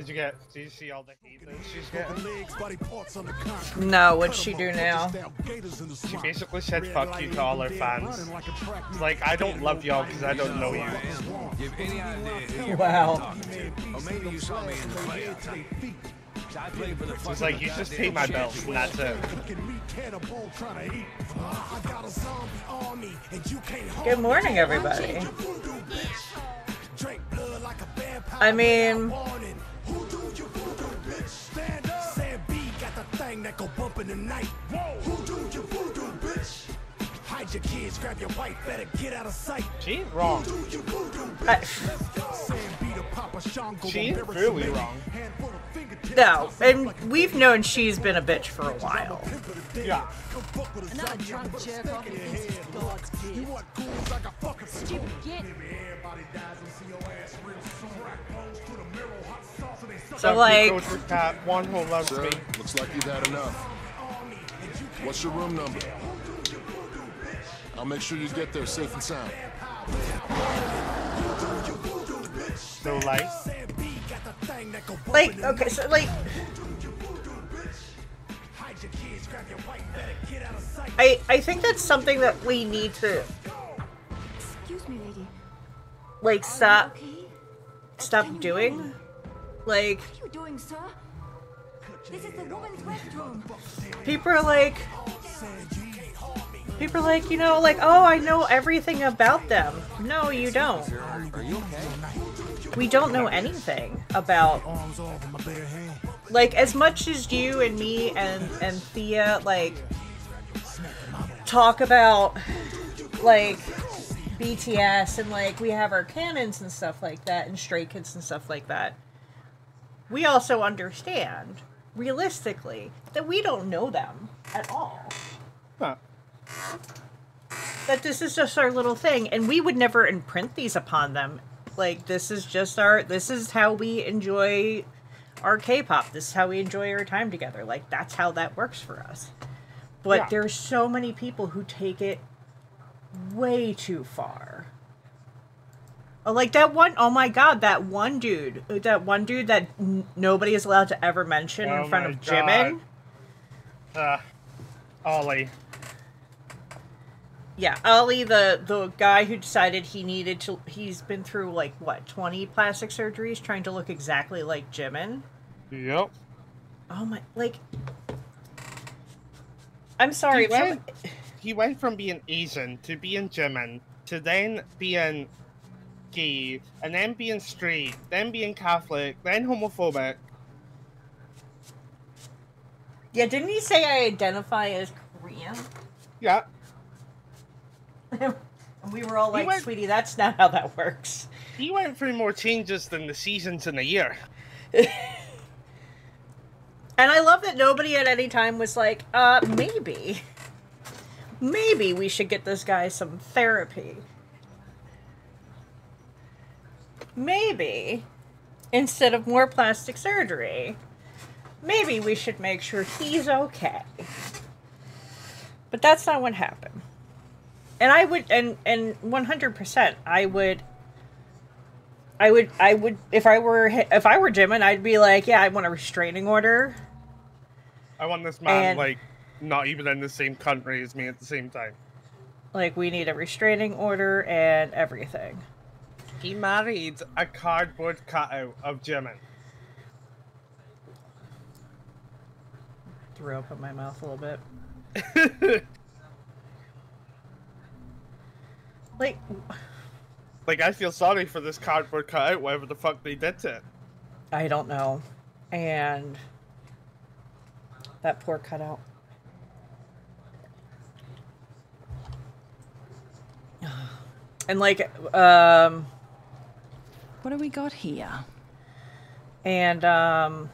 Did you get? Did you see all the hate that she's getting? No, what'd she do now? She basically said "fuck you" to all her fans. It's like I don't love y'all because I don't know you. Give any idea. Wow. Or maybe you saw me in the playoffs. I played for the It's like you just pay my bills and that's it. Good morning, everybody. I mean, She ain't wrong. I, She really wrong. no, and we've known she's been a bitch for a while. Yeah. Another drunk jerk off who thinks he's God's gift. Stupid git. So, like, Doja Cat, one who loves Sir, me. looks like you've had enough. What's your room number? I'll make sure you get there safe and sound. No light. like, okay, so, like, I, I think that's something that we need to, Excuse me, lady. like, stop, Okay? stop doing. Like, What are you doing, sir? This is the woman's restroom. people are like, people are like, you know, like, oh, I know everything about them. No, you don't. We don't know anything about like as much as you and me and and Thea like talk about like BTS and like we have our canons and stuff like that and Stray Kids and stuff like that. We also understand realistically that we don't know them at all. Huh. That this is just our little thing and we would never imprint these upon them. Like this is just our this is how we enjoy our K-pop. This is how we enjoy our time together. Like that's how that works for us. But Yeah. there's so many people who take it way too far. Oh, like that one, oh my god, that one dude, that one dude that n- nobody is allowed to ever mention Oh in front of Jimin. Uh, Oli. Yeah, Oli, the the guy who decided he needed to, he's been through like what twenty plastic surgeries trying to look exactly like Jimin. Yep. Oh my, like, I'm sorry. He some- went, he went from being Asian to being Jimin to then being gay and then being straight, then being Catholic, then homophobic. yeah, didn't he say I identify as Korean? Yeah. and we were all like, went- "Sweetie, that's not how that works." He went through more changes than the seasons in a year. And I love that nobody at any time was like, uh, maybe. Maybe we should get this guy some therapy. Maybe. Instead of more plastic surgery. Maybe we should make sure he's okay. But that's not what happened. And I would and and 100% I would I would I would if I were if I were Jimin I'd be like, yeah, I want a restraining order. I want this man And- like not even in the same country as me at the same time. Like we need a restraining order and everything. He married a cardboard cutout of Jimin. Threw up in my mouth a little bit. Like Like I feel sorry for this cardboard cutout, whatever the fuck they did to it. I don't know. And that poor cutout. And like um What do we got here? and um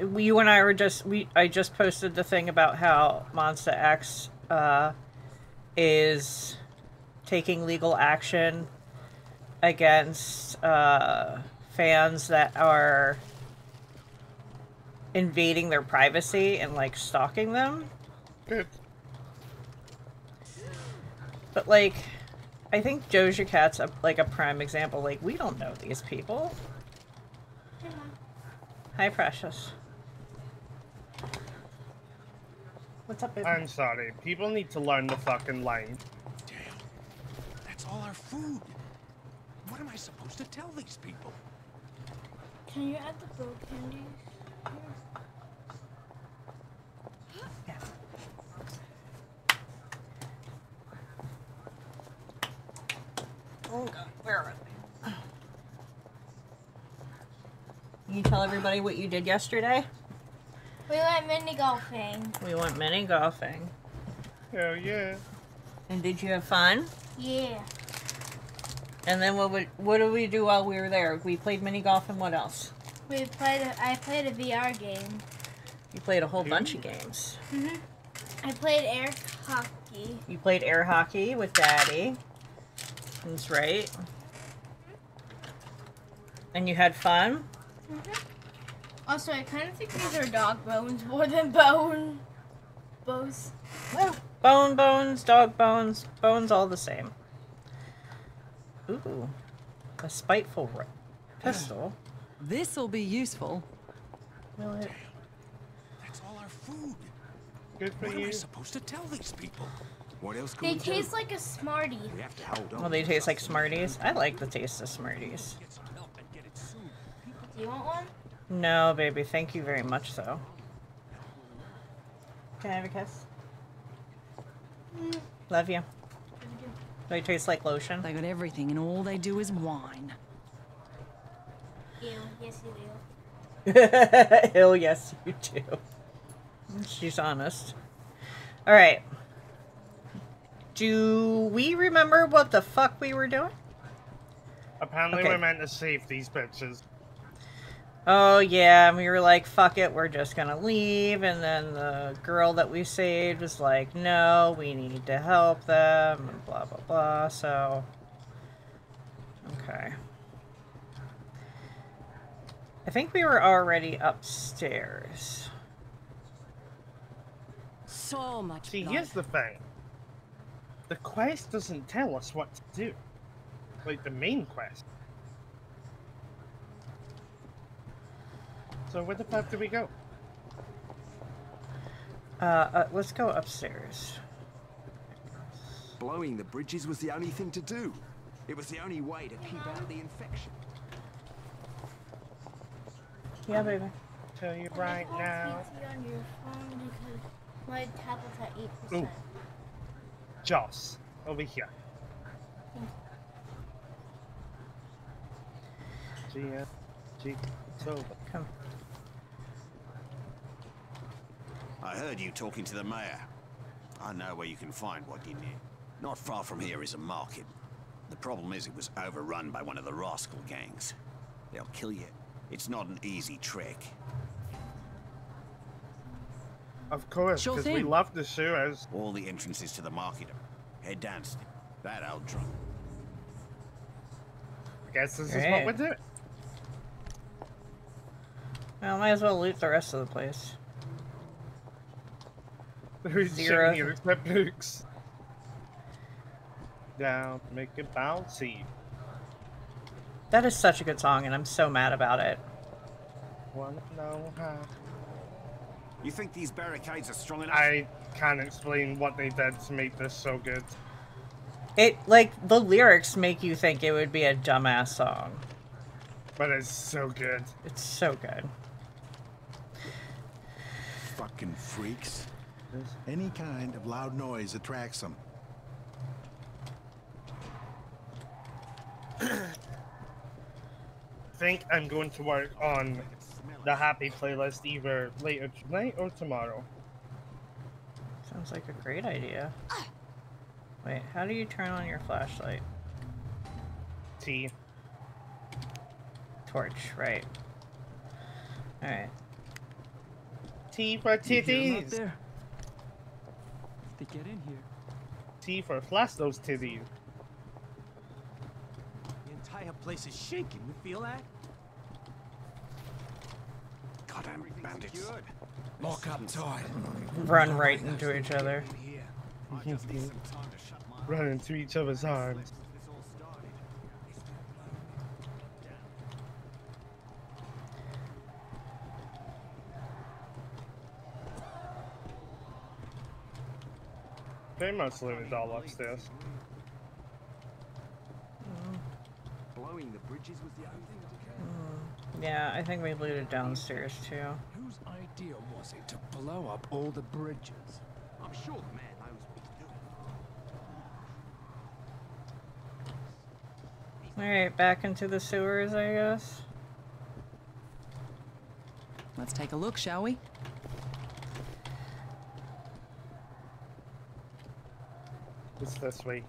we you and I were just we I just posted the thing about how Monsta X uh is taking legal action against uh fans that are invading their privacy and like stalking them. Good. But like I think Doja Cat's a, like a prime example. Like we don't know these people. Hi, Precious. What's up, baby? I'm sorry. People need to learn the fucking line. Damn. That's all our food. What am I supposed to tell these people? Can you add the broke candies? Yeah. Oh where are they? You tell everybody what you did yesterday? We went mini golfing. We went mini golfing. Hell yeah. And did you have fun? Yeah. And then what would, what did we do while we were there? We played mini golf and what else? We played. A, I played a VR game. You played a whole bunch of games. Mhm. I played air hockey. You played air hockey with Daddy. That's right. And you had fun? Mhm. Also, I kind of think these are dog bones more than bone bones. Well, bone bones, dog bones, bones all the same. Ooh, a spiteful ri- pistol. This'll be useful. Will it? That's all our food. Good for What am I you. supposed to tell these people? What else can They we do? taste like a Smartie. We have to hold on. Well, they taste like Smarties. I like the taste of Smarties. Get some help and get it soon. Do you want one? No, baby, thank you very much, though. Can I have a kiss? Love you. Do they taste like lotion? They got everything, and all they do is whine. Ew. Yes, you will. Hell yes, you do. She's honest. All right. Do we remember what the fuck we were doing? Apparently Okay. we're meant to save these bitches. Oh yeah, and we were like, "Fuck it, we're just gonna leave." And then the girl that we saved was like, "No, we need to help them," and blah blah blah. So, okay. I think we were already upstairs. So much See, blood. here's the thing. The quest doesn't tell us what to do. Like the main quest. So where the fuck do we go? Uh, uh let's go upstairs. Blowing the bridges was the only thing to do. It was the only way to keep out the infection. Yeah, baby. Tell you right I now. PC on your phone because my tablet's at eight Ooh. percent. Joss, over here. Gia, G, it's over. Come. I heard you talking to the mayor. I know where you can find what you need. Not far from here is a market. The problem is it was overrun by one of the rascal gangs. They'll kill you. It's not an easy trick. Of course, Sure because we love the sewers. All the entrances to the market are head downstairs. That old drunk. I guess this is what we're doing. Well, might as well loot the rest of the place. Who's Zero. shitting here except Books? Down, make it bouncy. That is such a good song, and I'm so mad about it. Wanna know how? You think these barricades are strong enough? I can't explain what they did to make this so good. It like the lyrics make you think it would be a dumbass song. But it's so good. It's so good. Fucking freaks. Any kind of loud noise attracts them. I think I'm going to work on the happy playlist either later tonight or tomorrow. Sounds like a great idea. Wait, how do you turn on your flashlight? T. Torch, right. Alright. T for titties. There? They get in here. T for flash those titties. The entire place is shaking. You feel that? Goddamn bandits. Lock up tight. Run right into each other. I just need some time to shut my Run into each other's arms. Pretty much looted all upstairs. Blowing the bridges was the only thing to do. Mm. Yeah, I think we looted downstairs too. Whose idea was it to blow up all the bridges? I'm sure the man knows what he's doing. Alright, back into the sewers, I guess. Let's take a look, shall we? It's this way.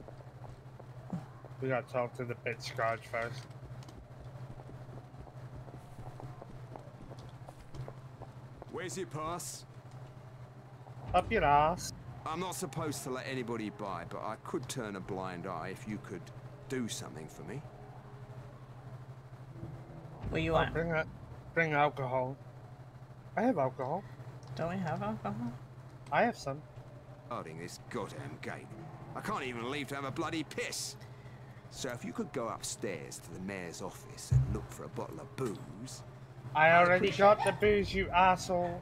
We gotta talk to the bitch garage first. Where's your pass? Up your ass. I'm not supposed to let anybody by, but I could turn a blind eye if you could do something for me. What do you Oh, want? bring it. Bring alcohol. I have alcohol. Don't we have alcohol? I have some. Guarding this goddamn gate. I can't even leave to have a bloody piss. So if you could go upstairs to the mayor's office and look for a bottle of booze, I already got the booze, you asshole.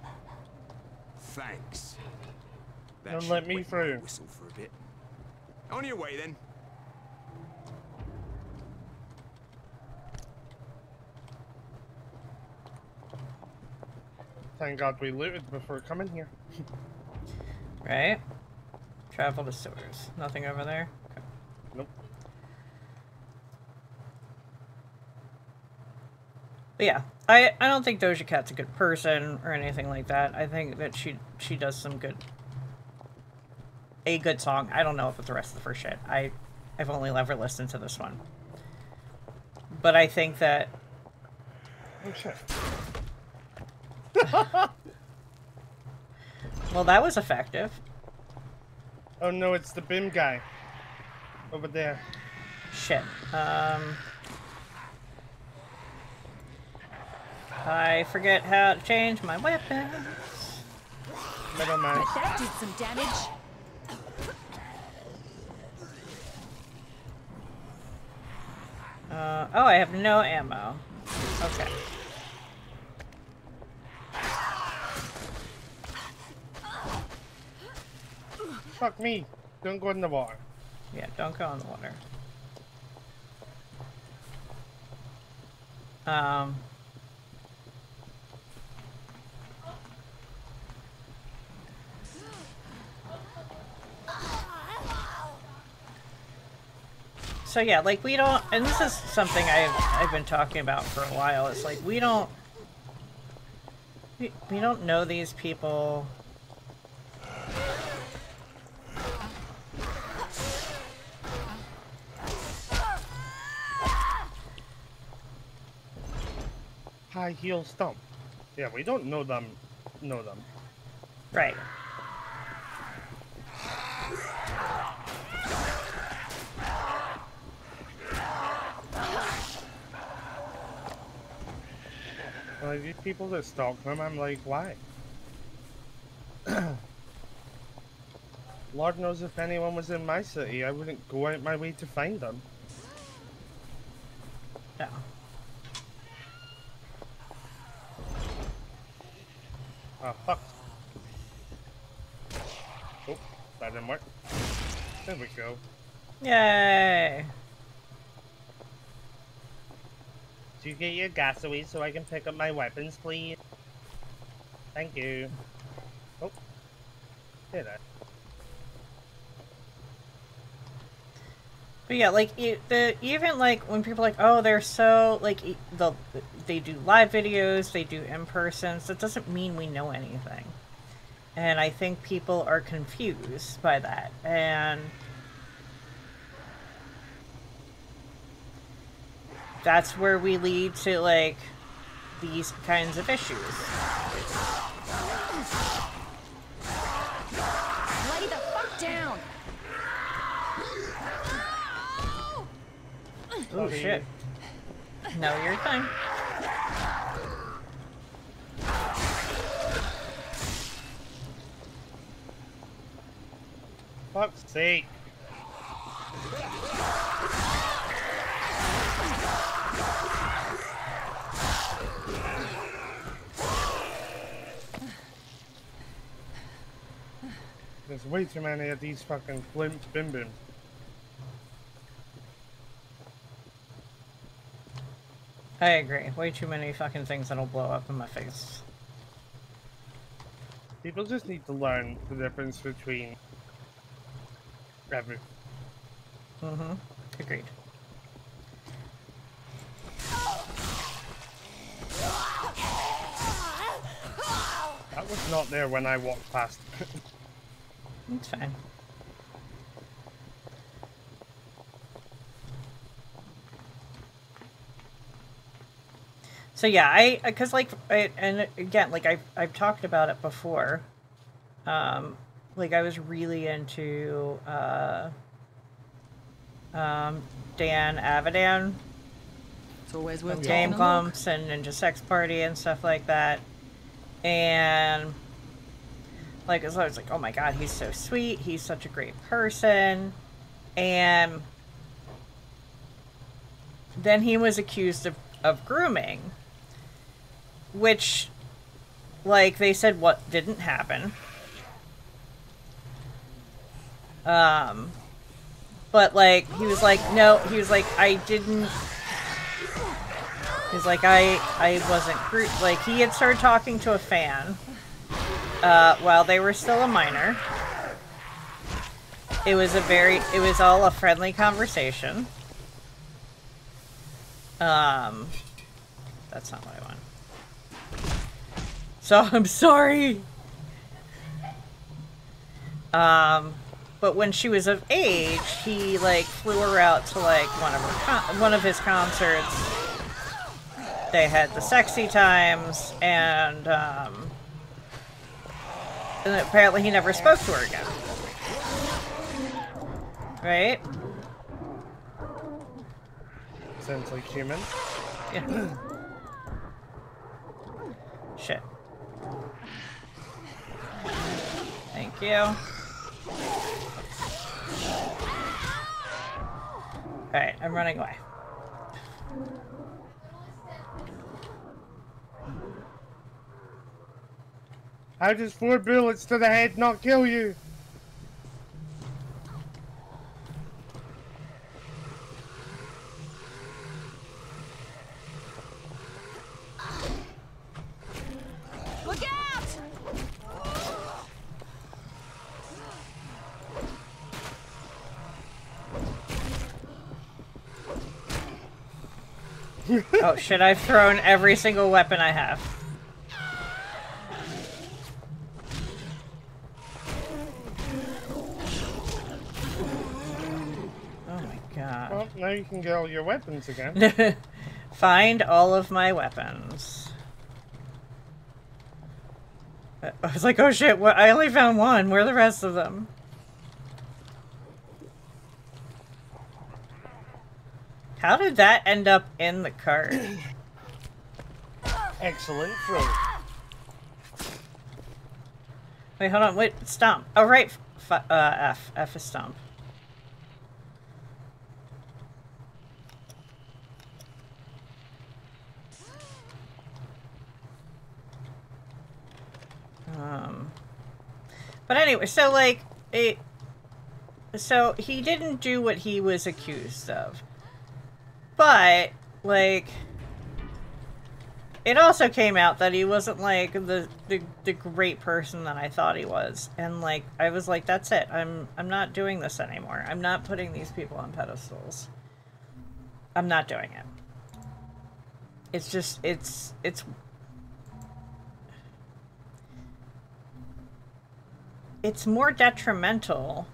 thanks. Now should let me wet my through. Whistle for a bit. On your way then. Thank God we looted before coming here. Right? Travel to sewers. Nothing over there? Okay. Nope. But yeah, I, I don't think Doja Cat's a good person or anything like that. I think that she she does some good a good song. I don't know if it's the rest of the first shit. I I've only ever listened to this one. But I think that Oh shit. well that was effective. Oh no, it's the BIM guy. Over there. Shit. Um I forget how to change my weapons. Middleman. But that did some damage. Uh, oh, I have no ammo. Okay. Fuck me. Don't go in the water. Yeah, don't go in the water. Um. So yeah, like we don't, and this is something I've I've been talking about for a while. It's like we don't we, we don't know these people. High heel stump. Yeah, we don't know them. Know them. Right. Like these people that stalk them, I'm like, why? Lord knows if anyone was in my city, I wouldn't go out my way to find them. No. Oh, fuck. Oh, that didn't work. There we go. Yay! Do you get your gas away so I can pick up my weapons, please? Thank you. Oh. Did I? But yeah, like e- the even like when people like, oh, they're so like the they do live videos, they do in persons. That doesn't mean we know anything, and I think people are confused by that. And that's where we lead to like these kinds of issues. Lay the fuck down. Oh shit! No, you're fine. Fuck's sake. There's way too many of these fucking blim bim bim. I agree. Way too many fucking things that'll blow up in my face. People just need to learn the difference between every. Mm-hmm. Agreed. That was not there when I walked past. It's fine. So yeah, I because like I, and again like I I've, I've talked about it before. Um, like I was really into uh, um, Dan Avidan It's always worth Game. Grumps and Ninja Sex Party and stuff like that. And like as I was like, oh my god, he's so sweet, he's such a great person. And then he was accused of, of grooming. Which like they said what didn't happen. Um but like he was like no he was like I didn't He's like, I, I wasn't like he had started talking to a fan uh, while they were still a minor. It was a very, it was all a friendly conversation. Um, that's not what I. So I'm sorry. Um, but when she was of age, he like flew her out to like one of her con- one of his concerts. They had the sexy times and um and apparently he never spoke to her again. Right? Sounds like human. yeah. Shit thank you alright i'm running away How does four bullets to the head not kill you? oh shit, I've thrown every single weapon I have. Oh my god. Well, now you can get all your weapons again. Find all of my weapons. I I was like, oh shit, what? I only found one. Where are the rest of them? How did that end up in the cart? Excellent throw. Wait, hold on. Wait, stomp. Oh, right. F uh, F. F is stomp. Um, but anyway, so like it. So he didn't do what he was accused of, but like it also came out that he wasn't like the, the the great person that I thought he was, and like I was like, that's it. I'm I'm not doing this anymore. I'm not putting these people on pedestals. I'm not doing it. It's just it's it's it's more detrimental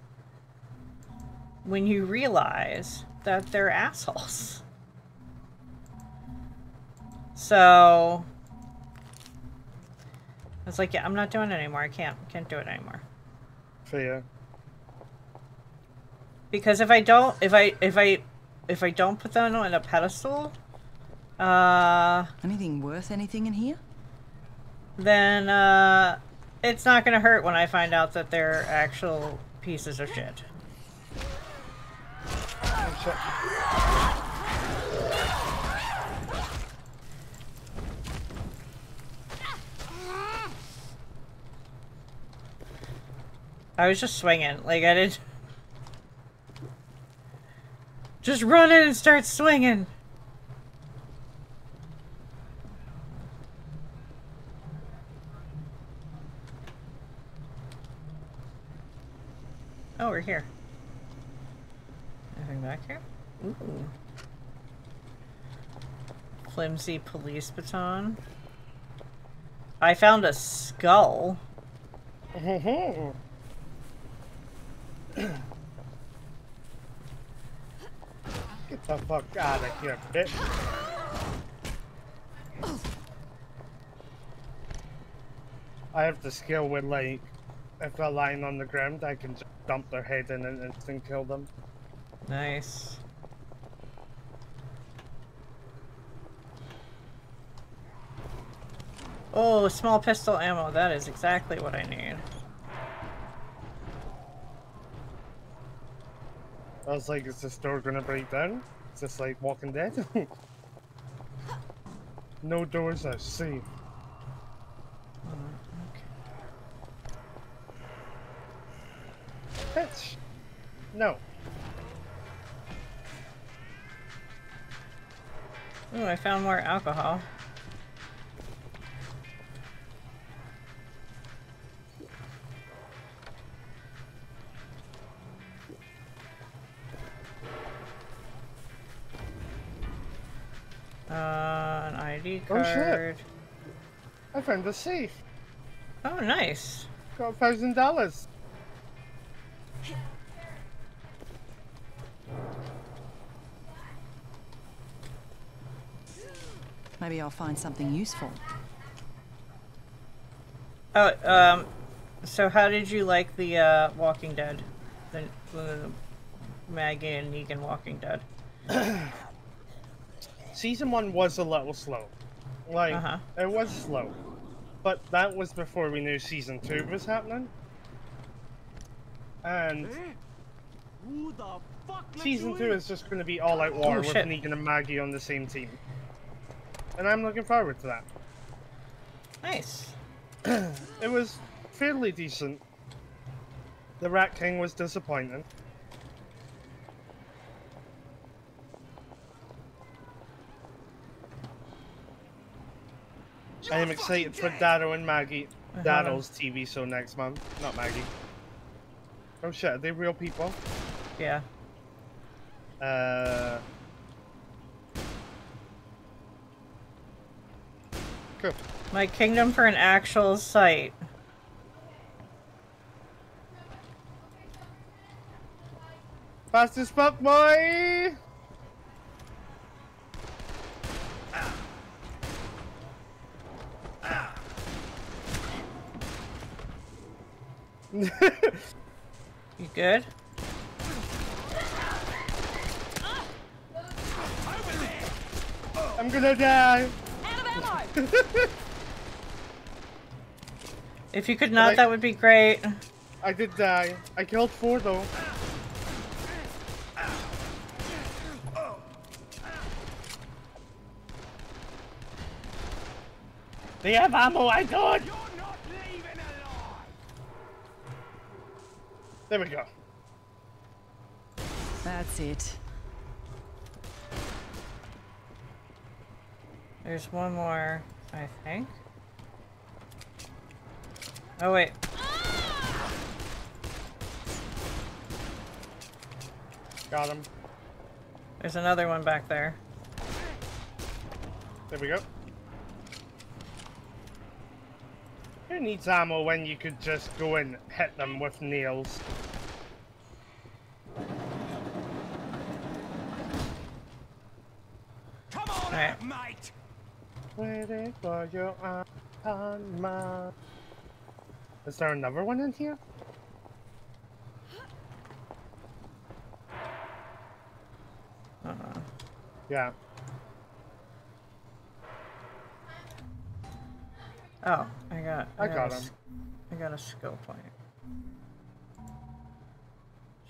when you realize that they're assholes. So I was like, yeah, I'm not doing it anymore. I can't can't do it anymore. Fair. Because if I don't if I if I if I don't put them on a pedestal, uh Anything worth anything in here? then uh it's not gonna hurt when I find out that they're actual pieces of shit. I was just swinging. Like, I didn't... Just run in and start swinging. Oh, we're here. Anything back here? Ooh. Flimsy police baton. I found a skull. Get the fuck out of here, bitch. I have the skill with like, if they're lying on the ground, I can just dump their head in and instant kill them. Nice. Oh, small pistol ammo. That is exactly what I need. I was like, is this door gonna break down? Is this like Walking Dead? no doors are safe. Bitch. No. Ooh, I found more alcohol. Uh, an ID Oh, shit. card. I found the safe. Oh, nice. Got a thousand dollars. Maybe I'll find something useful. Oh, um, so how did you like the uh, Walking Dead, the, the Maggie and Negan Walking Dead? Season one was a little slow. Like, Uh-huh. it was slow. But that was before we knew season two was happening. And Who the fuck season two is just going to be all out war Oh, with shit. Negan and Maggie on the same team. And I'm looking forward to that. Nice. It was fairly decent. The Rat King was disappointing. I am excited for Daryl and Maggie. Uh-huh. Daryl's TV show next month, not Maggie. Oh shit, are they real people? Yeah. Uh. Cool. My kingdom for an actual site. Fastest as fuck, boy! You good? I'm gonna die. If you could not, I- that would be great. I did die. I killed four though. They have ammo, I don't! There we go. That's it. There's one more, I think. Oh, wait. Got him. There's another one back there. There we go. Who needs ammo when you could just go and hit them with nails? Come on, Alright. mate. Waiting for your on my. Is there another one in here? Uh-uh. Yeah. Oh, I got. I, I got, got him. I got a skill point.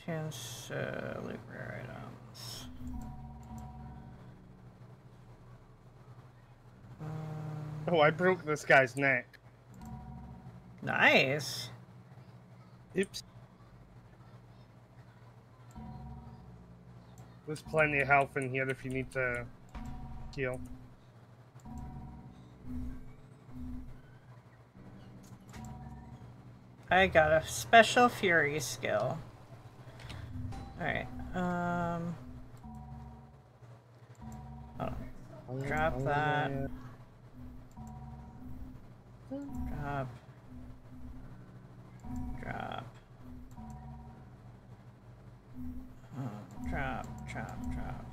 Chance uh, loot rare items. Um, oh, I broke this guy's neck. Nice. Oops. There's plenty of health in here if you need to heal. I got a special fury skill. Alright, um... hold on. Drop that. Drop. Drop. Oh, drop, drop, drop,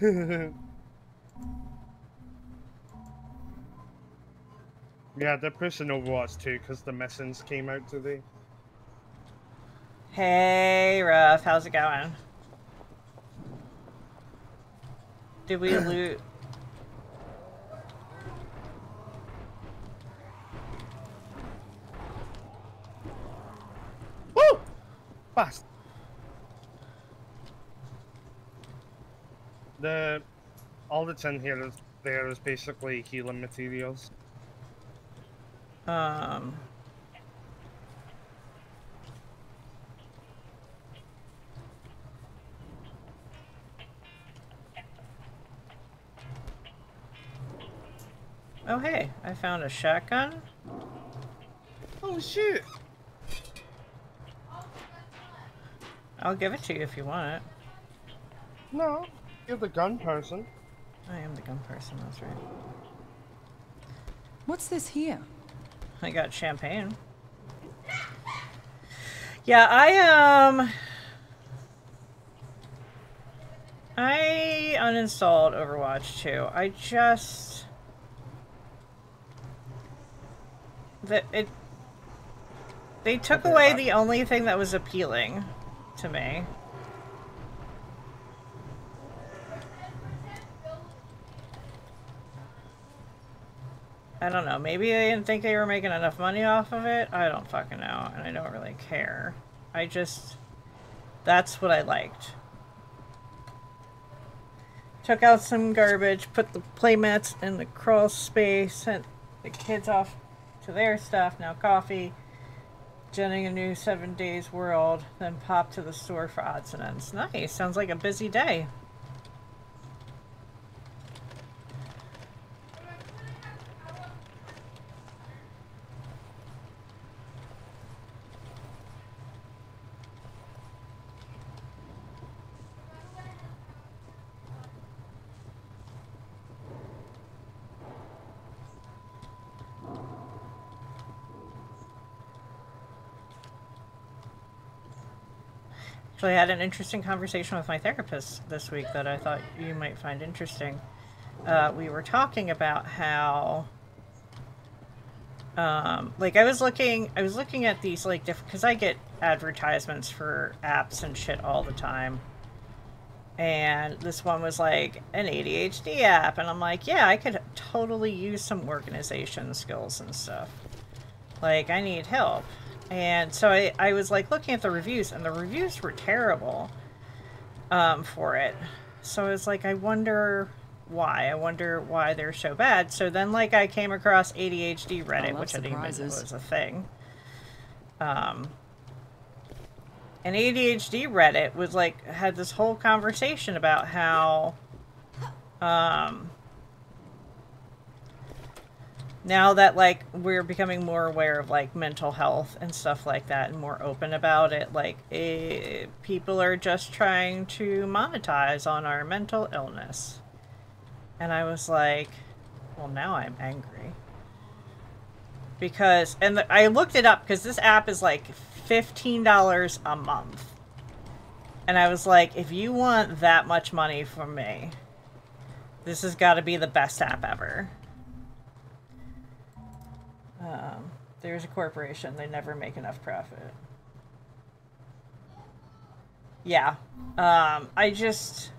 drop. yeah, they're pushing Overwatch too because the missions came out today. Hey, Ruff, how's it going? Did we loot? Woo! Fast. The all that's in here is there is basically healing materials. Um. Oh hey, I found a shotgun. Oh shit! I'll give it to you if you want it. No, you're the gun person. I am the gun person, that's right. What's this here? I got champagne. Yeah, I um I uninstalled Overwatch 2. I just that it they took away the only thing that was appealing to me. I don't know. Maybe they didn't think they were making enough money off of it. I don't fucking know, and I don't really care. I just that's what I liked. Took out some garbage, put the playmats in the crawl space, sent the kids off to their stuff, now coffee, genning a new seven days world, then pop to the store for odds and ends. Nice, sounds like a busy day. Actually, I had an interesting conversation with my therapist this week that I thought you might find interesting. Uh, we were talking about how, um, like, I was looking, I was looking at these like different because I get advertisements for apps and shit all the time, and this one was like an ADHD app, and I'm like, yeah, I could totally use some organization skills and stuff. Like, I need help. And so I, I was like looking at the reviews, and the reviews were terrible um, for it. So I was like, I wonder why. I wonder why they're so bad. So then, like, I came across ADHD Reddit, love which I didn't even know was a thing. Um, and ADHD Reddit was like had this whole conversation about how um, now that like we're becoming more aware of like mental health and stuff like that and more open about it like eh, people are just trying to monetize on our mental illness. And i was like well now i'm angry. Because and the, i looked it up because this app is like $15 a month. And i was like if you want that much money from me this has got to be the best app ever um, there's a corporation. They never make enough profit. Yeah. Um, I just...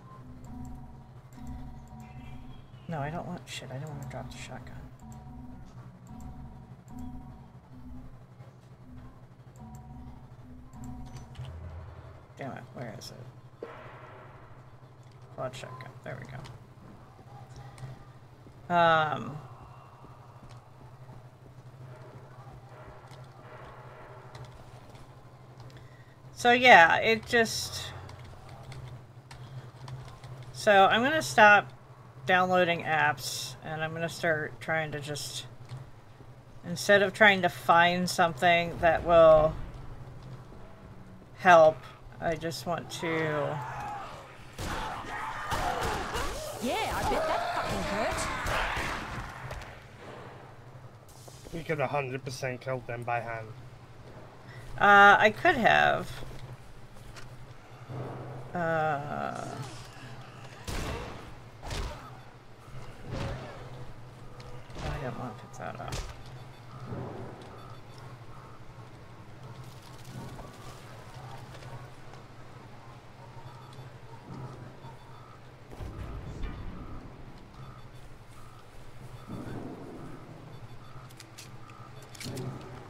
No, I don't want... Shit, I don't want to drop the shotgun. Damn it, where is it? Quad shotgun. There we go. Um... So yeah, it just... So I'm gonna stop downloading apps and I'm gonna start trying to just... Instead of trying to find something that will help, I just want to... Yeah, I bet that fucking hurt. We could 100% killed them by hand. Uh, I could have. Uh... I didn't want to pick that up.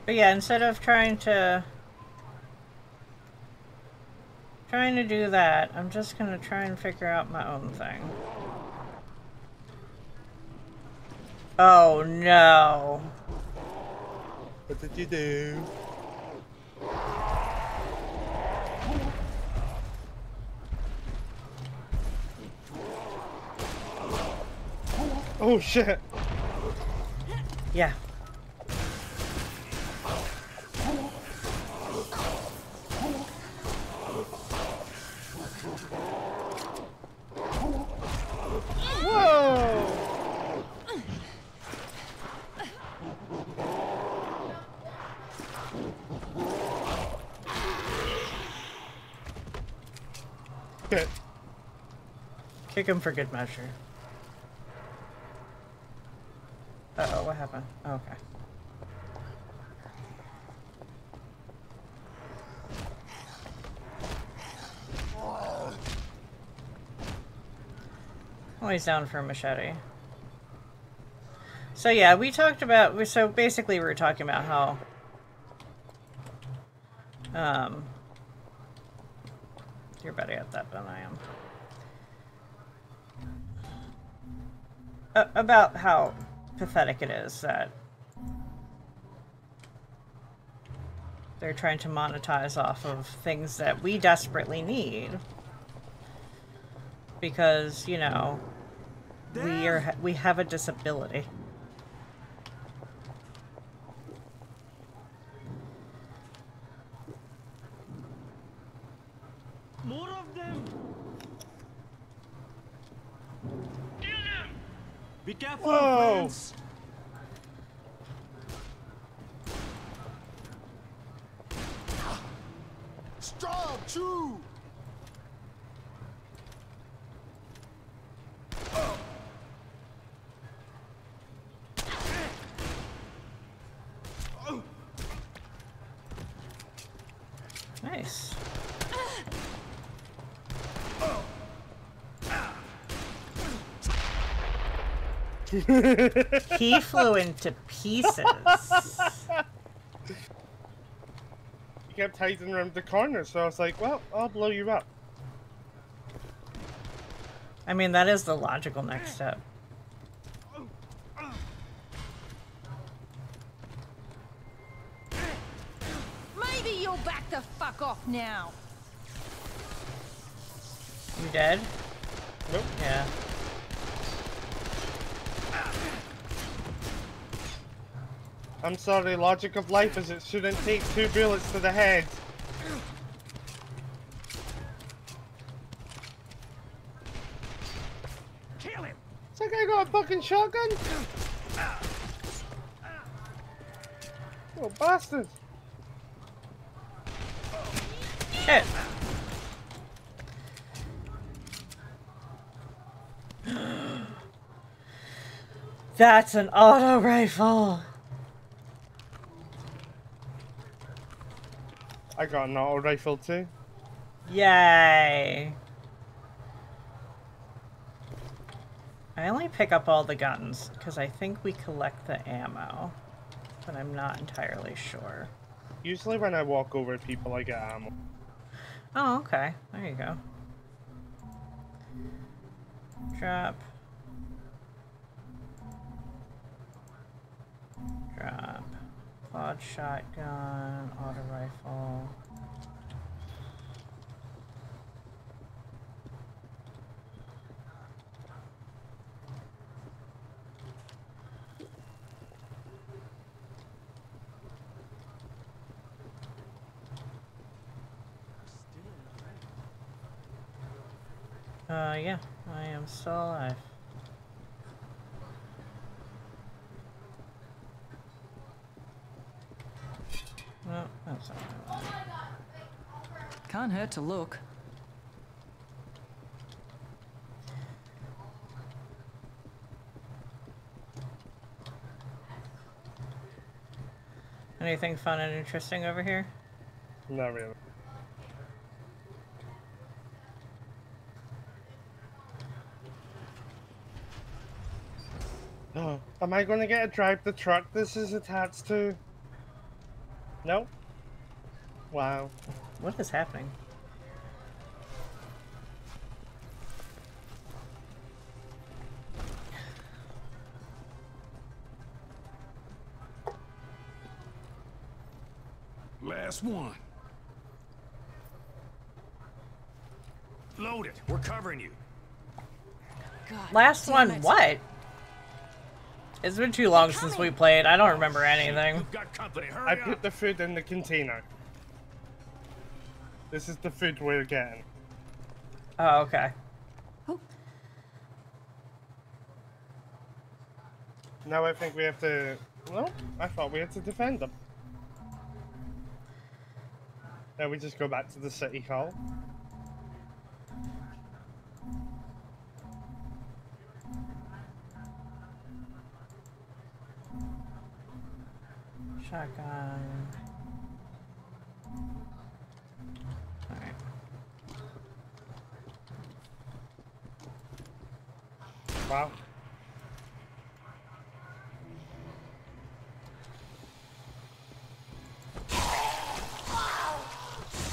But yeah, instead of trying to trying to do that, I'm just gonna try and figure out my own thing. Oh no. What did you do? Oh shit. Yeah. Kick him for good measure. Uh oh, what happened? Oh, okay. Always down for a machete. So yeah, we talked about, so basically we were talking about how, um, you're better at that than I am. About how pathetic it is that they're trying to monetize off of things that we desperately need. Because you know we are we have a disability More of them! Be careful, Whoa. friends! Strong, true. nice he flew into pieces He kept hiding around the corner, so I was like, well, I'll blow you up. i mean that is the logical next step Maybe you'll back the fuck off now. you dead Nope. yeah I'm sorry, logic of life is it shouldn't take two bullets to the head. Kill him! It's like I got a fucking shotgun. Oh, bastard. shit That's an auto rifle. I got an auto rifle too. Yay. I only pick up all the guns because I think we collect the ammo, but I'm not entirely sure. Usually when I walk over people, I get ammo. Oh, okay. There you go. Drop. Drop quad shotgun, auto rifle. Uh, yeah, I am still alive. Can't hurt to look. Anything fun and interesting over here? Not really. Oh, am I going to get to drive the truck this is attached to? No? Wow. What is happening? Last one. Load it. We're covering you. God, Last one, it. what? It's been too long since we played. I don't remember anything. You've got company. Hurry I put the food in the container. This is the food we're getting. Oh, okay. Oh. Now I think we have to... Well, I thought we had to defend them. Now we just go back to the city hall. Shotgun. Wow.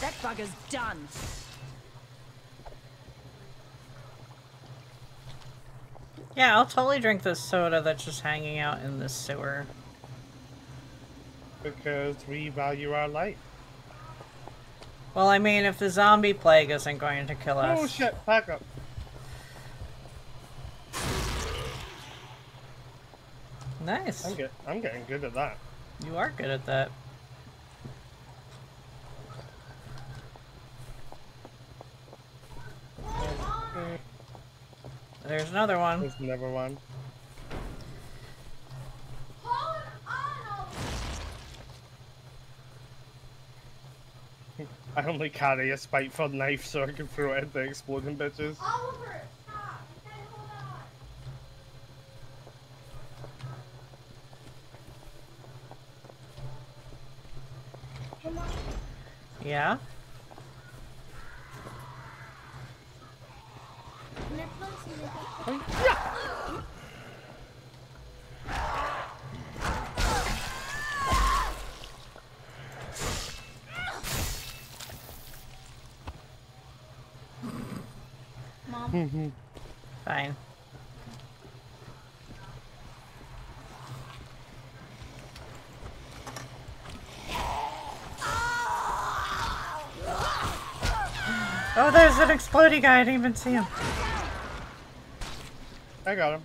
That bugger's done. Yeah, I'll totally drink this soda that's just hanging out in this sewer. Because we value our life. Well, I mean, if the zombie plague isn't going to kill oh, us. Oh shit, back up. Nice. I'm, get, I'm getting good at that. You are good at that. There's another one. There's another one. I only carry a spiteful knife so I can throw it at the exploding bitches. Yeah? Mom. Mm-hmm. Fine. Oh, there's an exploding guy. I didn't even see him. I got him.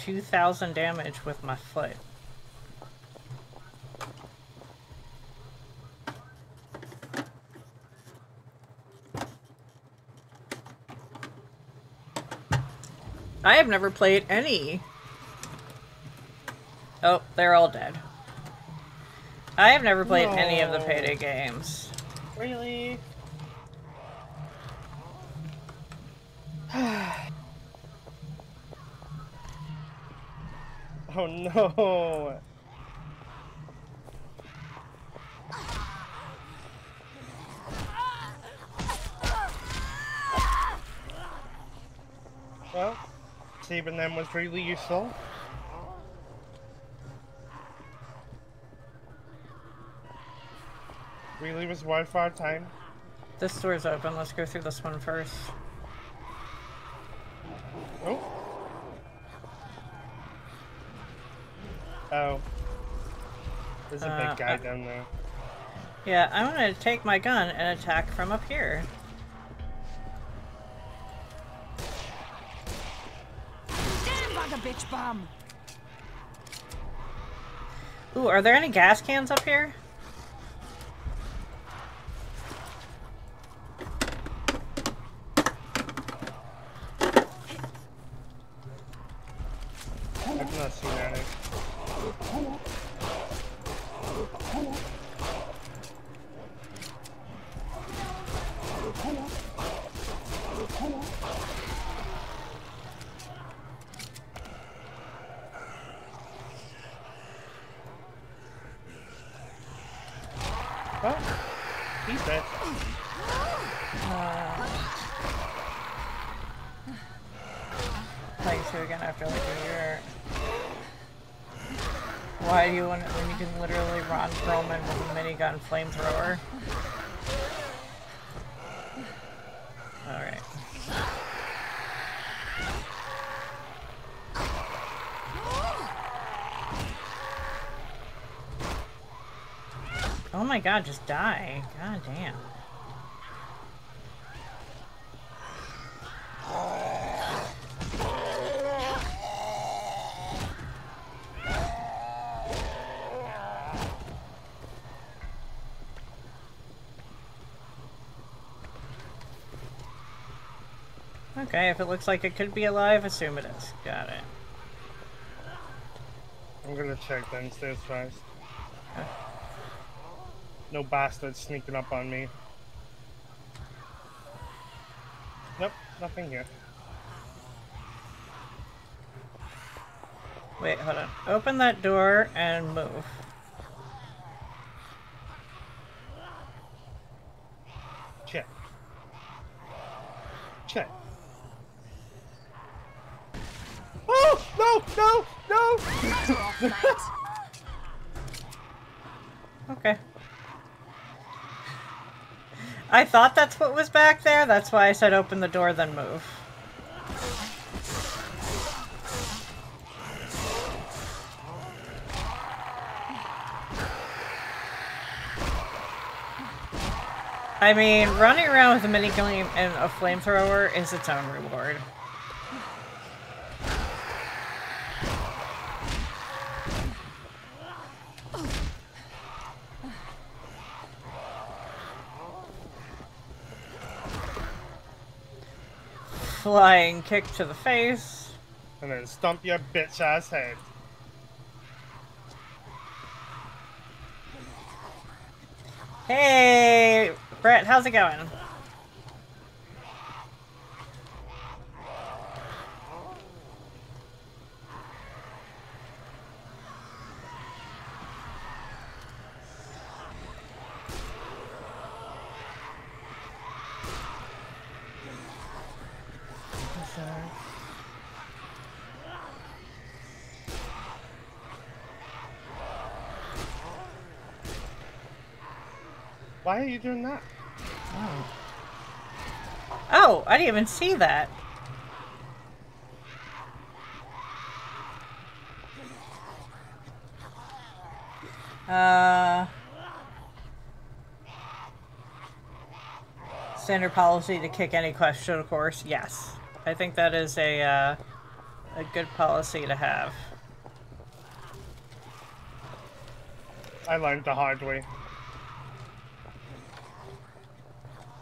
2,000 damage with my foot. I have never played any. Oh, they're all dead. I have never played any of the Payday games. Really? oh no! Well, saving them was really useful. Really was worth our time. This door's open. Let's go through this one first. Oh. Oh. There's a guy down there. Yeah, I'm gonna take my gun and attack from up here. Damn bugger bitch bum! Ooh, are there any gas cans up here? I've not seen any. Well, he's dead. Like, so again, after like a year. Why do you want when you can literally Ron Perlman with a minigun flamethrower? Alright. Oh my god, just die. God damn. Okay, if it looks like it could be alive, assume it is. Got it. I'm gonna check downstairs first. No bastards sneaking up on me. Nope, nothing here. Wait, hold on. Open that door and move. Check. Check. Oh no no no! Okay. I thought that's what was back there. That's why I said open the door, then move. I mean, running around with a minigun and a flamethrower is its own reward. Flying kick to the face. And then stomp your bitch ass head. Hey, Brett, how's it going? Why are you doing that? Oh. Oh, I didn't even see that. Uh, standard policy to kick any question, of course. Yes, I think that is a uh, a good policy to have. I learned the hard way.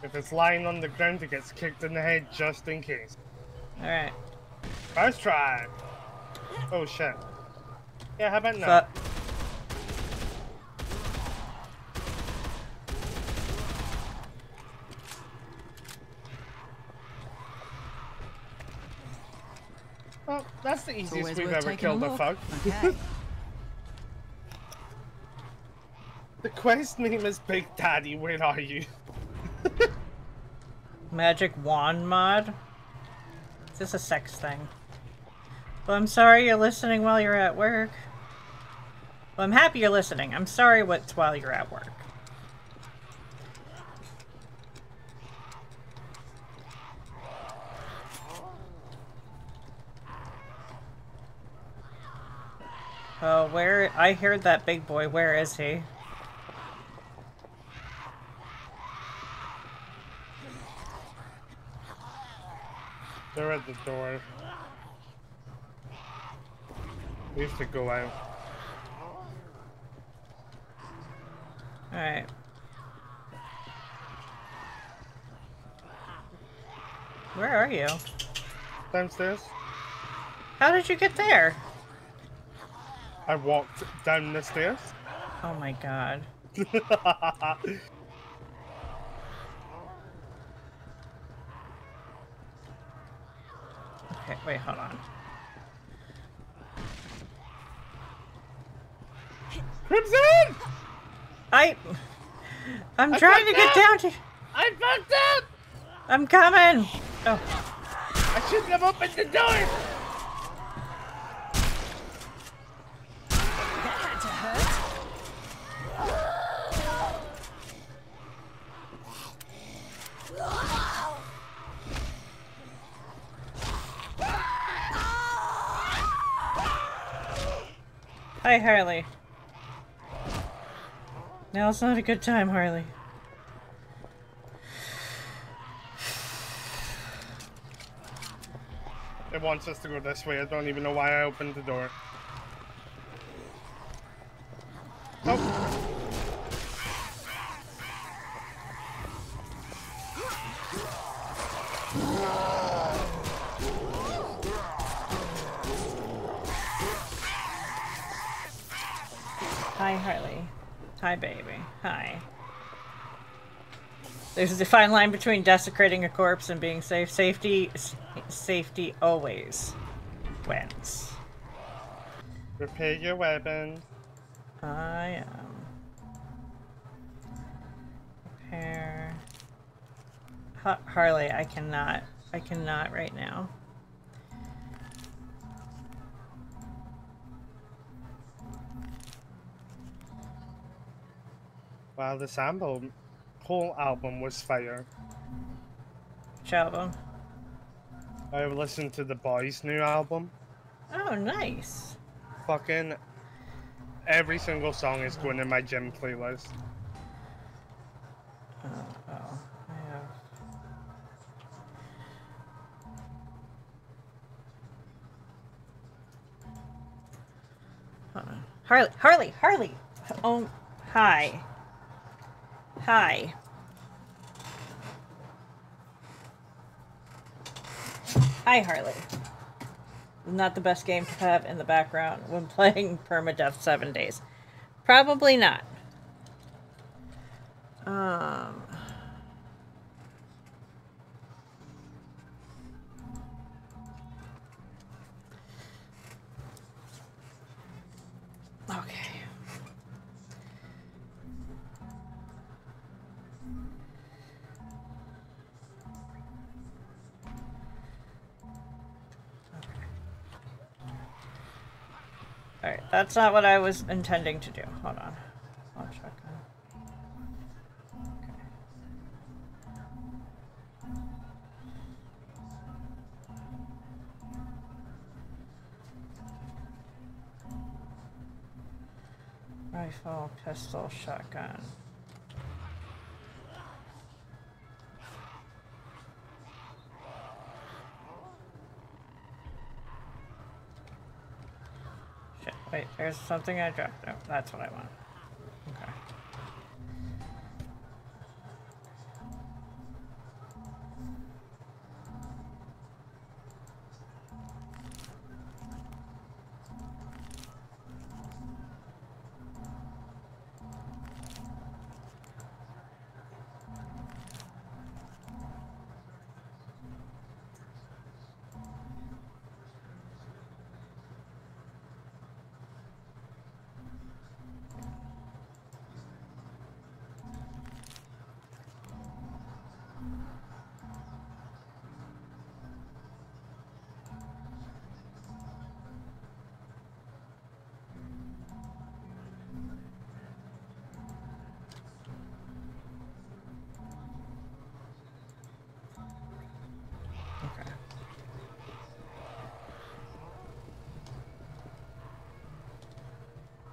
If it's lying on the ground, it gets kicked in the head just in case. All right. First try. Oh shit. Yeah, how about now? So- Well, that's the easiest always we've ever killed a a fuck. Okay. the quest name is Big Daddy, where are you? Magic wand mod? Is this a sex thing? Well, I'm sorry you're listening while you're at work. Well, I'm happy you're listening. I'm sorry what's while you're at work. Oh, where? I heard that big boy. Where is he? They're at the door. We have to go out. Alright. Where are you? Downstairs. How did you get there? I walked down the stairs. Oh my god. Okay, wait, hold on. Crymson! I... I'm I trying to get up! down to... I fucked up! I'm coming! Oh, I shouldn't have opened the door! That had to hurt. Hi Harley. Now's not a good time, Harley. It wants us to go this way. I don't even know why I opened the door. Nope. There's a fine line between desecrating a corpse and being safe. Safety, safety always wins. Repair your weapon. I am. Repair. Ha- Harley, I cannot. I cannot right now. Wow, the album, whole album was fire. Which album? I listened to the boys' new album. Oh, nice. Fucking every single song is going in my gym playlist. Oh, oh. I have. Hold on. Harley, Harley, Harley. Oh, hi. Hi. Hi, Harley. Not the best game to have in the background when playing Permadeath 7 Days. Probably not. Um. Okay. That's not what I was intending to do. Hold on. I'll check on. Rifle, pistol, shotgun. Wait, there's something I dropped. No, that's what I want.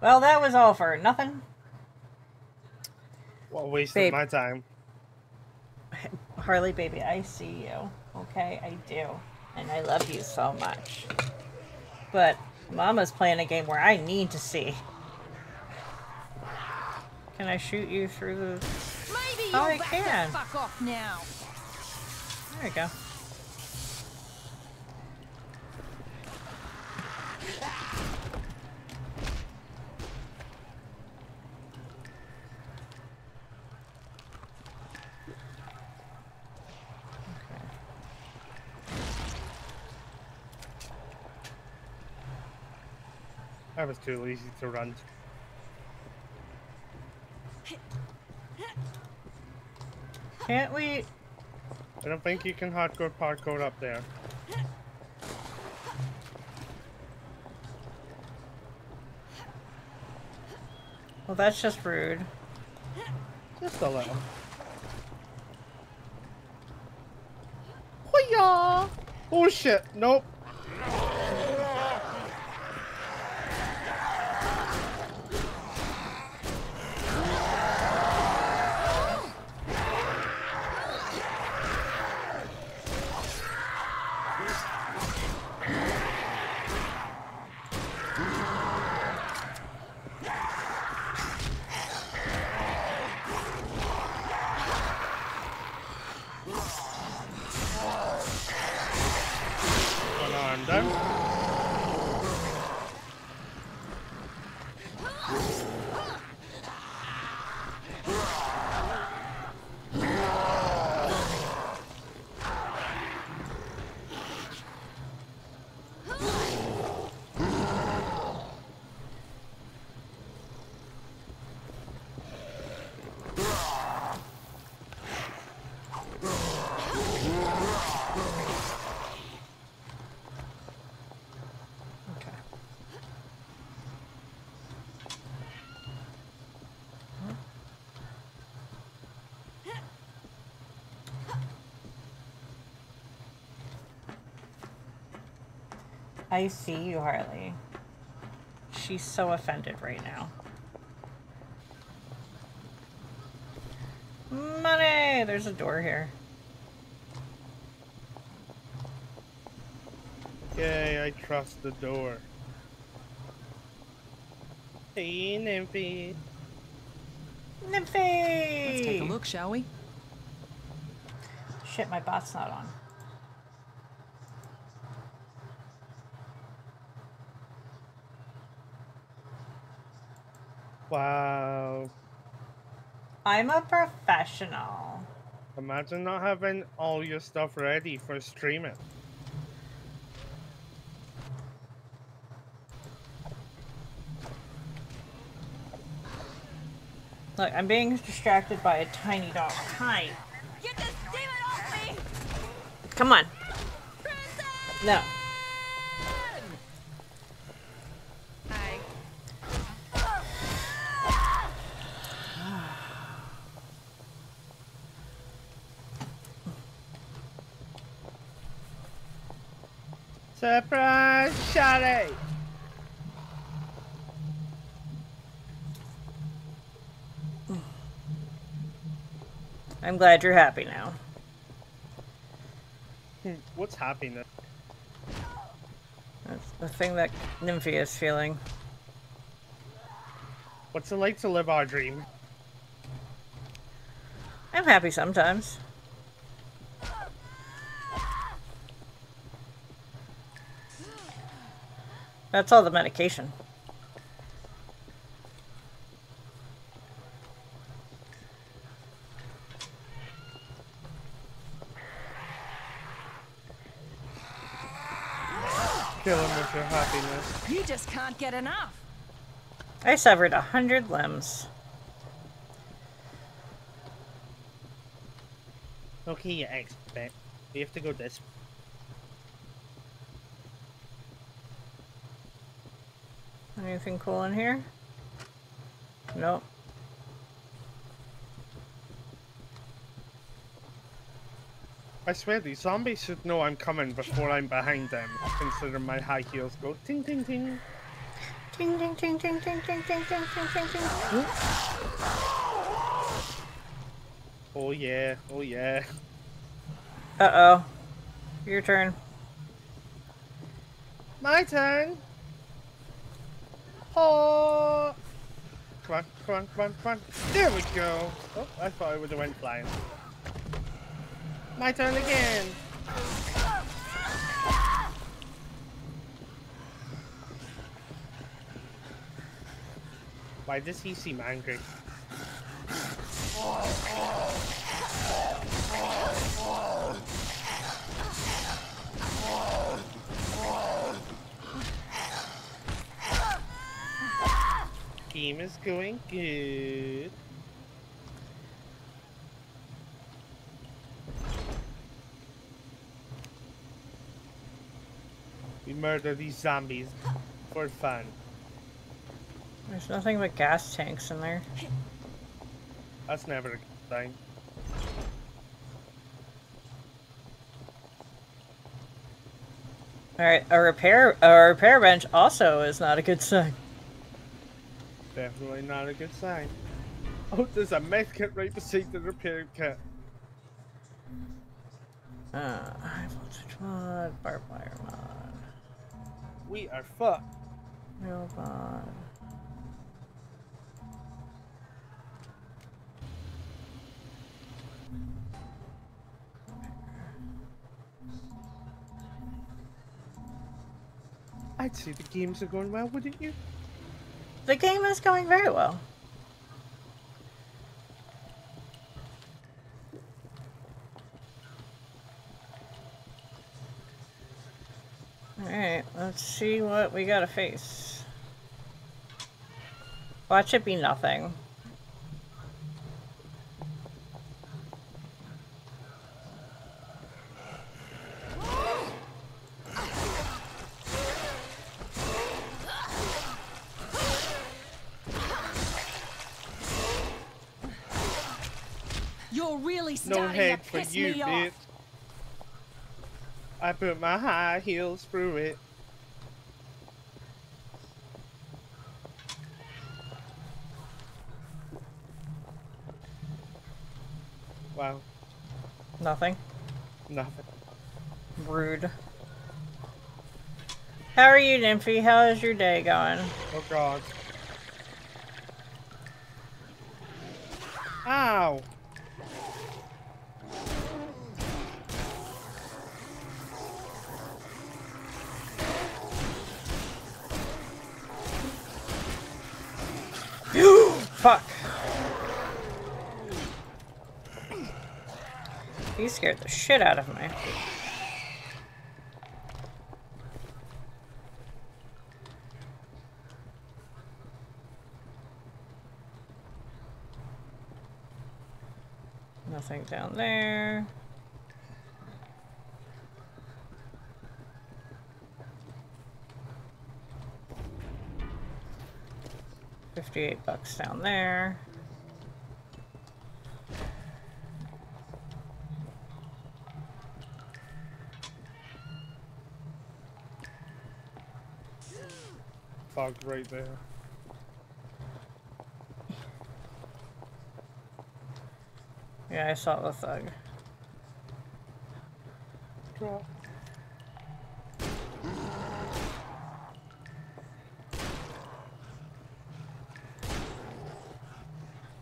Well, that was all for nothing. What a waste Babe. my time. Harley, baby, I see you. Okay, I do. And I love you so much. But Mama's playing a game where I need to see. Can I shoot you through the. Maybe Oh, you're I can. the fuck off now. There you go. I was too lazy to run. Can't we. I don't think you can hardcore parkour up there. Well, that's just rude. Just a little. Hoya! Oh shit, nope. Unarmed down. Okay. I see you, Harley. She's so offended right now. Money! There's a door here. Yay, I trust the door. Hey, Nymphy. Nymphy! Let's take a look, shall we? Shit, my bot's not on. Wow. I'm a professional. Imagine not having all your stuff ready for streaming. Look, I'm being distracted by a tiny dog. Hi. Get this demon off me! Come on. No. Hi. Surprise, Shotty! I'm glad you're happy now. What's happiness? That's the thing that Nymphy is feeling. What's it like to live our dream? I'm happy sometimes. That's all the medication. Kill him with your happiness. You just can't get enough. I severed a hundred limbs. Okay, you expert. We have to go this Anything cool in here? Nope. I swear these zombies should know I'm coming before I'm behind them. Consider my high heels go ting ting ting. Ding ding ding ding ding ding ding ding ding ding ding. Oop. Oh yeah, oh yeah. Uh oh. Your turn. My turn. Oh. Come on, come on, come on, come on. There we go. Oh, I thought I would have went flying. My turn again. Why does he seem angry? Game is going good. Murder these zombies for fun. There's nothing but gas tanks in there. That's never a good thing. Alright, a repair a repair bench also is not a good sign. Definitely not a good sign. Oh, there's a med kit right beside the repair kit. Uh, high voltage mod, barbed wire mod, We are fucked. Oh, real mod. I'd say the games are going well, wouldn't you? The game is going very well. Alright, let's see what we gotta face. Watch it be nothing. You're really No starting head to for piss you, me off. bitch. I put my high heels through it. Wow, Nothing. nothing. Rude. How are you, Nymphy? How is your day going? Oh god. Ow! Scared the shit out of me. Nothing down there. Fifty-eight bucks down there. Fog right there. Yeah, I saw the thug. Drop.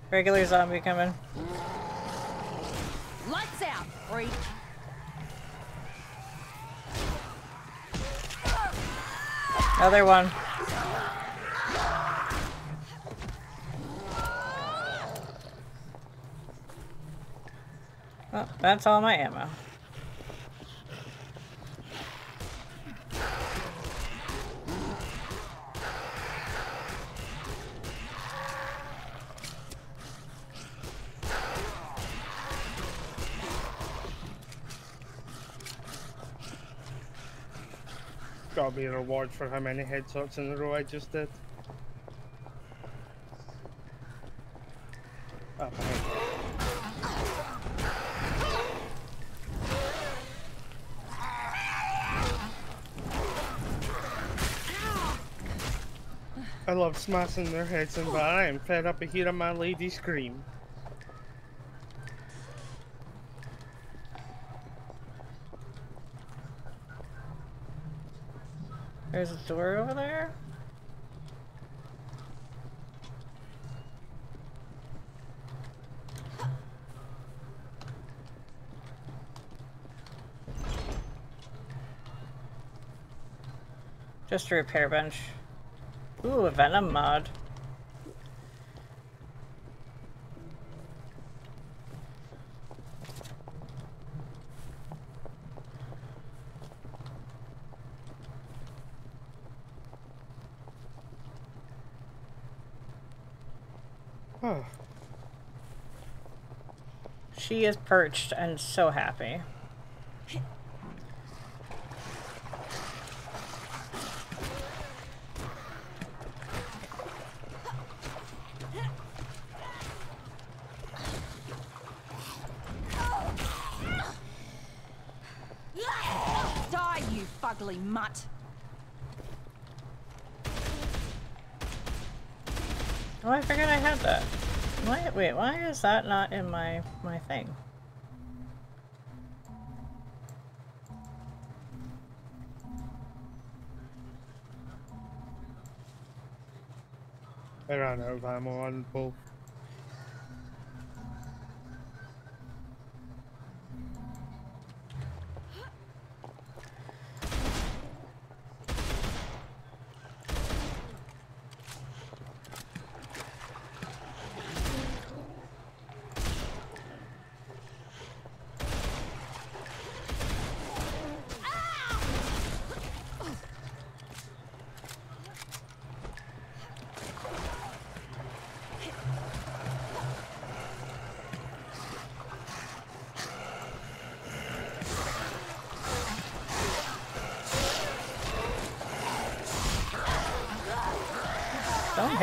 Regular zombie coming. Lights out, freak. Another one. Well, that's all my ammo. Got me a reward for how many headshots in a row I just did. Oh, behind. I love smashing their heads in, but I am fed up of hearing my lady scream. There's a door over there. Just a repair bench. Ooh, a venom mod. Oh, She is perched and so happy. Die, you fugly mutt! Oh, I forgot I had that. Why? Wait, why is that not in my my thing? I ran out of ammo on both.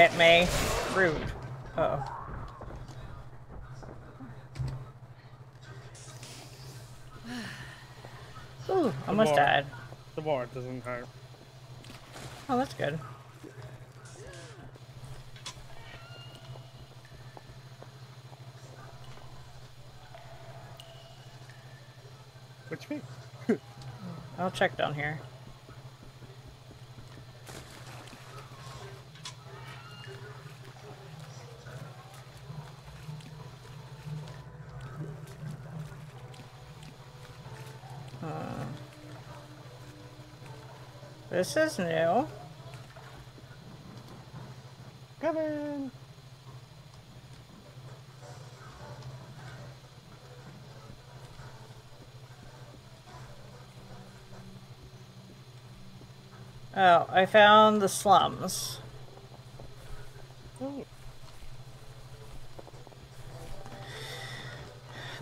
Hit me. Rude. Uh oh. Ooh, almost more- died. The war doesn't hurt. Oh, that's good. Which way? I'll check down here. Uh, this is new. Coming! Oh, I found the slums.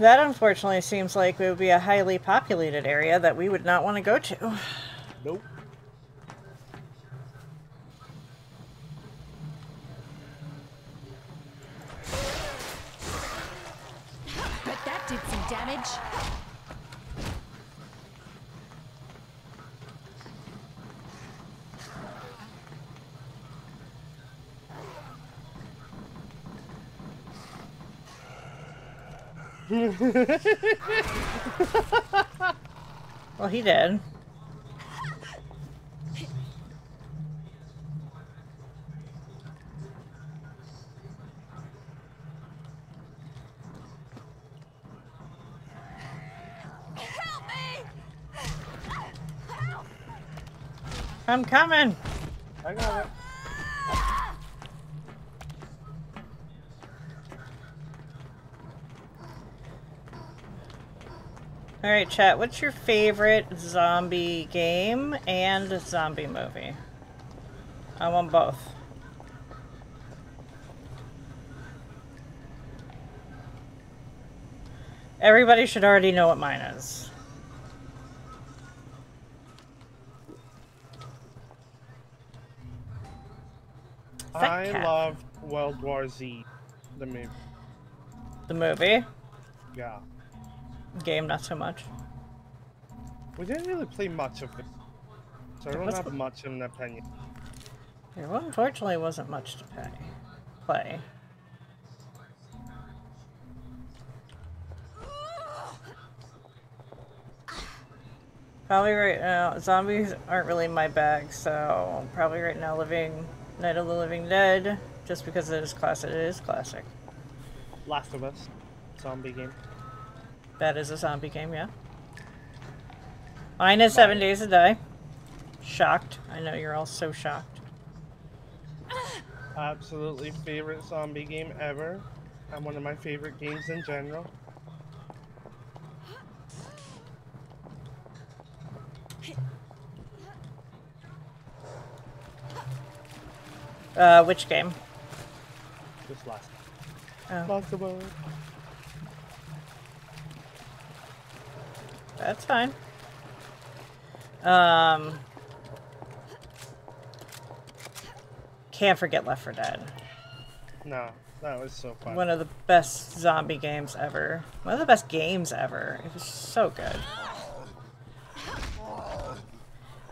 That unfortunately seems like it would be a highly populated area that we would not want to go to. nope. Bet that did some damage. Well, he did. Help me! Help! I'm coming. I got it. All right, chat. What's your favorite zombie game and zombie movie? I want both. Everybody should already know what mine is. I love World War Z, the movie. The movie, Yeah. Game, not so much. We didn't really play much of it. So I don't have the- much of an opinion. There well, unfortunately wasn't much to pay. Play. Probably right now, zombies aren't really my bag, so probably right now living Night of the Living Dead, just because it is classic. It is classic. Last of Us, zombie game. That is a zombie game, yeah. Mine is Seven Days to Die. Shocked. I know you're all so shocked. Absolutely favorite zombie game ever, and one of my favorite games in general. Uh, which game? Just last. Oh. Last of Us. That's fine. Um, can't forget Left 4 Dead. No, that was so fun. One of the best zombie games ever. One of the best games ever. It was so good.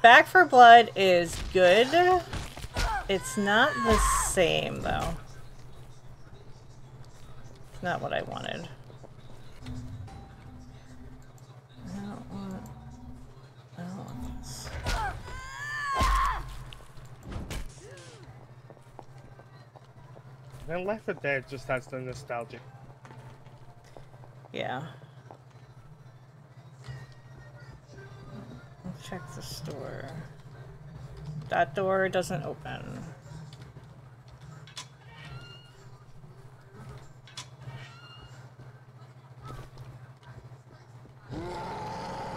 Back 4 Blood is good. It's not the same, though. It's not what I wanted. And Left 4 Dead just has the nostalgia. Yeah. Let's check the store. That door doesn't open.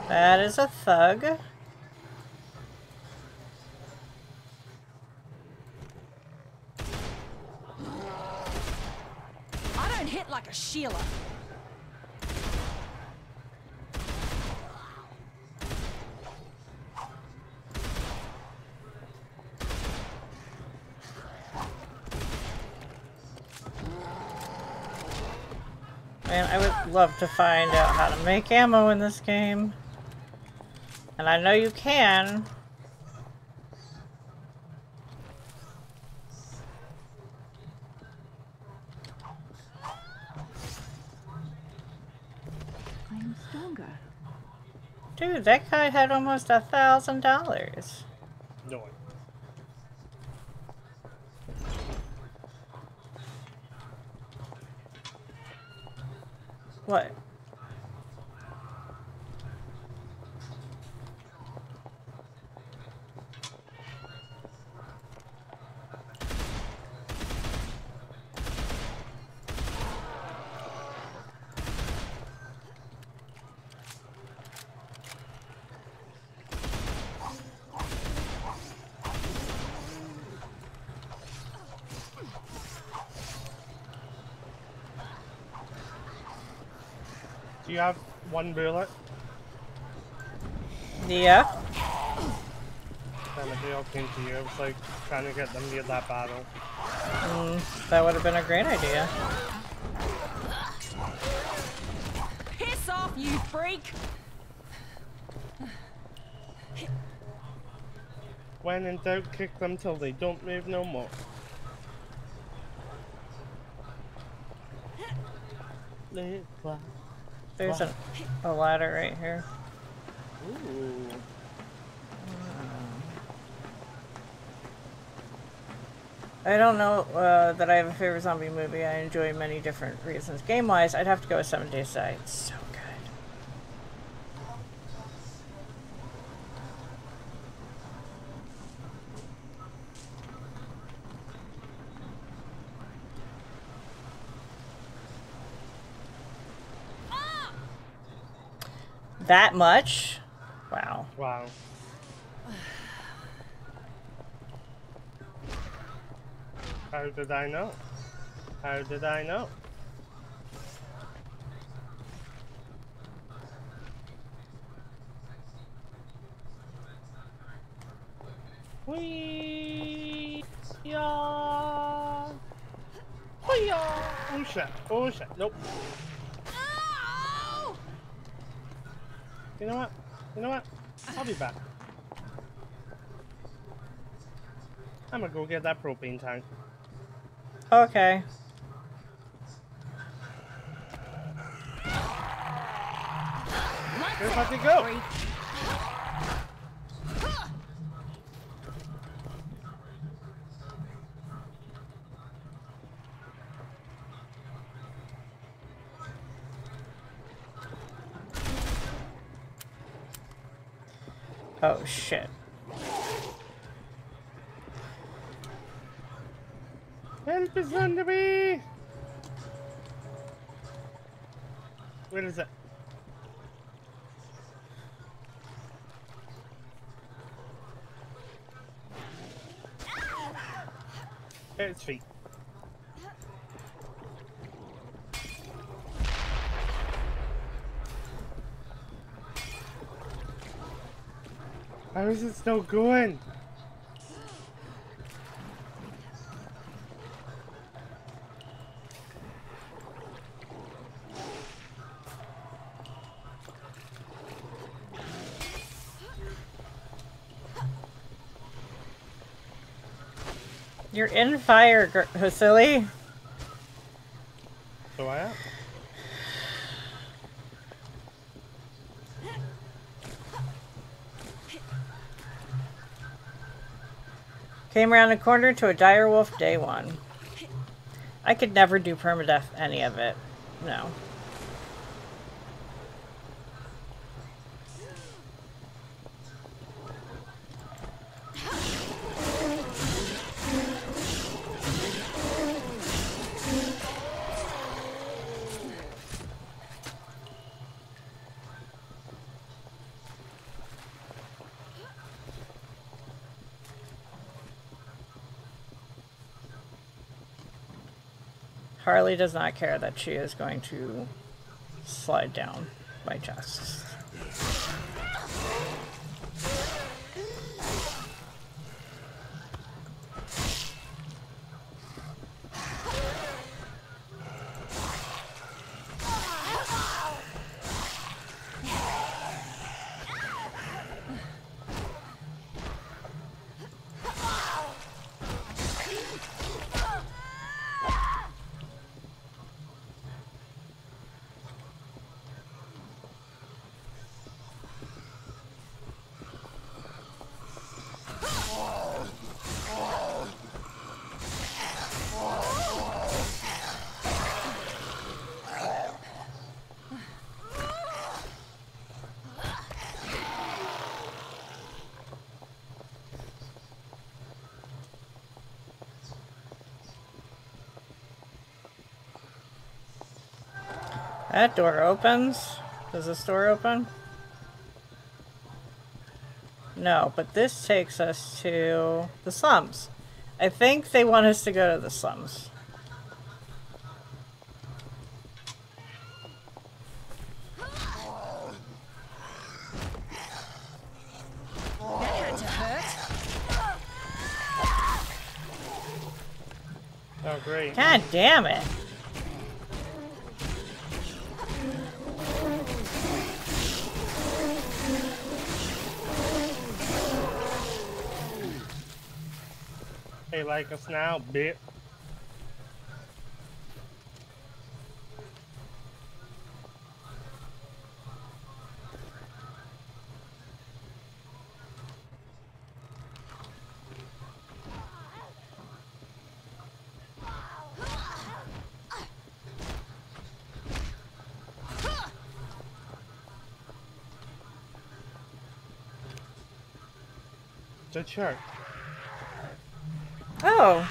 That is a thug. Hit like a Sheila. Man, I would love to find out how to make ammo in this game. And I know you can. Dude, that guy had almost a thousand dollars. No. What? Do you have one bullet? Yeah. Then if they all came to you, I was like trying to get them near that battle. Mm, that would have been a great idea. Piss off, you freak! When in doubt, kick them till they don't move no more. Live life. There's a, a ladder right here. Ooh. I don't know uh, that I have a favorite zombie movie. I enjoy many different reasons. Game wise, I'd have to go with Seven Days to Die. It's so good. That much? Wow. Wow. How did I know? How did I know? Whee! Yeah! Hoo-yah! Oh shit! Oh shit! Nope. You know what? You know what? I'll be back. I'm gonna go get that propane tank. Okay. Here's how to go. Oh shit. Help is under me! Where is it? It's feet. How is it still going? You're in fire, Gr- Vasily. So I am. Came around the corner to a dire wolf day one. I could never do permadeath any of it. No. Harley does not care that she is going to slide down my chest. That door opens. Does this door open? No, but this takes us to the slums. I think they want us to go to the slums. That had to hurt. Oh, great. God damn it. Like us now, bitch. The shark. Oh.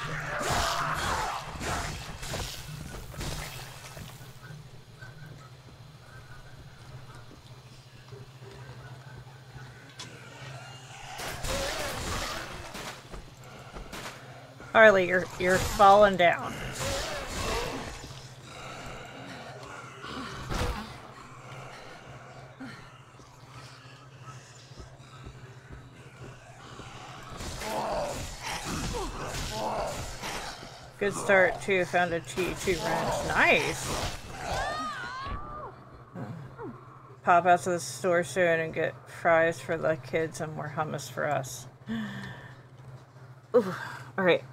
Harley, you're you're falling down. Good start too. Found a T2 wrench. Nice. Pop out to the store soon and get fries for the kids and more hummus for us. Ooh, All right.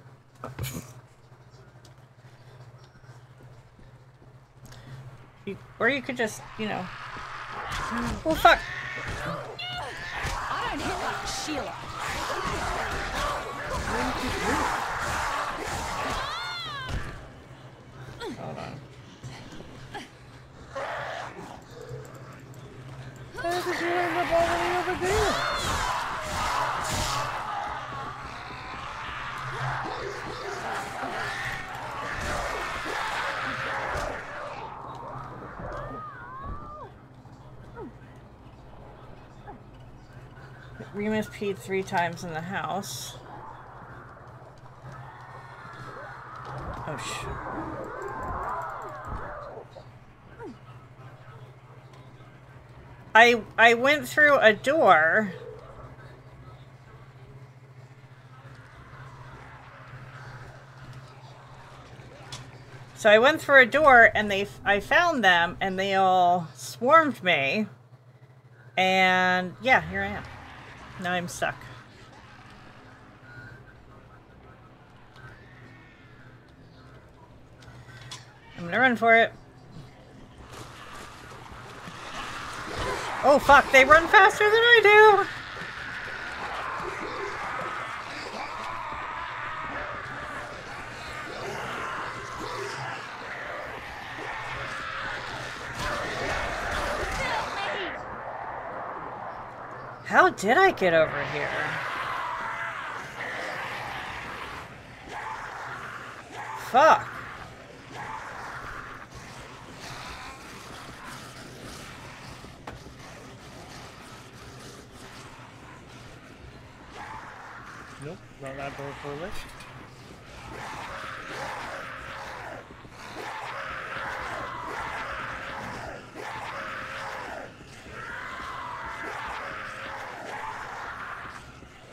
You, or you could just, you know. Well, fuck. I don't like Sheila. Hold on. How did you end up all the way over there? Remus peed three times in the house. Oh sh. I I went through a door. So I went through a door and they I found them and they all swarmed me. And yeah, here I am. Now I'm stuck. I'm gonna run for it. Oh fuck, they run faster than I do! How did I get over here? Fuck. Nope, not that door fully.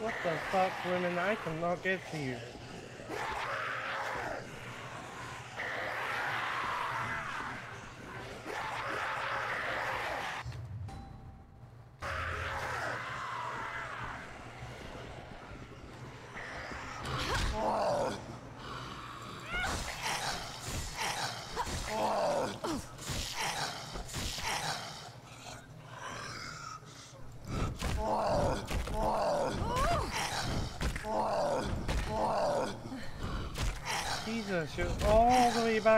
What the fuck, women? I cannot get to you. Jesus, you're all the way back here. You know how far his ran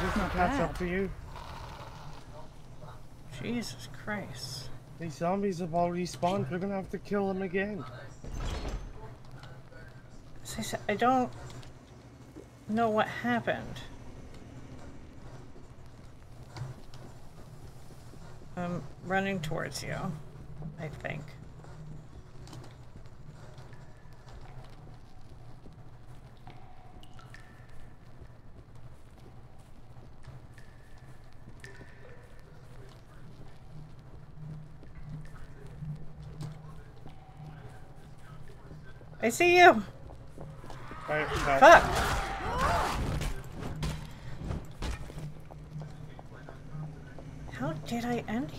just to catch up to you? Jesus Christ. These zombies have all respawned. We're gonna have to kill them again. I don't know what happened. I'm running towards you, I think. I see you. Right. Fuck.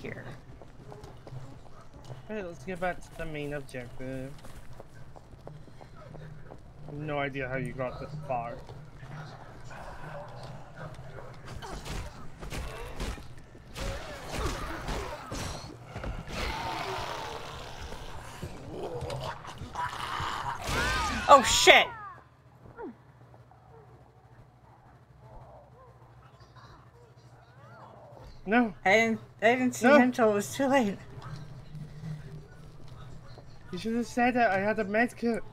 Here? Right, let's get back to the main objective. No idea how you got this far. Oh shit! No. I didn't I didn't see No. him until it was too late. You should have said it. I had a med kit.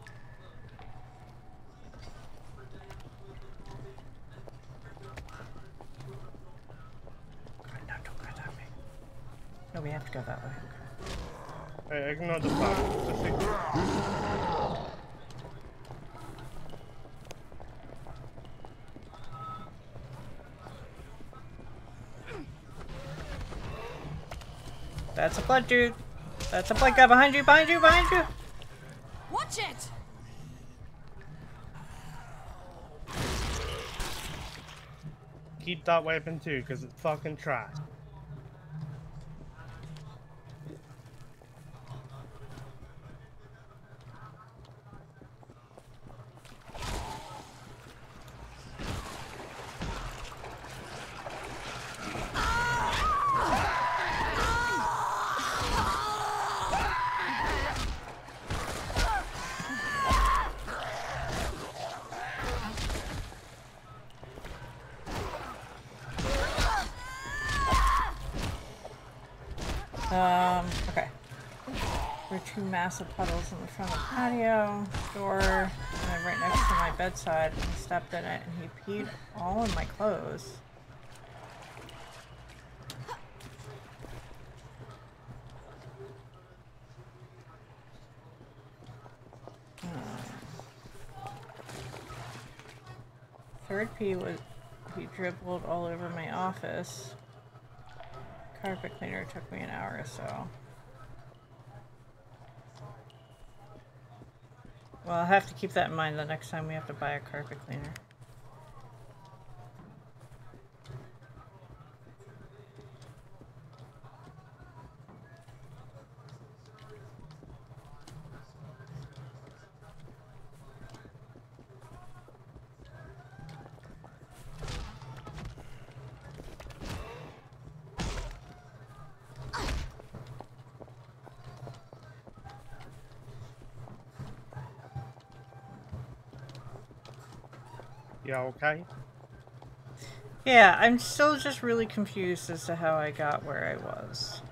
blood dude. That's a blood guy behind you, behind you, behind you. Watch it. Keep that weapon too, because it's fucking trash. Bedside. And he stepped in it, and he peed all in my clothes. Hmm. Third pee was he dribbled all over my office. Carpet cleaner took me an hour or so. Well, I'll have to keep that in mind the next time we have to buy a carpet cleaner. Yeah, okay. Yeah, I'm still just really confused as to how I got where I was.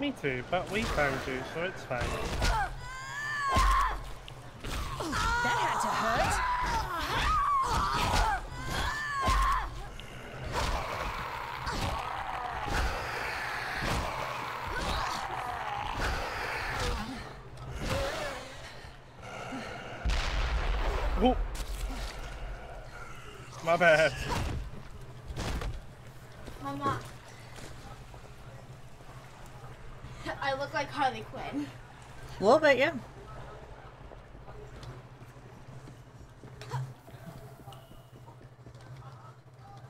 Me too, but we found you, so it's fine. That had to hurt. Oh. My bad. Mama. I look like Harley Quinn. A little bit, yeah.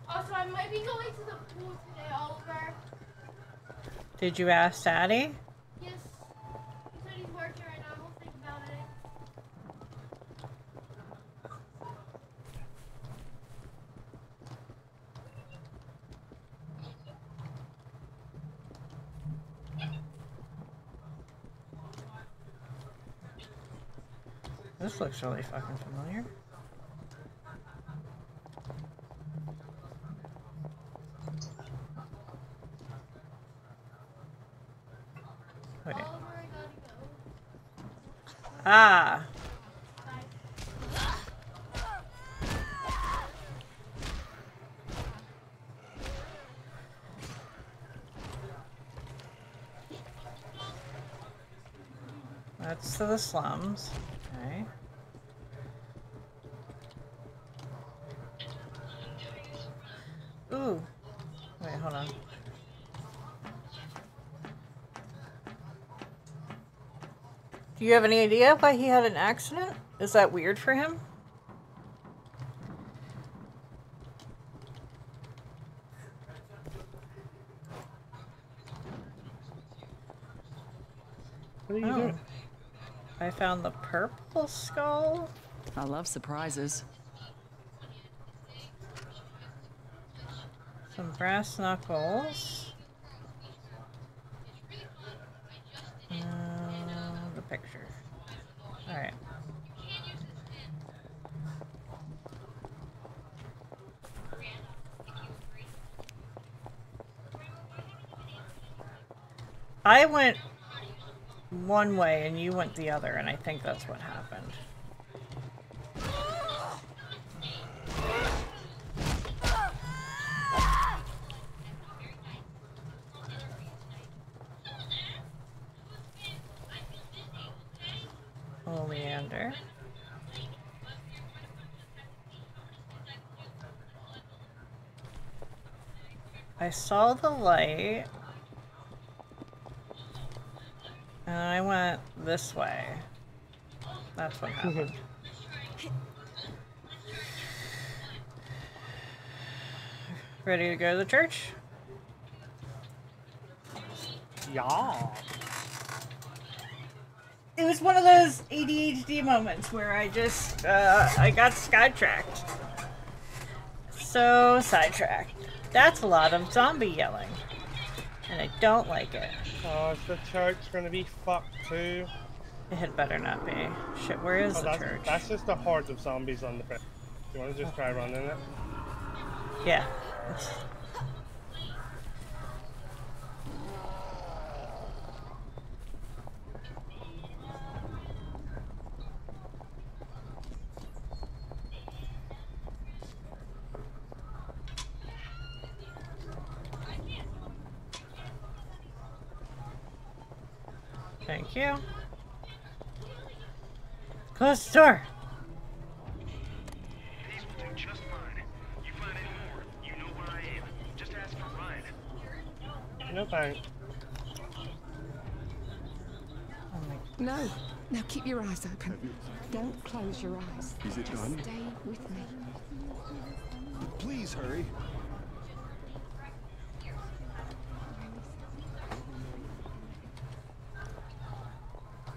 Also, I might be going to the pool today, Oliver. Did you ask Daddy? Yes. He said he's working right now. We'll think about it. This looks really fucking familiar. Go. Ah. That's to the slums. Okay. Ooh. Wait, hold on. Do you have any idea why he had an accident? Is that weird for him? What are you Oh. doing? I found the purple skull. I love surprises. Some brass knuckles. Uh, the picture. Alright. I went one way and you went the other, and I think that's what happened. Oh, Oleander. I saw the light. And I went this way. That's what happened. Ready to go to the church? Yeah. It was one of those ADHD moments where I just uh, I got sidetracked. So sidetracked. That's a lot of zombie yelling, and I don't like it. Oh, is the church gonna be fucked too? It had better not be. Shit, where is Oh, the that's, church? that's just the horde of zombies on the bridge. Do you wanna just try running it? Yeah. Thank close your eyes. Is it Just done? Stay with me. Please hurry.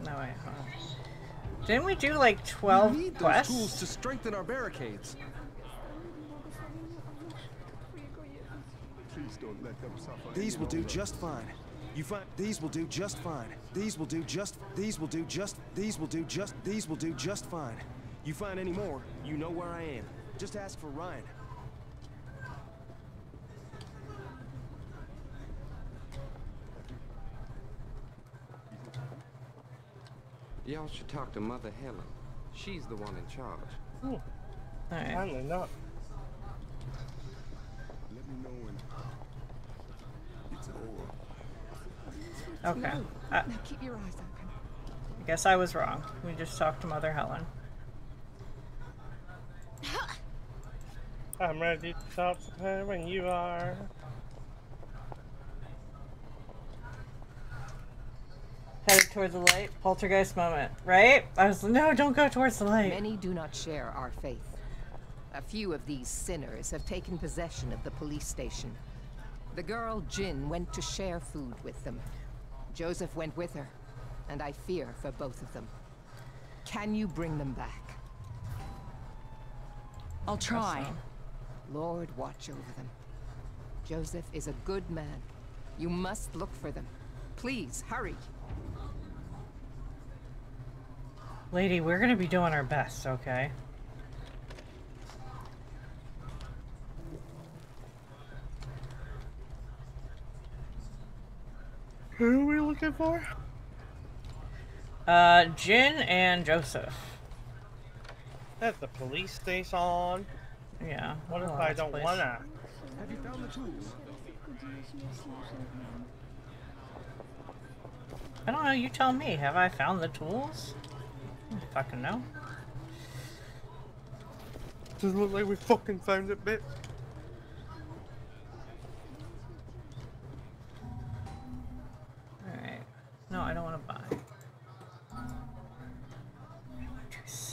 No, wait, hold. Didn't we do like 12 we need those quests? tools to strengthen our barricades. Please don't let them suffer. These will do just fine. You find these will do just fine. These will do just these will do just these will do just these will do just fine. You find any more, you know where I am. Just ask for Ryan. Y'all should talk to Mother Helen. She's the one in charge. Ooh, Alright. apparently not. Let me know when it's over. Okay. No. Uh, now keep your eyes open. I guess I was wrong. We just talked to Mother Helen. I'm ready to talk to her when you are. Headed toward the light. Poltergeist moment, right? I was no, don't go towards the light. Many do not share our faith. A few of these sinners have taken possession of the police station. The girl Jin went to share food with them. Joseph went with her, and I fear for both of them. Can you bring them back? I'll try. Lord, watch over them. Joseph is a good man. You must look for them. Please, hurry. Lady, we're gonna be doing our best, okay? Who are we looking for? Uh, Jin and Joseph. At the police station. Yeah. What if well, I don't place. wanna? Have you found the tools? I don't know. You tell me. Have I found the tools? I fucking know. Doesn't look like we fucking found it, bitch.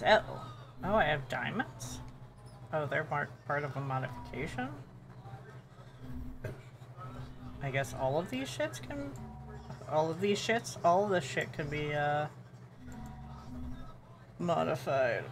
Sell. Oh, I have diamonds? Oh, they're part, part of a modification? I guess all of these shits can... All of these shits? All of this shit can be, uh... Modified.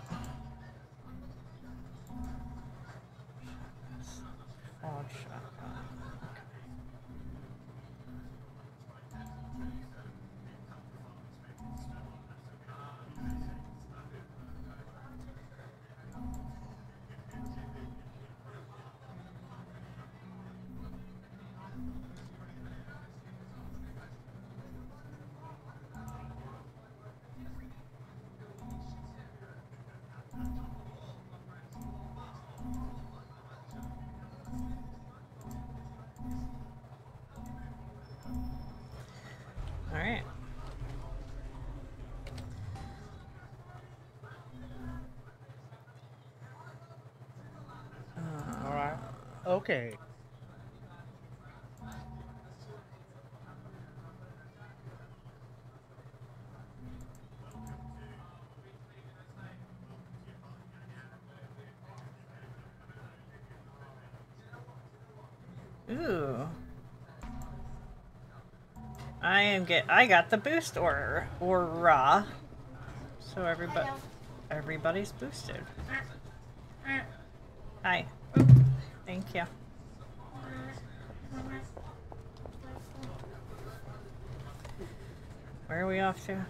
Okay. Ooh. I am get I got the boost order or raw. So everybody everybody's boosted. Hi. Thank you. Where are we off to?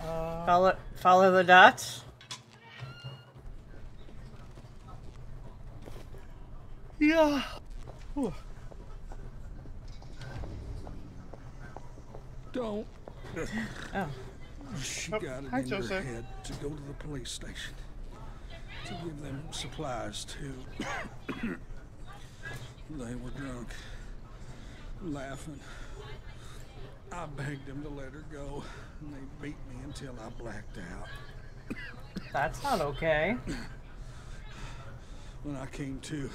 Uh, Follow follow the dots. Yeah. Whew. Don't. Oh. She Oh, got it hi, in Joseph. her head to go to the police station to give them supplies too. they were drunk, laughing. I begged them to let her go, and they beat me until I blacked out. That's not okay. When I came to,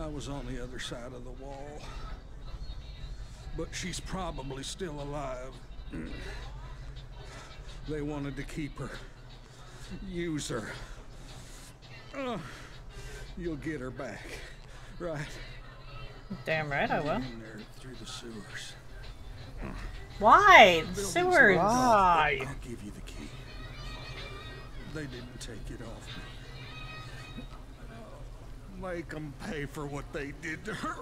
I was on the other side of the wall. But she's probably still alive. they wanted to keep her. Use her. Uh, you'll get her back, right? Damn right I will. Through the sewers. Why? Building's Sewers. Why? I'll give you the key. They didn't take it off me. Make them pay for what they did to her.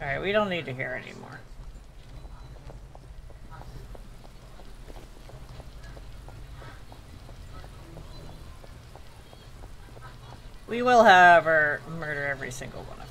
Alright, we don't need to hear anymore. We will, however, murder every single one of them.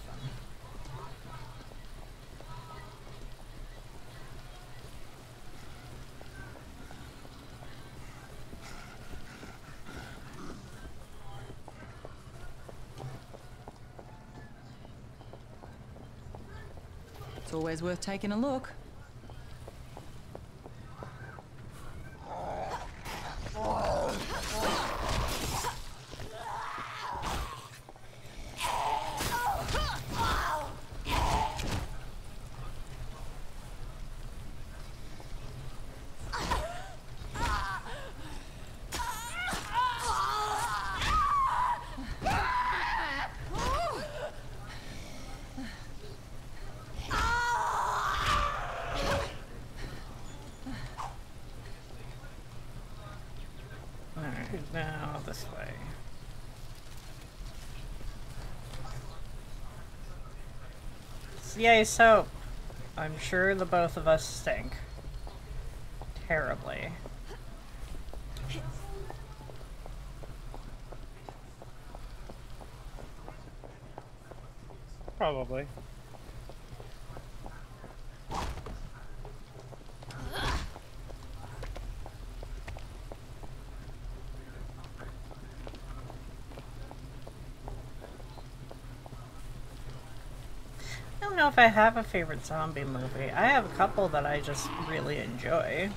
It's always worth taking a look. Yay, so I'm sure the both of us stink. Terribly. Probably. If I have a favorite zombie movie. I have a couple that I just really enjoy.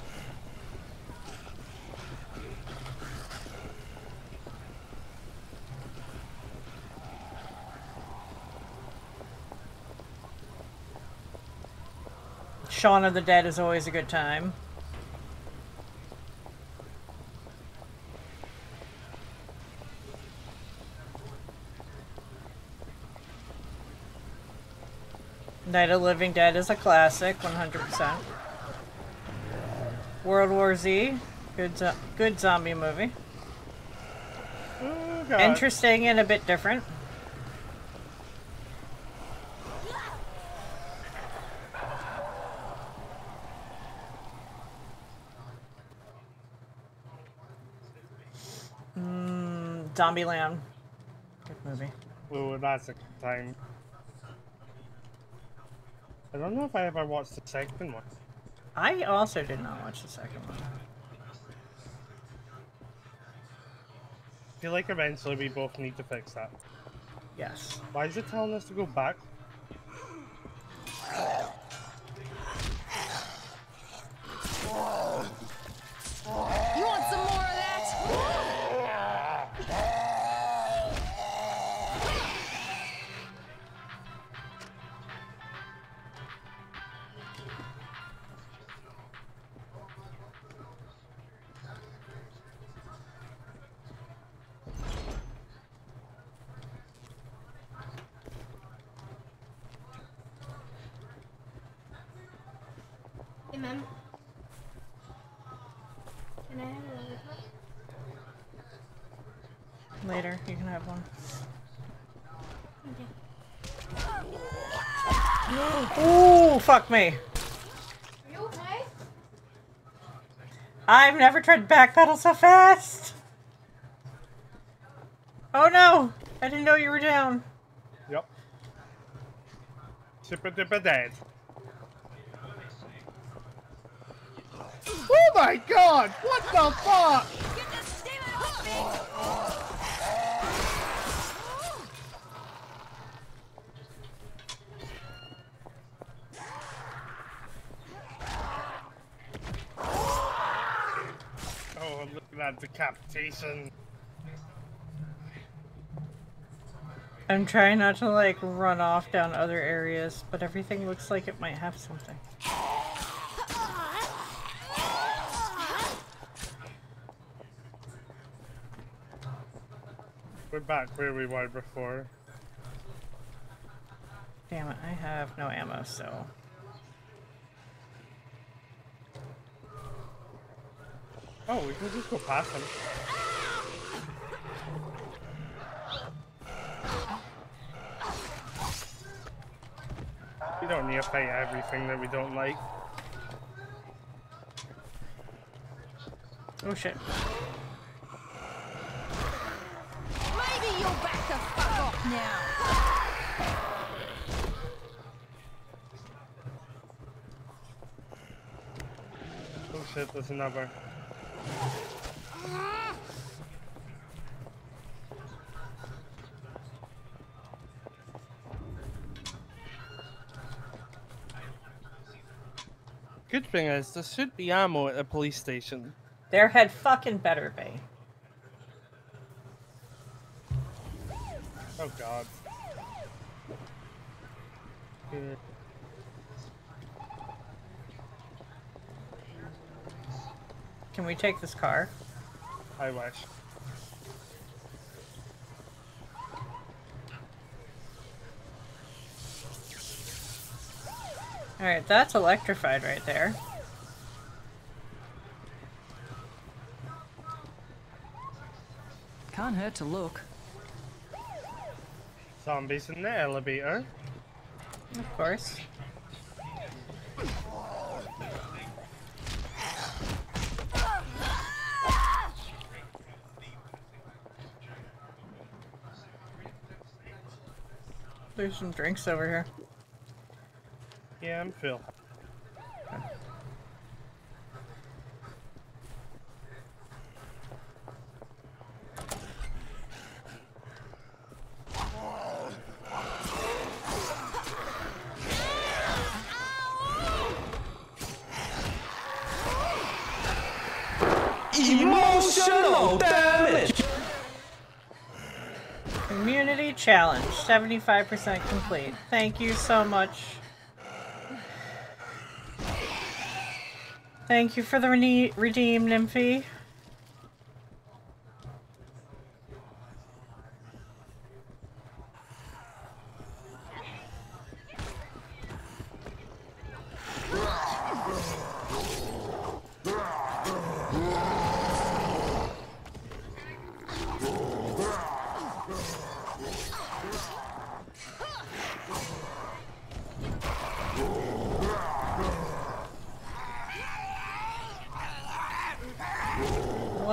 Shaun of the Dead is always a good time. Night of Living Dead is a classic, 100%. World War Z, good, zo- good zombie movie. Oh, Interesting and a bit different. Mm, Zombieland. Good movie. Ooh, that's a time. I don't know if I ever watched the second one. I also did not watch the second one. I feel like eventually we both need to fix that. Yes. Why is it telling us to go back? Fuck me. Are you okay? I've never tried to backpedal so fast. Oh no! I didn't know you were down. Yep. Super duper dead. Oh my god! What the fuck? Decapitation. I'm trying not to like run off down other areas, but everything looks like it might have something. We're back where we were before. Damn it, I have no ammo, so. Oh, we can just go past him. We don't need to fight everything that we don't like. Oh shit. Maybe you'll back the fuck off now. Oh shit, there's another. Good thing is, there should be ammo at the police station. There had fucking better be. Oh god. Good. Can we take this car? I wish. Alright, that's electrified right there. Can't hurt to look. Zombies in the elevator. Of course. There's some drinks over here. Yeah, I'm Phil. Challenge, 75% complete. Thank you so much. Thank you for the redeem, Nymphy.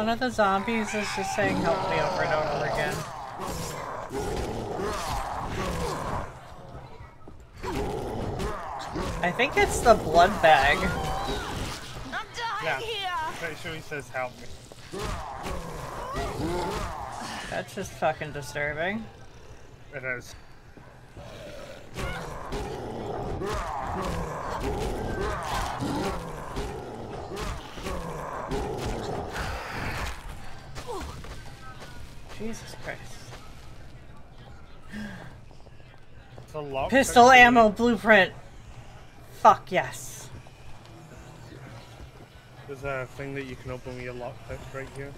One of the zombies is just saying help me over and over again. I think it's the blood bag. I'm dying yeah. Pretty sure he says help me. That's just fucking disturbing. It is. Jesus Christ. It's a lock. Pistol ammo blueprint. Fuck yes. There's a thing that you can open with your lockpick right here.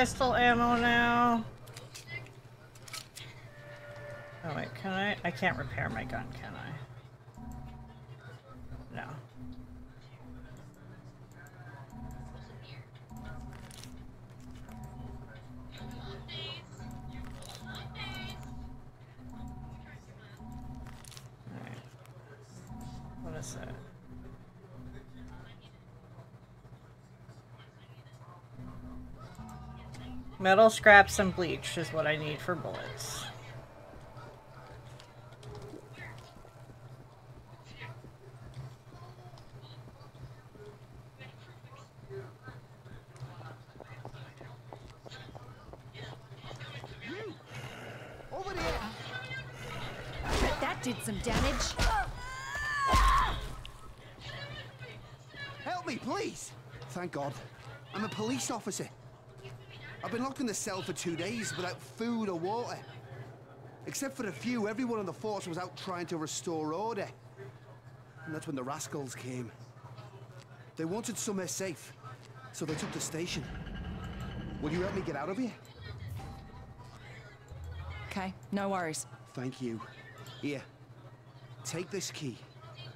Pistol ammo now. Oh wait, can I? I can't repair my gun, can Metal scraps and bleach is what I need for bullets. Over there. Bet that did some damage. Help me, please! Thank God. I'm a police officer. I've been locked in the cell for two days without food or water. Except for a few, everyone on the force was out trying to restore order. And that's when the rascals came. They wanted somewhere safe, so they took the station. Will you help me get out of here? Okay, no worries. Thank you. Here, take this key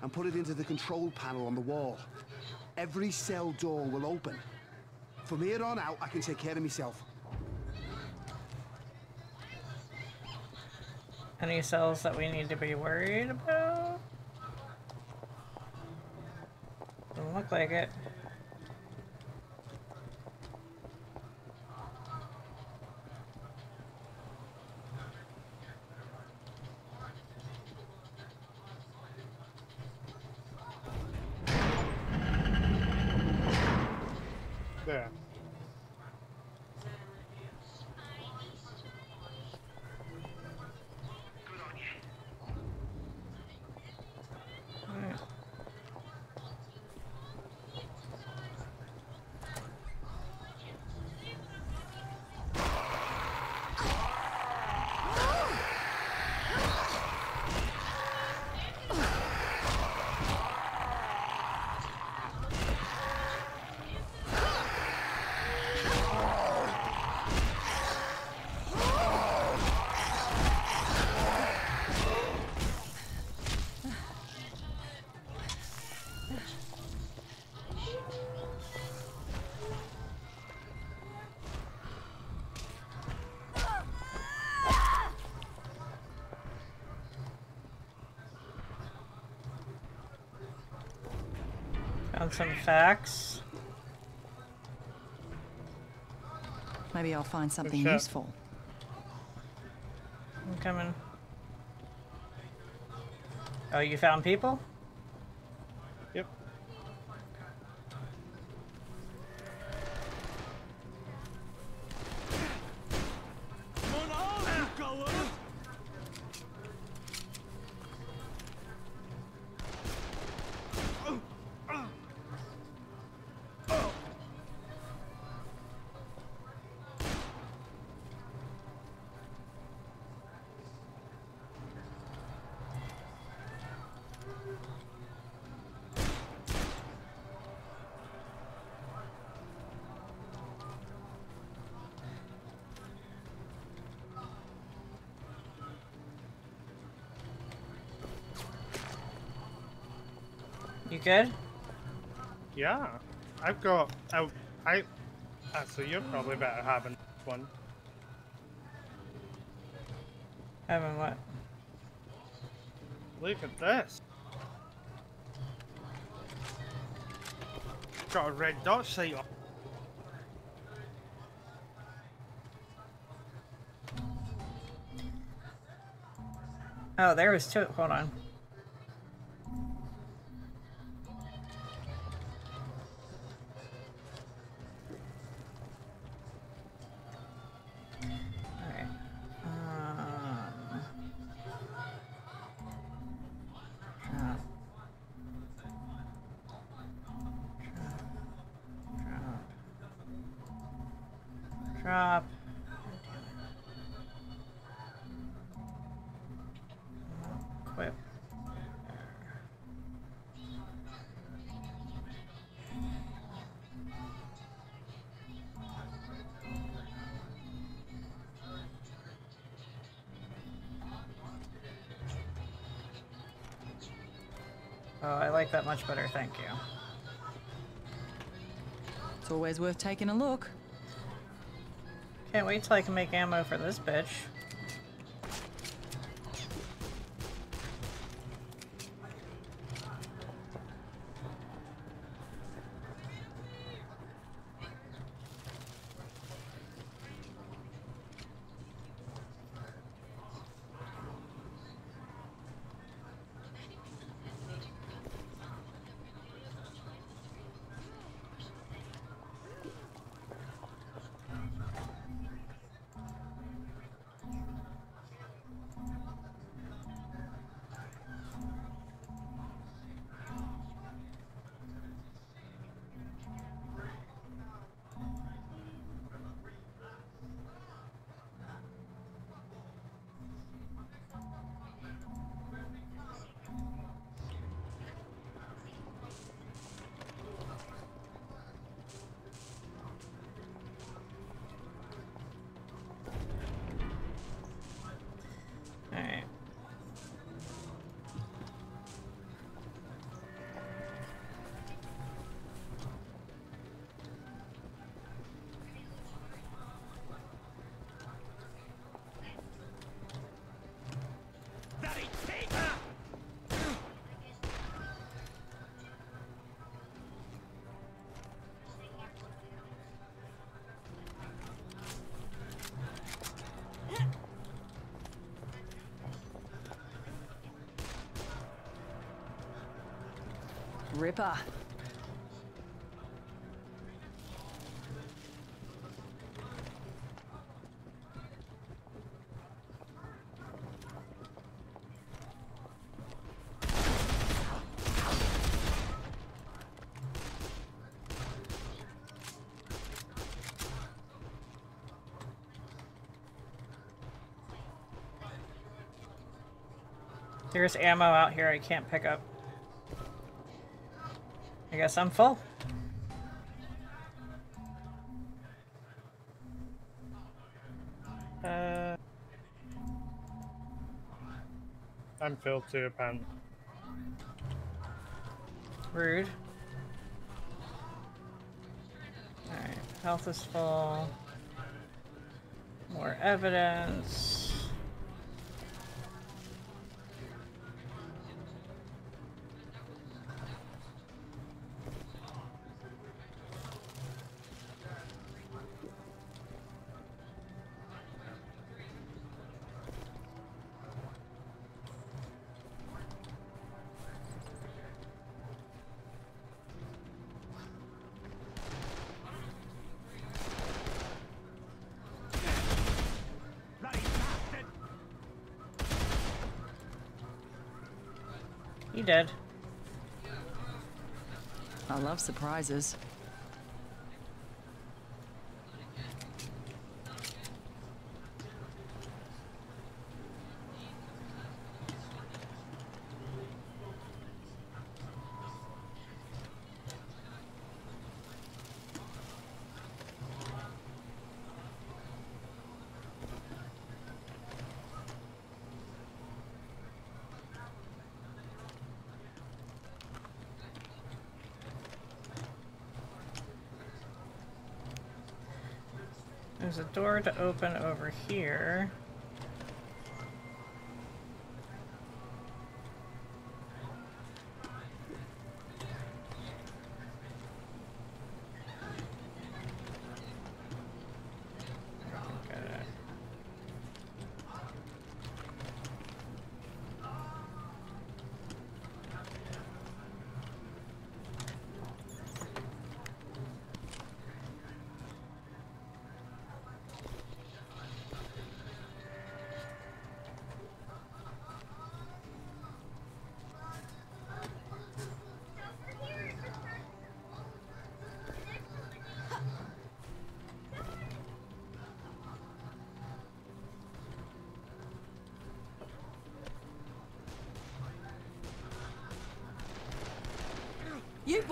and put it into the control panel on the wall. Every cell door will open. From here on out, I can take care of myself. Any cells that we need to be worried about? Doesn't look like it. Some facts. Maybe I'll find something useful. I'm coming. Oh, you found people? You good? Yeah. I've got. I. I ah, so you're probably better having one. Having what? Look at this. Got a red dot sight on. Oh, there was two. Hold on. That much better, thank you. It's always worth taking a look. Can't wait till I can make ammo for this bitch. There's ammo out here I can't pick up. I guess I'm full. Uh, I'm filled too, apparently. rude. Alright, health is full. More evidence. Did. I love surprises. There's a door to open over here.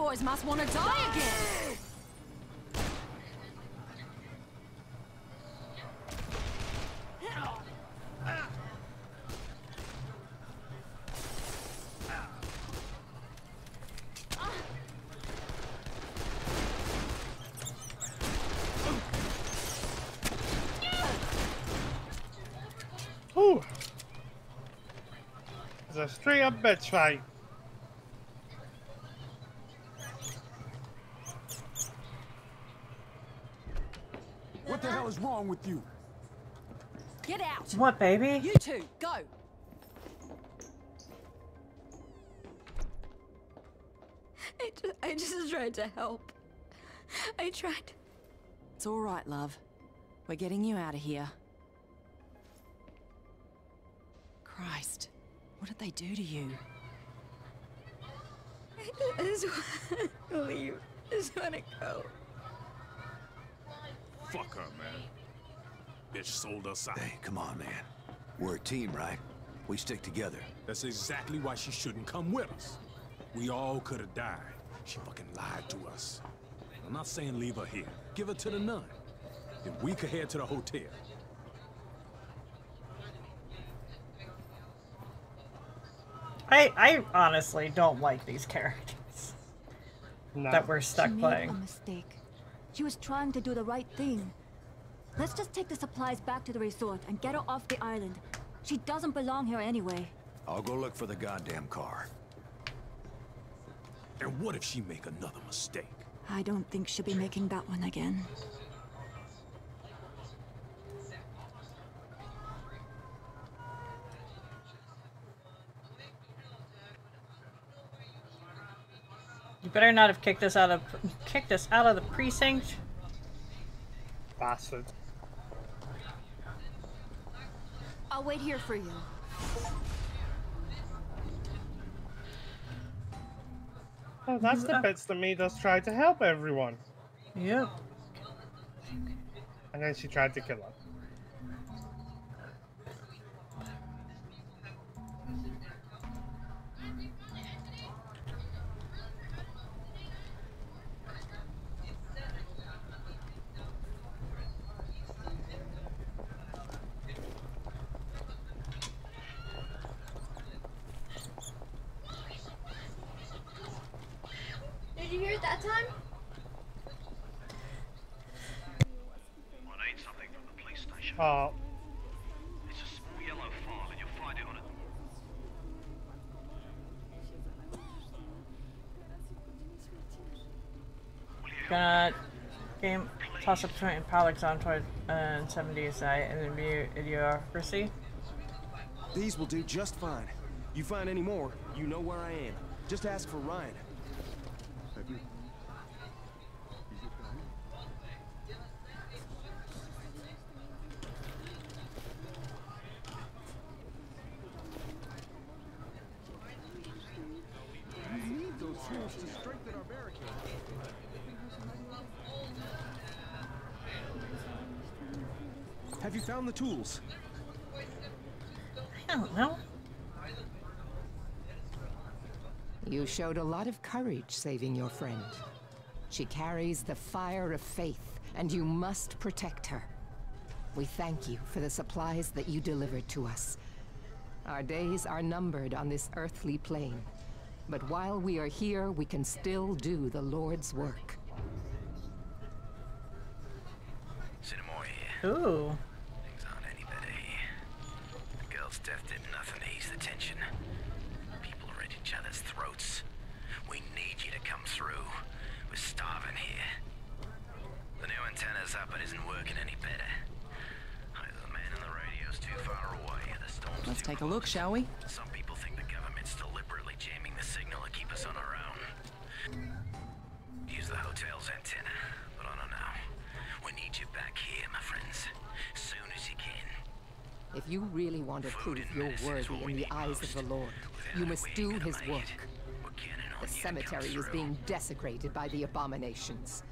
Boys must want to die again. It's a straight up bitch fight. What the hell is wrong with you? Get out. What, baby? You two, go. I just, I just tried to help. I tried. It's all right, love. We're getting you out of here. Christ, what did they do to you? I just want to leave. I just want to go. Fuck her, man. Bitch sold us out. Hey, come on, man. We're a team, right? We stick together. That's exactly why she shouldn't come with us. We all could have died. She fucking lied to us. I'm not saying leave her here. Give her to the nun. Then we could head to the hotel. I I honestly don't like these characters that we're stuck she made playing. a mistake. She was trying to do the right thing. Let's just take the supplies back to the resort and get her off the island. She doesn't belong here anyway. I'll go look for the goddamn car. And what if she make another mistake? I don't think she'll be making that one again. You better not have kicked us out of kicked us out of the precinct. Bastard. I'll wait here for you. Oh, that's the bits that me us try to help everyone. Yep. And then she tried to kill us. Did you hear it that time? I need something from the police station. Oh, It's a small yellow file and you'll find it on it. Gonna game toss up between Palexon toward and 70s I and idiocracy. These will do just fine. You find any more, you know where I am. Just ask for Ryan. Have you? We need those tools to strengthen our barricade. Have you found the tools? I don't know. You showed a lot of courage saving your friend. She carries the fire of faith, and you must protect her. We thank you for the supplies that you delivered to us. Our days are numbered on this earthly plane, but while we are here, we can still do the Lord's work. Cinnamore. Ooh. Shall we? Some people think the government's deliberately jamming the signal to keep us on our own. Use the hotel's antenna, but I don't know. We need you back here, my friends. Soon as you can. If you really want to prove you're worthy in the eyes of the Lord, you must do his work. The cemetery is being desecrated by the abominations.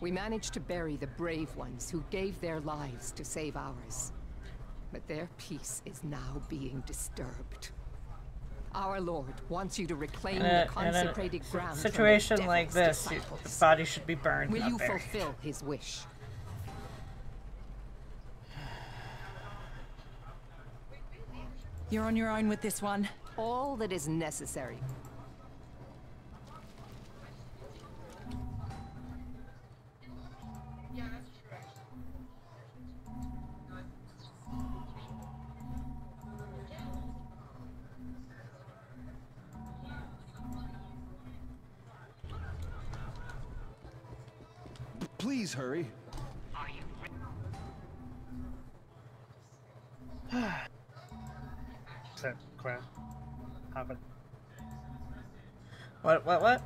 We managed to bury the brave ones who gave their lives to save ours. But their peace is now being disturbed. Our Lord wants you to reclaim a, the in a consecrated ground. from the situation like devil's this, you, disciples. the body should be burned. Will you buried. fulfill his wish? You're on your own with this one. All that is necessary. Please hurry. Except crap. Haven't. What? What? What?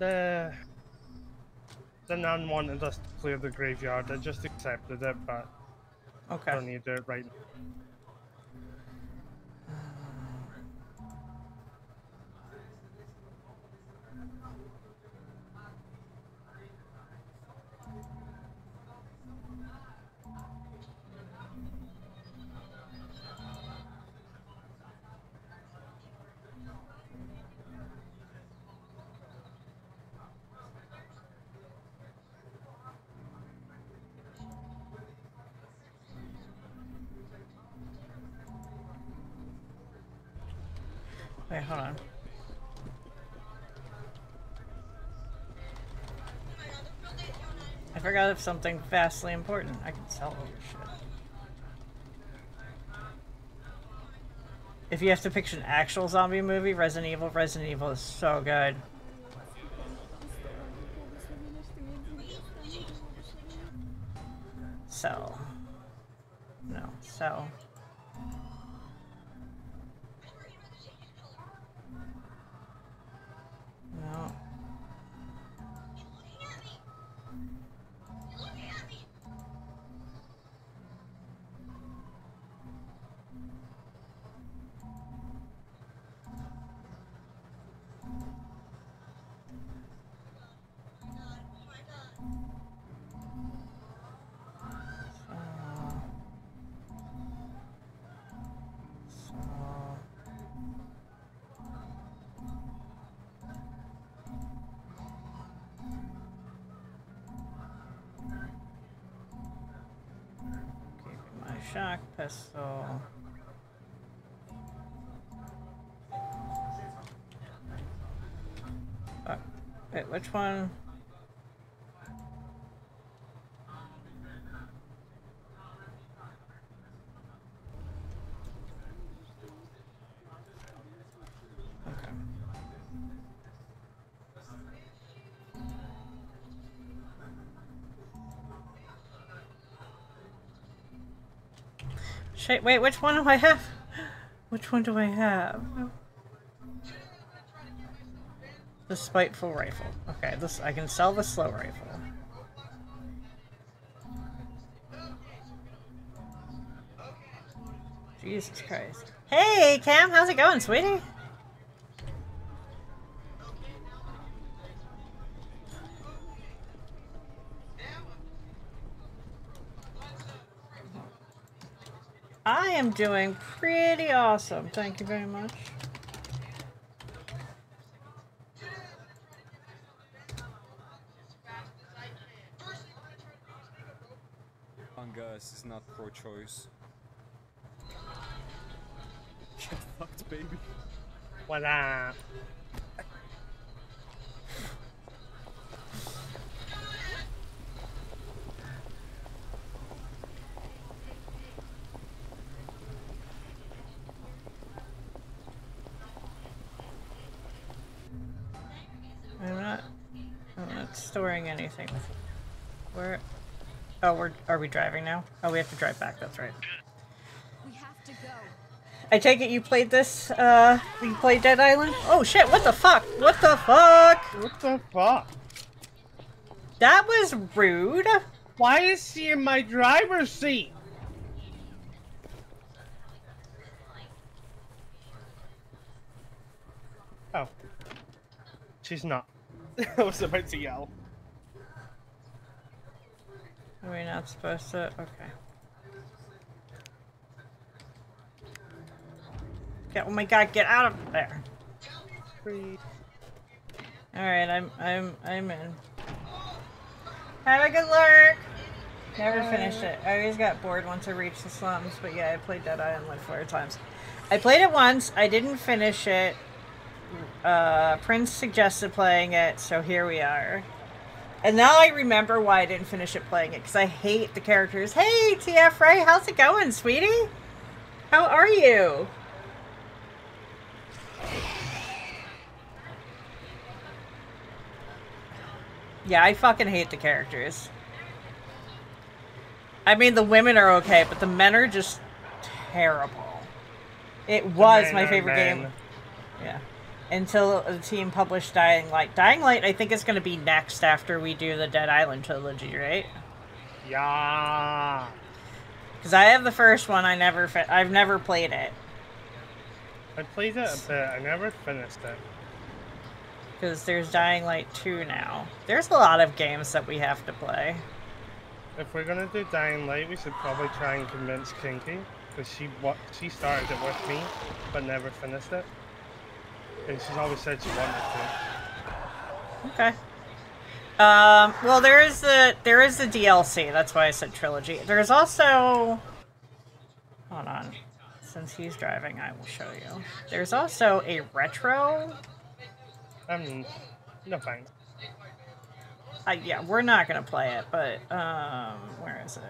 The the nun wanted us to clear the graveyard. I just accepted it, but okay. don't need to do it right now. Of something vastly important. I can sell all this shit. If you have to picture an actual zombie movie, Resident Evil, Resident Evil is so good. Sell. No, sell. Pistol. Fuck. Wait, which one? Wait, which one do I have? Which one do I have? The spiteful rifle. Okay, this I can sell the slow rifle. Jesus Christ. Hey, Cam, how's it going, sweetie? Doing pretty awesome. Thank you very much. Angus is not pro-choice. Get fucked, baby. What up? Storing anything. Where? Oh, we're. Are we driving now? Oh, we have to drive back. That's right. We have to go. I take it you played this. Uh, you played Dead Island. Oh shit! What the fuck? What the fuck? What the fuck? That was rude. Why is she in my driver's seat? Oh. She's not. I was about to yell. Are we not supposed to? Okay. Get, oh my god, get out of there. Alright, I'm I'm I'm in. Have a good lurk! Never finished it. I always got bored once I reached the slums, but yeah, I played Dead Island like four times. I played it once, I didn't finish it. Uh, Prince suggested playing it, so here we are. And now I remember why I didn't finish it playing it, because I hate the characters. Hey, TF Ray, how's it going, sweetie? How are you? Yeah, I fucking hate the characters. I mean, the women are okay, but the men are just terrible. It was my favorite game. Yeah. Until the team published Dying Light. Dying Light, I think, is going to be next after we do the Dead Island trilogy, right? Yeah. Because I have the first one. I never, I've never played it. I played it a bit. I never finished it. Because there's Dying Light 2 now. There's a lot of games that we have to play. If we're gonna do Dying Light, we should probably try and convince Kinky, because she wa- she started it with me, but never finished it. And she's always said she wanted to. Okay. Um, well, there is the there is the DLC. That's why I said trilogy. There's also. Hold on. Since he's driving, I will show you. There's also a retro. Um, no thanks. Uh, yeah, we're not gonna play it, but um, where is it?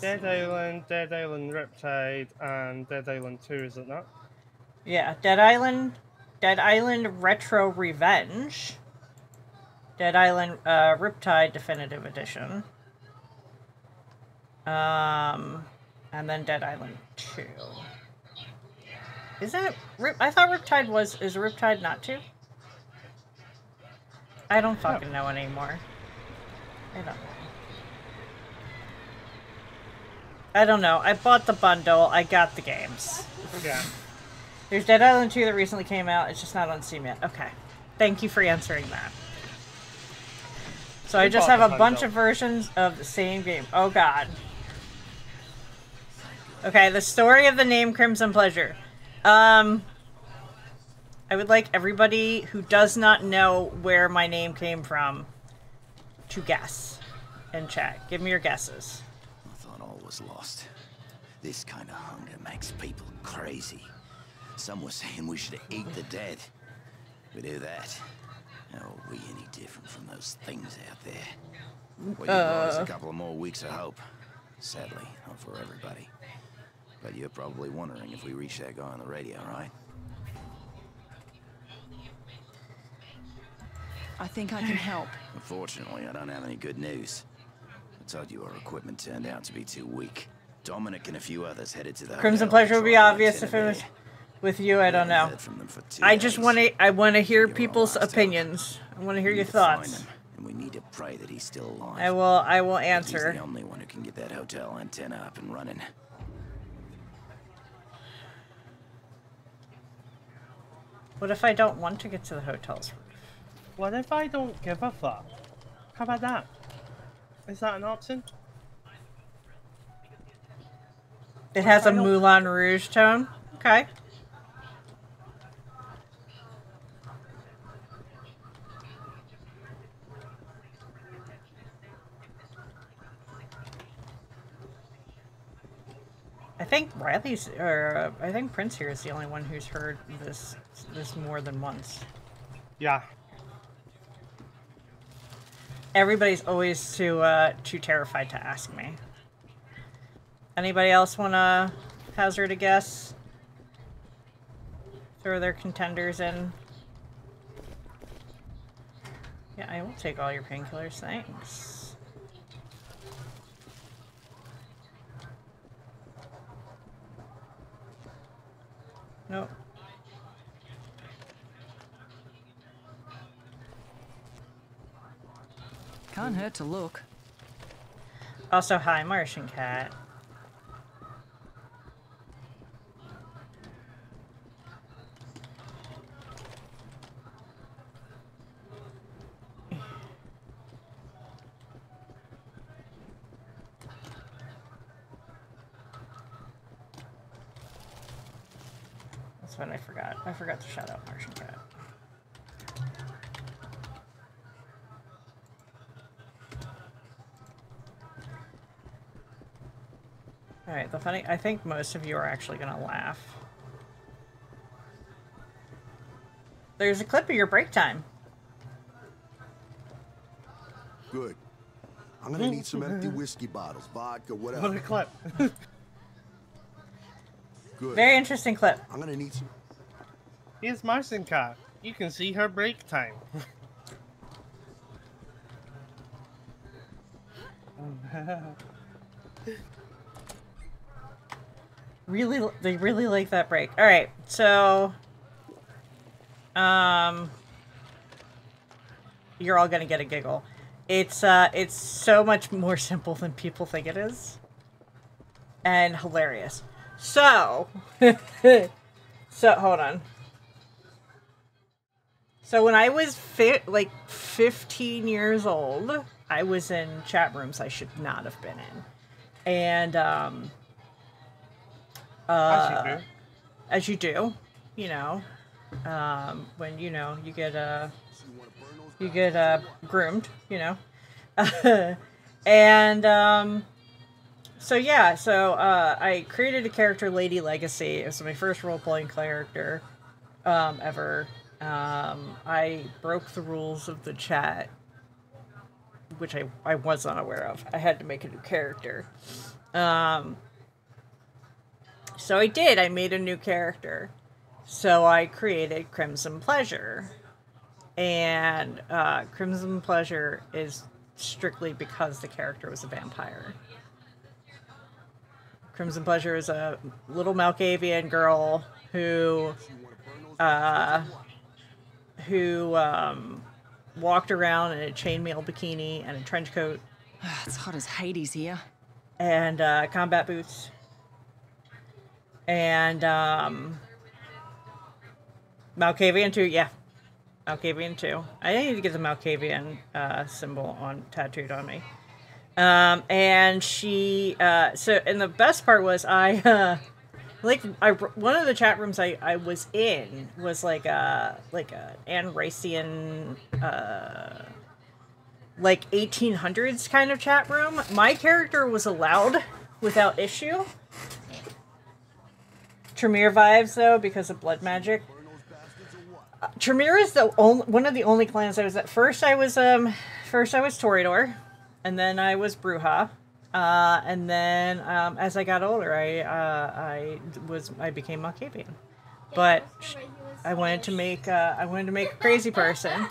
Dead Island, Dead Island Riptide, and Dead Island 2, is it not? Yeah, Dead Island, Dead Island Retro Revenge, Dead Island uh, Riptide Definitive Edition, um, and then Dead Island Two. Is that Rip? I thought Riptide was. Is Riptide not two? I don't fucking know anymore. I don't know. I don't know. I bought the bundle. I got the games. Yeah. There's Dead Island 2 that recently came out. It's just not on Steam yet. Okay. Thank you for answering that. So I just have a bunch of versions of the same game. Oh god. Okay, the story of the name Crymson Pleasure. Um I would like everybody who does not know where my name came from to guess in chat. Give me your guesses. I thought all was lost. This kind of hunger makes people crazy. Some were saying we should eat the dead. We do that. How are we any different from those things out there? Well, you brought us Uh. a couple of more weeks of hope. Sadly, not for everybody. But you're probably wondering if we reach that guy on the radio, right? I think I can help. Unfortunately, I don't have any good news. I told you our equipment turned out to be too weak. Dominic and a few others headed to the Crymson Pleasure would be obvious if it was with you. I don't know. heard from them for two I just want to. I want to hear people's opinions. I want to hear your need to find thoughts. and we need to pray that he's still alive. I will. I will answer. He's the only one who can get that hotel antenna up and running. What if I don't want to get to the hotel's roof? What if I don't give a fuck? How about that? Is that an option? It has a Moulin Rouge tone. Okay. I think Riley's, or uh, I think Prince here is the only one who's heard this this more than once. Yeah. Everybody's always too uh, too terrified to ask me. Anybody else want to hazard a guess? Throw their contenders in. Yeah, I will take all your painkillers, thanks. Nope. Can't hurt to look. Also, hi, Martian Cat. Let's That's what I forgot. I forgot to shout out Martian Cat. Alright, the funny I think most of you are actually gonna laugh. There's a clip of your break time. Good. I'm gonna need some empty whiskey bottles, vodka, whatever. What a clip. Good. Very interesting clip. I'm gonna need some. Here's Martian Cat. You can see her break time. Really, they really like that break. All right, so, um, you're all gonna get a giggle. It's uh, it's so much more simple than people think it is, and hilarious. So, so hold on. So when I was fit, like 15 years old, I was in chat rooms I should not have been in, and um, As you uh, do. as you do, you know, um, when you know you get uh, you get uh, groomed, you know, and um, so yeah, so uh, I created a character, Lady Legacy. It was my first role playing character um, ever. Um, I broke the rules of the chat, which I, I was not aware of. I had to make a new character. Um, so I did. I made a new character. So I created Crymson Pleasure. And uh, Crymson Pleasure is strictly because the character was a vampire. Crymson Pleasure is a little Malkavian girl who uh, who um, walked around in a chainmail bikini and a trench coat it's hot as Hades here. and uh, combat boots. And um, Malkavian too, yeah. Malkavian too. I need to get the Malkavian uh, symbol on tattooed on me. Um, and she, uh, so, and the best part was I, uh, like, I, one of the chat rooms I, I was in was like a, like a Anne Racian, uh, like 1800s kind of chat room. My character was allowed without issue. Tremere vibes though because of blood magic. Uh, Tremere is the only one of the only clans I was at. First I was um first I was Toreador, and then I was Brujah. Uh, and then um, as I got older, I uh, I was I became Malkavian, but I wanted to make uh, I wanted to make a crazy person.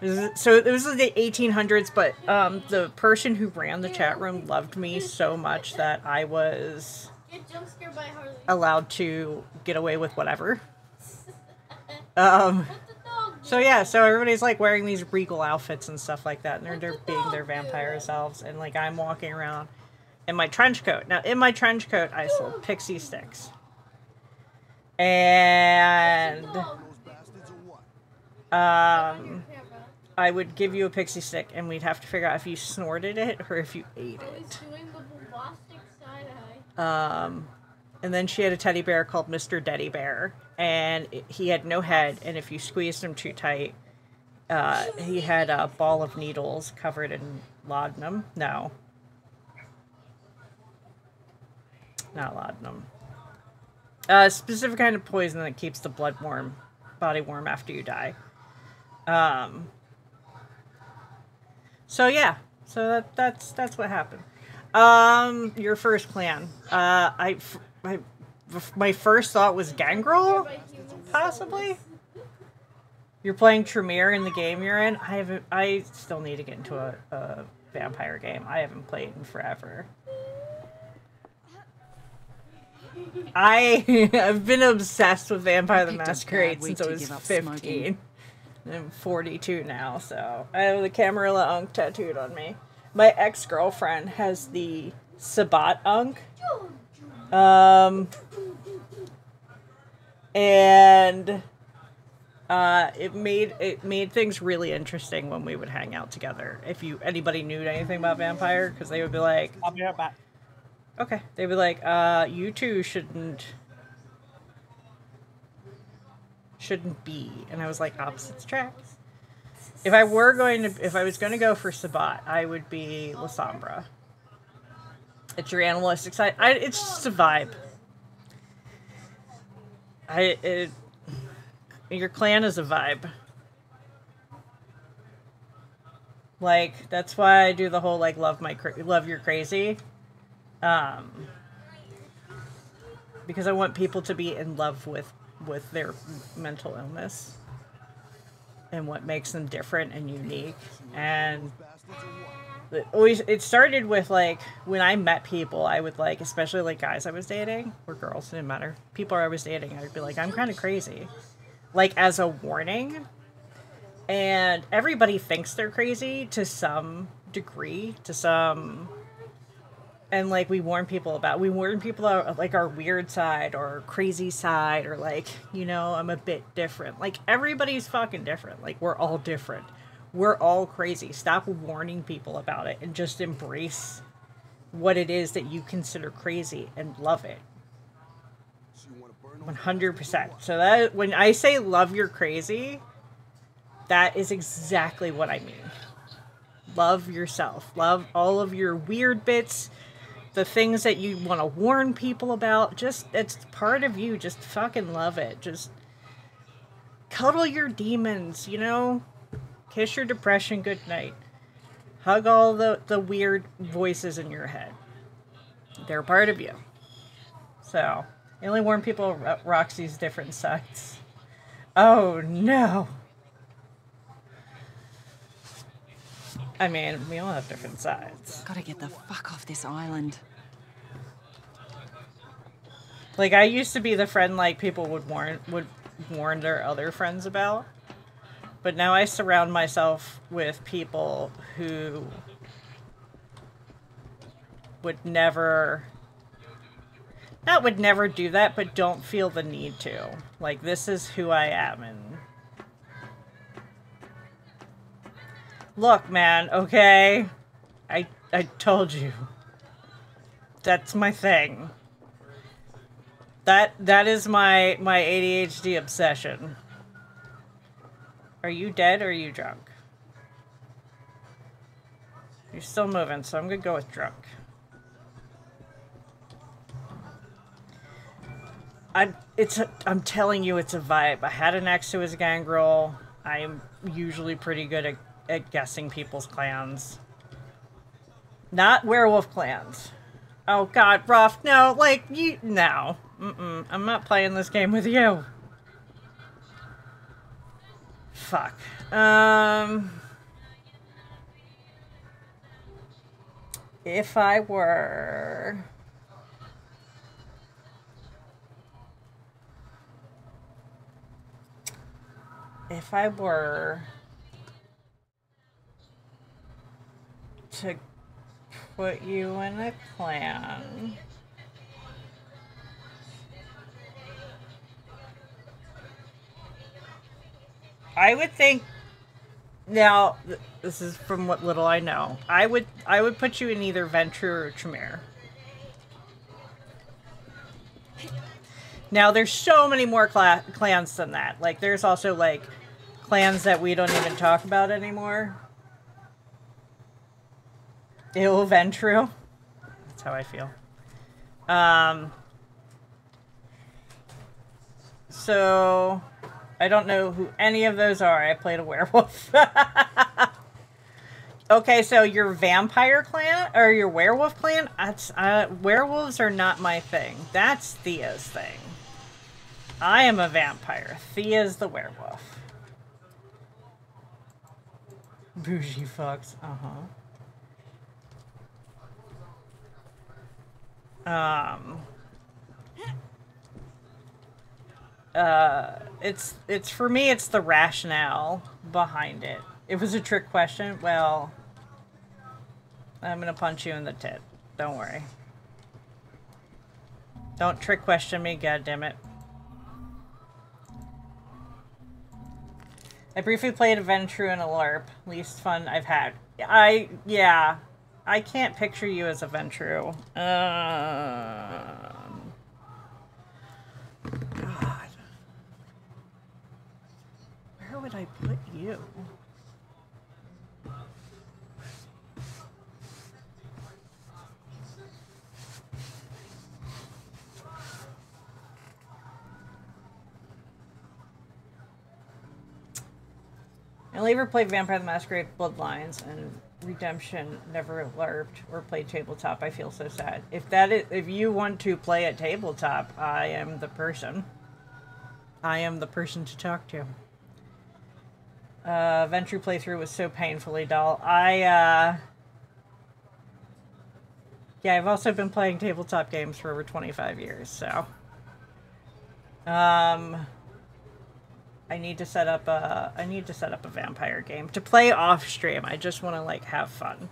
This So it was the 1800s, but um, the person who ran the chat room loved me so much that I was Get jump scared by Harley. allowed to get away with whatever. Um, so yeah, so everybody's like wearing these regal outfits and stuff like that, and they're, they're being their vampire selves, and like I'm walking around in my trench coat. Now, in my trench coat, I sold pixie sticks, and um, I would give you a pixie stick, and we'd have to figure out if you snorted it or if you ate it. He's doing the bombastic side eye. Um, and then she had a teddy bear called Mr. Teddy Bear, and he had no head. And if you squeezed him too tight, uh, he had a ball of needles covered in laudanum. No, not laudanum. A specific kind of poison that keeps the blood warm, body warm after you die. Um. So yeah, so that that's that's what happened. Um, your first clan. Uh, I, f- my, first thought was Gangrel, possibly. You're playing Tremere in the game you're in. I haven't. I still need to get into a, a vampire game. I haven't played in forever. I have been obsessed with Vampire the picked a bad Masquerade since I was 15. I'm 42 now, so I have the Camarilla Unk tattooed on me. My ex girlfriend has the Sabbat Unk. Um, and uh, it made it made things really interesting when we would hang out together. If you anybody knew anything about vampire, because they would be like, I'll be right back. Okay. They'd be like, uh, you two shouldn't shouldn't be. And I was like, opposites tracks. If I were going to, if I was going to go for Sabbat, I would be Lasombra. It's your animalistic side. I, it's just a vibe. I, it, your clan is a vibe. Like that's why I do the whole like love my love your crazy, um, because I want people to be in love with with their mental illness and what makes them different and unique and it it started with like when I met people I would like especially like guys I was dating or girls didn't matter people I was dating I would be like I'm kind of crazy like as a warning. And everybody thinks they're crazy to some degree to some and like we warn people about we warn people about like our weird side or crazy side or like you know i'm a bit different like everybody's fucking different like we're all different we're all crazy stop warning people about it and just embrace what it is that you consider crazy and love it 100% so that when i say love your crazy that is exactly what I mean. Love yourself. Love all of your weird bits, the things that you want to warn people about. Just, it's part of you. Just fucking love it. Just cuddle your demons, you know? Kiss your depression goodnight. Hug all the, the weird voices in your head. They're part of you. So, I only warn people about Roxy's different sides. Oh no. I mean, we all have different sides. Gotta get the fuck off this island. Like I used to be the friend like people would warn would warn their other friends about. But now I surround myself with people who would never not would never do that, but don't feel the need to. Like this is who I am and Look, man, okay? I I told you. That's my thing. That that is my my ADHD obsession. Are you dead or are you drunk? You're still moving, so I'm gonna go with drunk. I it's a, I'm telling you it's a vibe. I had an ex who was a gangrel. I'm usually pretty good at at guessing people's clans. Not werewolf clans. Oh god, rough. No, like, you. No. Mm-mm. I'm not playing this game with you. Fuck. Um. If I were. If I were. to put you in a clan. I would think now this is from what little I know. I would I would put you in either Ventrue or Tremere. Now there's so many more cla clans than that. Like there's also like clans that we don't even talk about anymore. Ew, Ventrue. That's how I feel. Um, so, I don't know who any of those are. I played a werewolf. okay, so your vampire clan or your werewolf clan? That's, uh, werewolves are not my thing. That's Thea's thing. I am a vampire. Thea's the werewolf. Bougie fucks. Uh-huh. um uh it's it's for me it's the rationale behind it it was a trick question well i'm gonna punch you in the tit don't worry don't trick question me god damn it I briefly played a Ventrue and a LARP. Least fun I've had. I, yeah. I can't picture you as a Ventrue. Um, God. Would I put you? I only ever played Vampire the Masquerade Bloodlines and Redemption never LARPed or played tabletop. I feel so sad. If that is, if you want to play at tabletop, I am the person. I am the person to talk to. Uh, Ventrue playthrough was so painfully dull. I, uh... Yeah, I've also been playing tabletop games for over 25 years, so... Um... I need to set up a I need to set up a vampire game to play off stream. I just want to like have fun.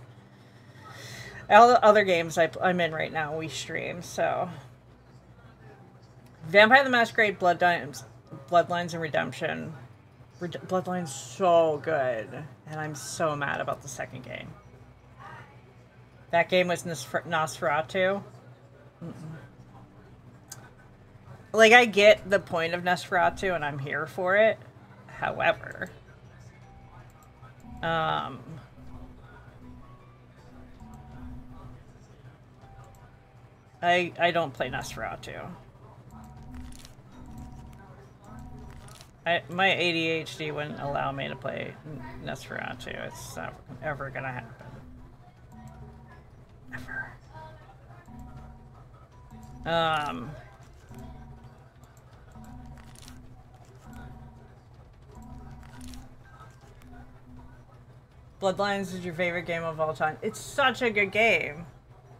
All the other games I, I'm in right now we stream so. Vampire the Masquerade Bloodlines, Bloodlines and Redemption. Bloodlines so good, and I'm so mad about the second game. That game was Nosferatu. Mm -mm like I get the point of Nosferatu and I'm here for it. However, um I I don't play Nosferatu. I, my ADHD wouldn't allow me to play Nosferatu. It's not ever gonna happen. Ever. Um Bloodlines is your favorite game of all time. It's such a good game.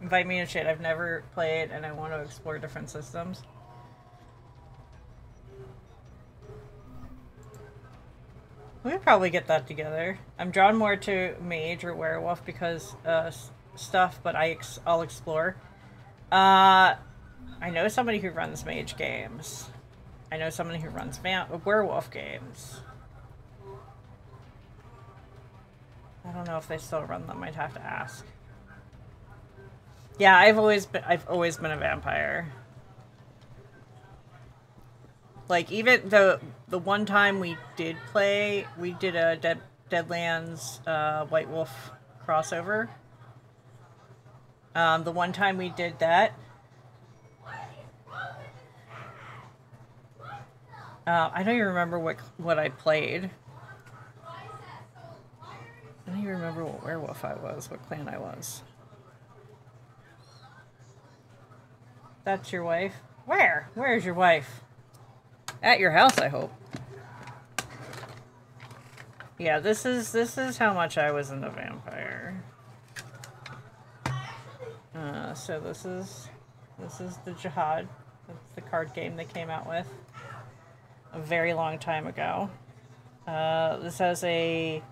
Invite me and shit. I've never played and I want to explore different systems. We could probably get that together. I'm drawn more to mage or werewolf because uh, stuff, but I ex I'll explore. Uh, I know somebody who runs mage games. I know somebody who runs werewolf games. I don't know if they still run them. I'd have to ask. Yeah, I've always been I've always been a vampire. Like even the the one time we did play, we did a Dead Deadlands uh, White Wolf crossover. Um, the one time we did that, uh, I don't even remember what what I played. I don't even remember what werewolf I was, what clan I was. That's your wife? Where? Where's your wife? At your house, I hope. Yeah, this is this is how much I was in the vampire. Uh, so this is this is the Jyhad. That's the card game they came out with a very long time ago. Uh, this has a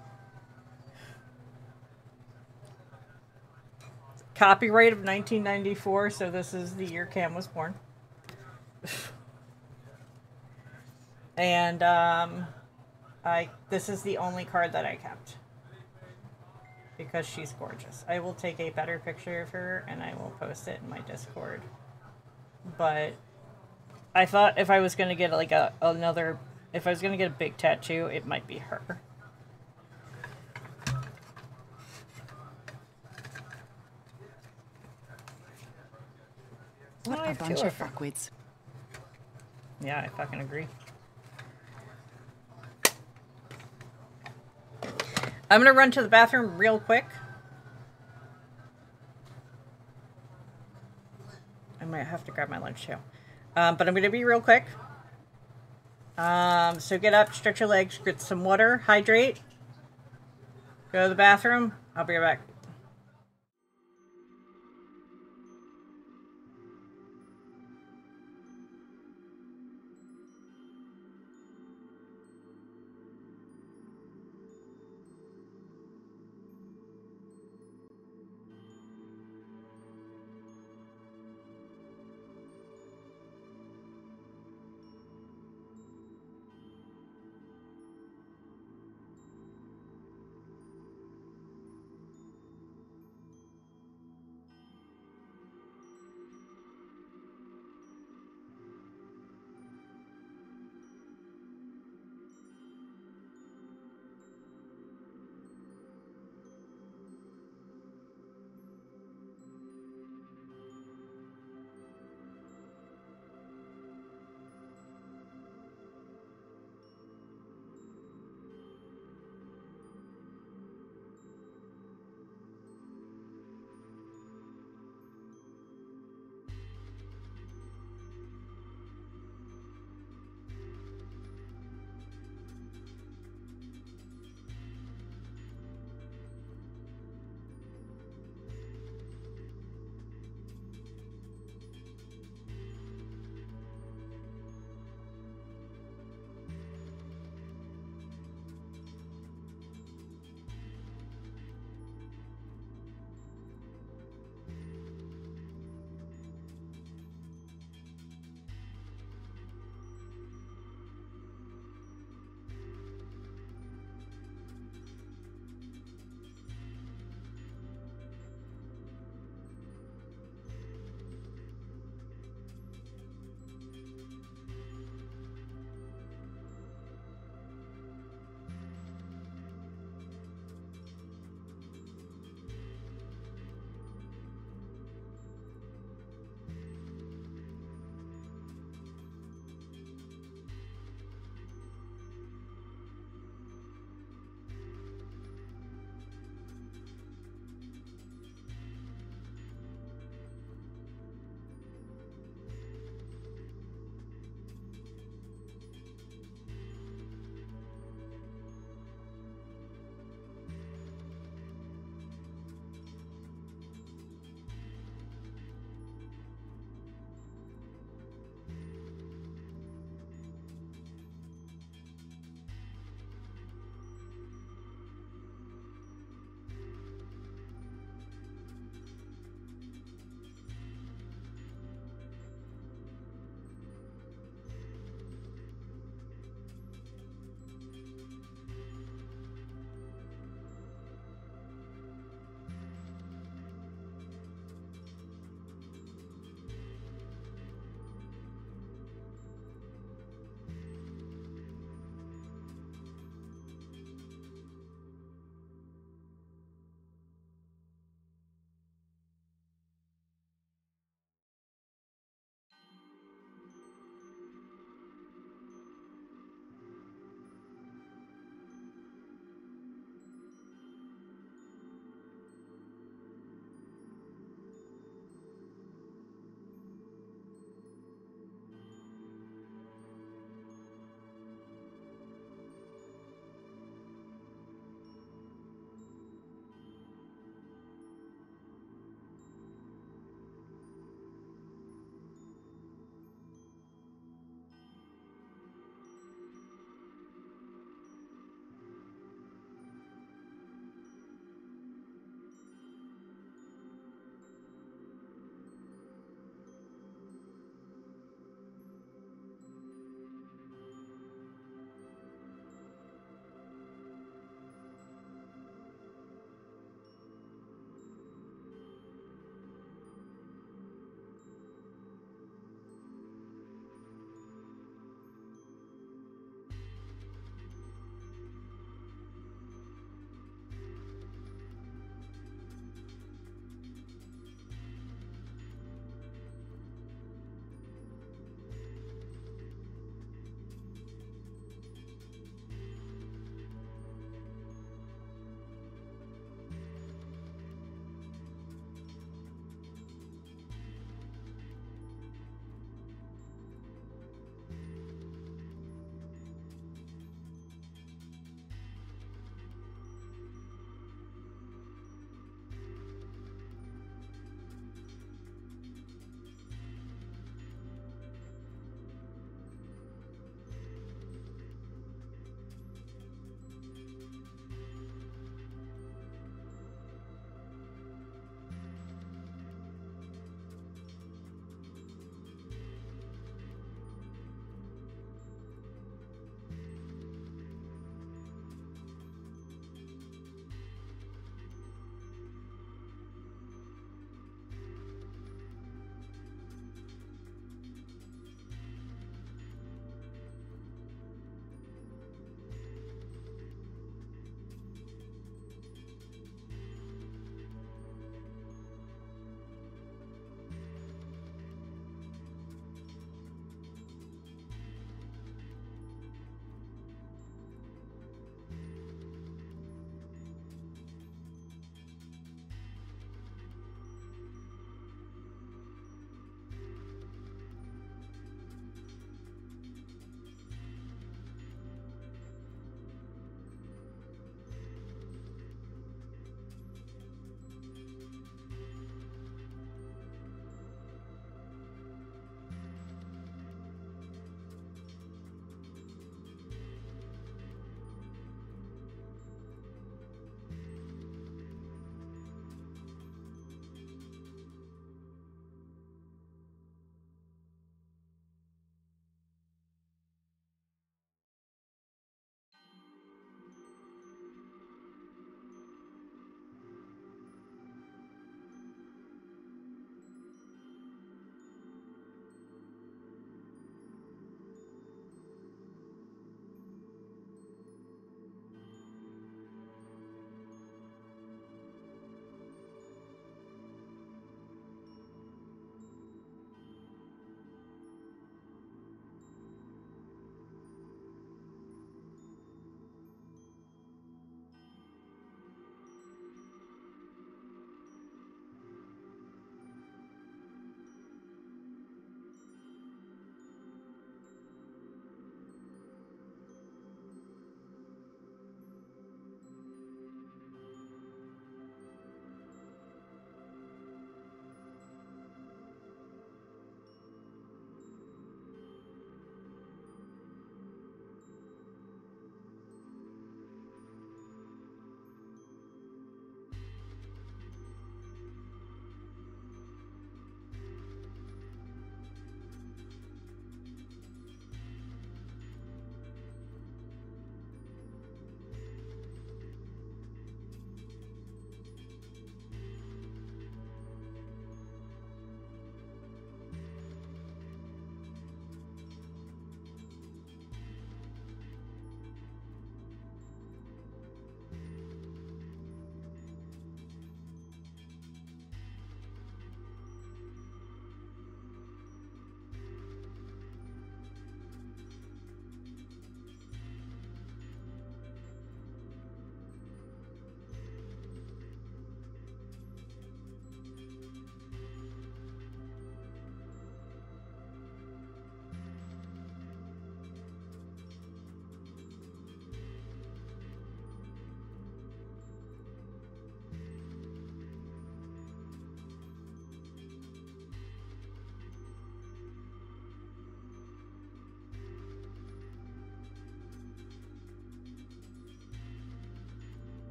Copyright of 1994, so this is the year Cam was born. and um, I this is the only card that I kept because she's gorgeous. I will take a better picture of her and I will post it in my Discord. But I thought if I was gonna get like a another, if I was gonna get a big tattoo, it might be her. What oh, a bunch of fuckwits. Yeah, I fucking agree. I'm gonna run to the bathroom real quick. I might have to grab my lunch too. Um, but I'm gonna be real quick. Um, so get up, stretch your legs, get some water, hydrate. Go to the bathroom. I'll be right back.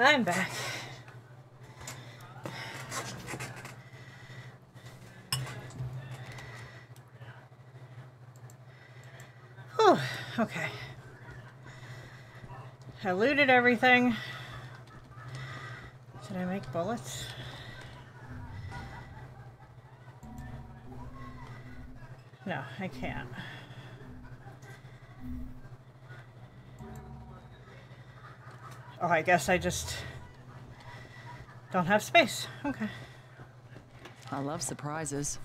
I'm back. Whew, okay. I looted everything. Did I make bullets? No, I can't. Oh, I guess I just don't have space. Okay. I love surprises.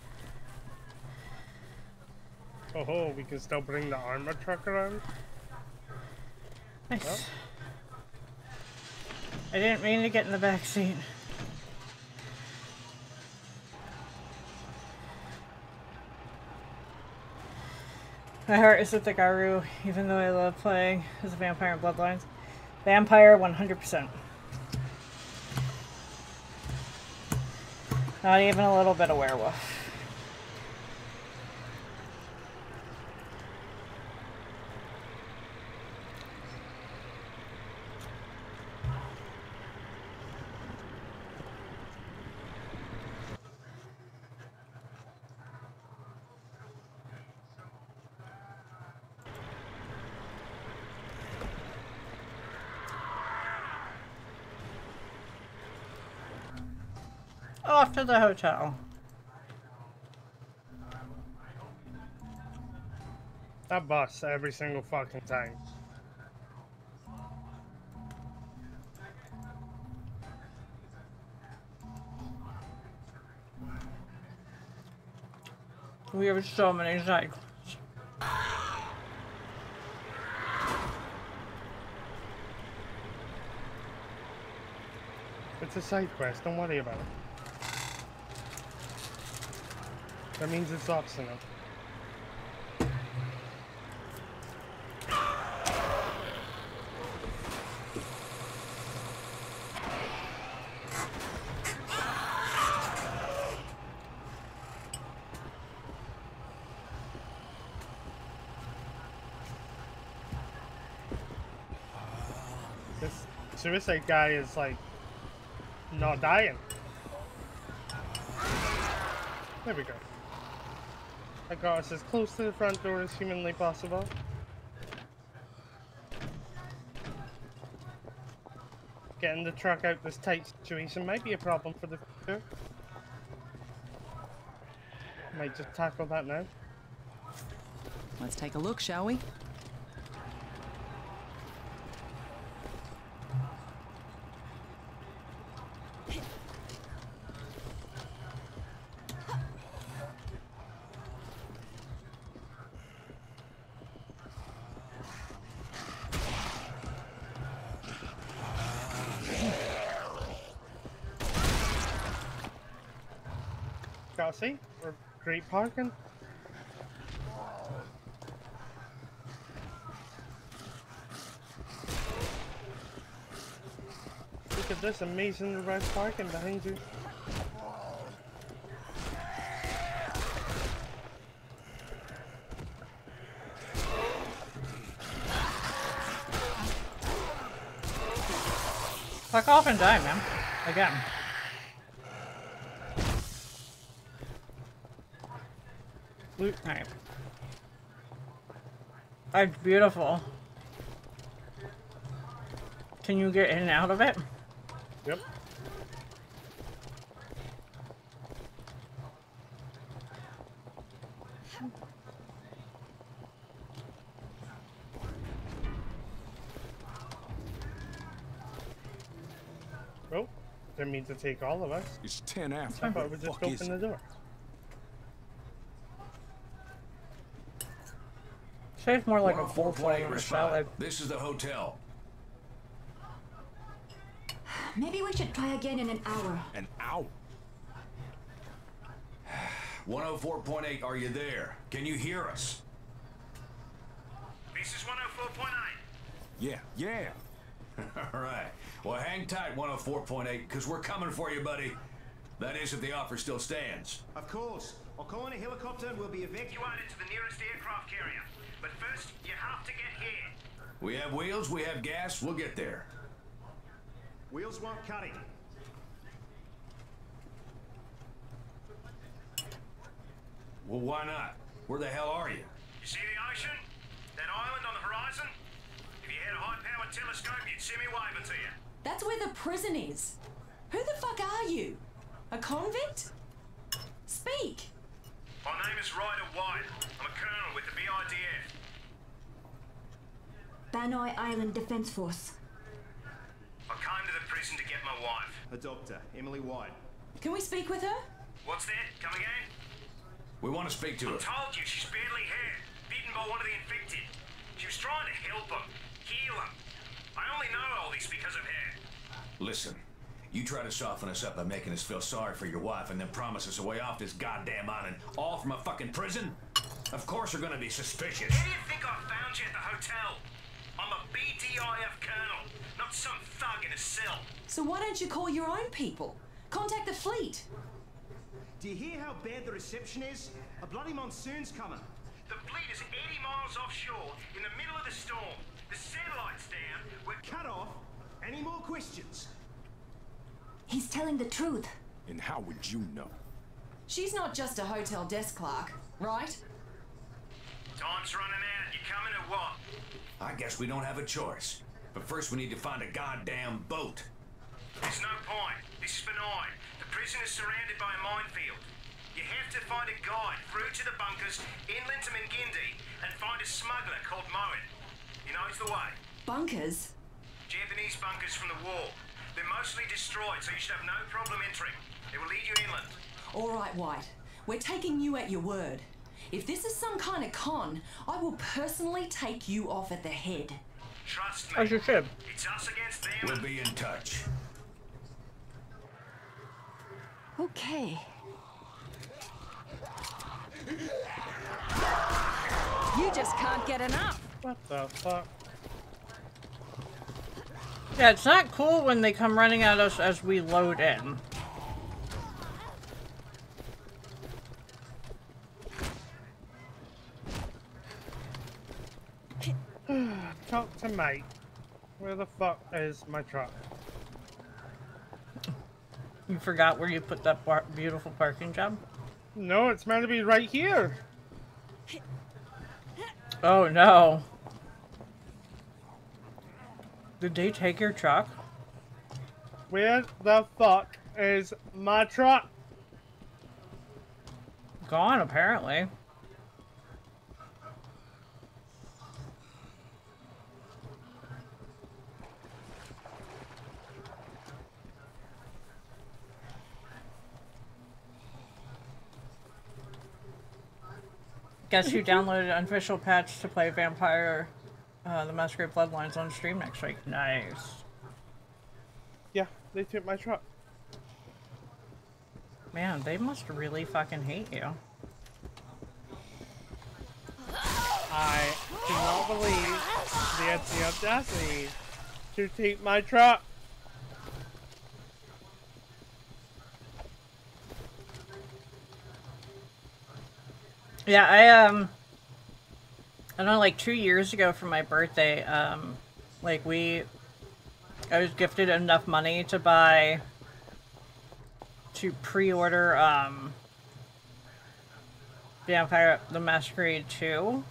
Oh, ho, we can still bring the armor truck around. Nice. Well, I didn't mean to get in the back seat. My heart is with the Garou, even though I love playing as a vampire in Bloodlines. Vampire 100%. Not even a little bit of werewolf. Off to the hotel. That bus every single fucking time. We have so many cycles. It's a side quest, don't worry about it. That means it's optional. This suicide guy is like not dying. There we go. I got us as close to the front door as humanly possible. Getting the truck out this tight situation might be a problem for the future. Might just tackle that now. Let's take a look, shall we? Gotta see, we're great parking. Look at this amazing red parking behind you. Fuck off and die, man. Again. Loot Alright. That's beautiful. Can you get in and out of it? Yep. Oh, didn't mean to take all of us. It's 10 after. I thought we What just fuck is the door. Tastes more like a full flavor salad. This is the hotel. Maybe we should try again in an hour. An hour? 104.8, are you there? Can you hear us? This is 104.9. Yeah, yeah. All right. Well, hang tight, 104.8, because we're coming for you, buddy. That is, if the offer still stands. Of course. I'll call in a helicopter and we'll be evacuated. Evacuated to the nearest aircraft carrier. But first, you have to get here. We have wheels, we have gas, we'll get there. Wheels won't cut it. Well, why not? Where the hell are you? You see the ocean? That island on the horizon? If you had a high-powered telescope, you'd see me waving to you. That's where the prison is. Who the fuck are you? A convict? Speak. My name is Ryder White. I'm a colonel with the BIDF. Banoi Island Defense Force. I came to the prison to get my wife. A doctor, Emily White. Can we speak with her? What's that? Come again? We want to speak to her. I told you she's badly hurt, bitten by one of the infected. She was trying to help him, heal him. I only know all this because of her. Listen, you try to soften us up by making us feel sorry for your wife and then promise us a way off this goddamn island, all from a fucking prison? Of course we're gonna be suspicious. How do you think I found you at the hotel? I'm a BDIF colonel, not some thug in a cell. So why don't you call your own people? Contact the fleet. Do you hear how bad the reception is? A bloody monsoon's coming. The fleet is 80 miles offshore in the middle of the storm. The satellite's down. We're cut off. Any more questions? He's telling the truth. And how would you know? She's not just a hotel desk clerk, right? Time's running out. You coming or what? I guess we don't have a choice. But first we need to find a goddamn boat. There's no point. This is Banoi. The prison is surrounded by a minefield. You have to find a guide through to the bunkers inland to Mingindi and find a smuggler called Mowen. He knows the way. Bunkers? Japanese bunkers from the war. They're mostly destroyed, so you should have no problem entering. They will lead you inland. All right, White. We're taking you at your word. If this is some kind of con, I will personally take you off at the head. Trust me. As you should. It's us against them. We'll be in touch. Okay. You just can't get enough. What the fuck? Yeah, it's not cool when they come running at us as we load in. Talk to mate. Where the fuck is my truck? You forgot where you put that beautiful parking job? No, it's meant to be right here. Oh no. Did they take your truck? Where the fuck is my truck? Gone, apparently. Guess who downloaded an official patch to play Vampire uh, the Masquerade Bloodlines on stream next week? Nice. Yeah, they took my truck. Man, they must really fucking hate you. I do not believe they had the audacity to take my truck. Yeah, I um I don't know, like two years ago for my birthday, um like we I was gifted enough money to buy to pre-order um Vampire the Masquerade 2.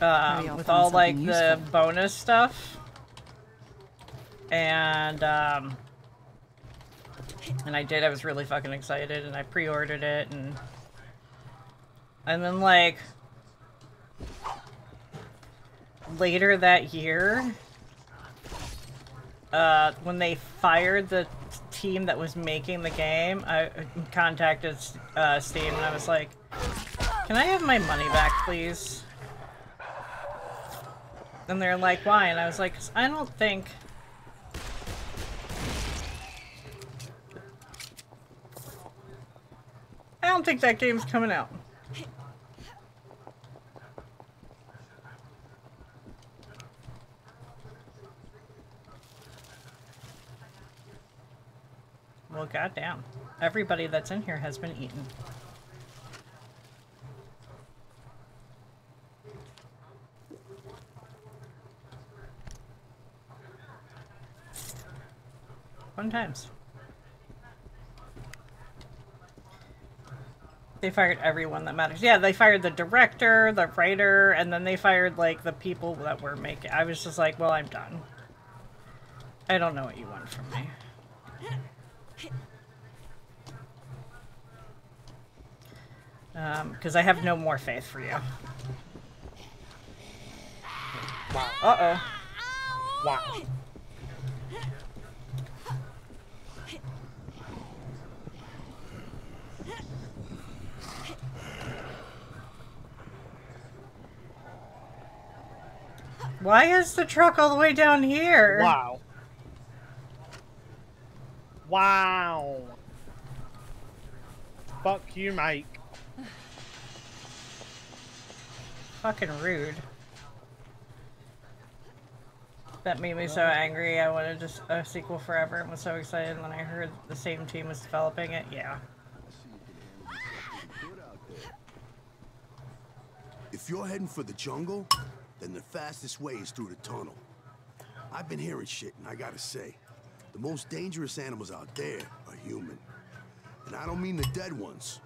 Um, with all like something the bonus stuff. And um and I did. I was really fucking excited, and I pre-ordered it, and and then like later that year, uh, when they fired the team that was making the game, I contacted uh, Steam, and I was like, "Can I have my money back, please?" And they're like, "Why?" And I was like, "'Cause "I don't think." I don't think that game's coming out. Well, goddamn. Everybody that's in here has been eaten. Fun times. They fired everyone that matters. Yeah, they fired the director, the writer, and then they fired like the people that were making. I was just like, well, I'm done. I don't know what you want from me. Um, because I have no more faith for you. Uh oh. Wow. Why is the truck all the way down here? Wow. Wow. Fuck you, Mike. Fucking rude. That made me so angry. I wanted just a sequel forever and was so excited when I heard the same team was developing it. Yeah. If you're heading for the jungle, then the fastest way is through the tunnel. I've been hearing shit, and I gotta say, the most dangerous animals out there are human. And I don't mean the dead ones.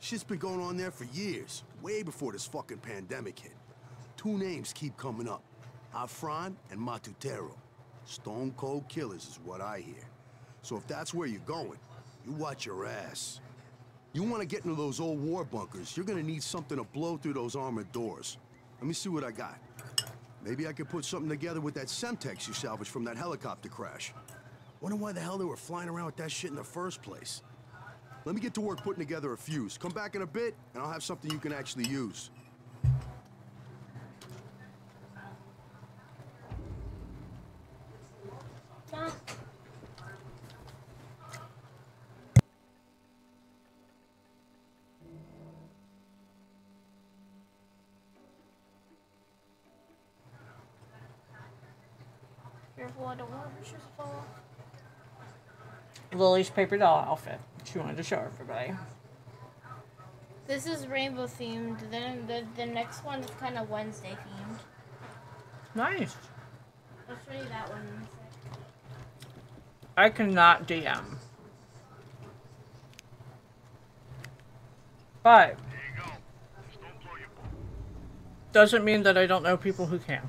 Shit's been going on there for years, way before this fucking pandemic hit. Two names keep coming up. Afran and Matutero. Stone cold killers is what I hear. So if that's where you're going, you watch your ass. You want to get into those old war bunkers, you're gonna need something to blow through those armored doors. Let me see what I got. Maybe I could put something together with that Semtex you salvaged from that helicopter crash. Wonder why the hell they were flying around with that shit in the first place. Let me get to work putting together a fuse. Come back in a bit, and I'll have something you can actually use. Careful, I don't want her shoes to fall off. Lily's paper doll outfit. She wanted to show everybody. This is rainbow themed. Then the, the next one is kind of Wednesday themed. Nice. I'll show you that one. in a sec. I cannot DM. But doesn't mean that I don't know people who can.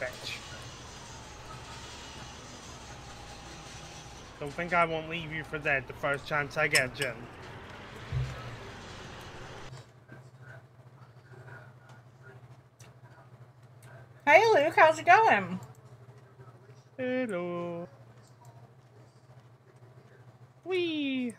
Bitch. Don't think I won't leave you for dead the first chance I get, Jim. Hey Luke, how's it going? Hello. Wee.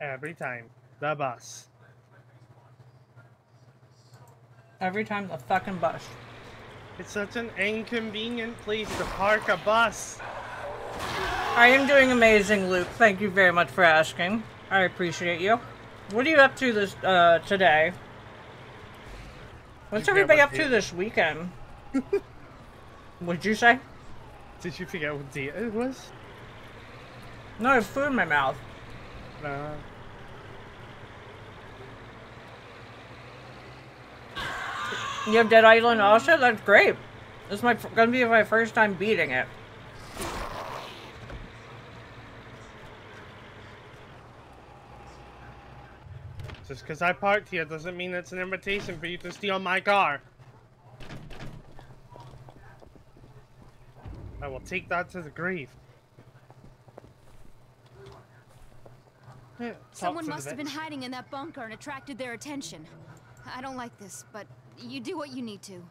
Every time. The bus. Every time the fucking bus. It's such an inconvenient place to park a bus. I am doing amazing, Luke. Thank you very much for asking. I appreciate you. What are you up to this uh today? What's everybody what up to day- this weekend? What'd you say? Did you forget what date it was? No, I have food in my mouth. You have Dead Island also? That's great. This is my gonna be my first time beating it. Just because I parked here doesn't mean it's an invitation for you to steal my car. I will take that to the grave. Yeah, Someone must have been hiding in that bunker and attracted their attention. I don't like this, but you do what you need to.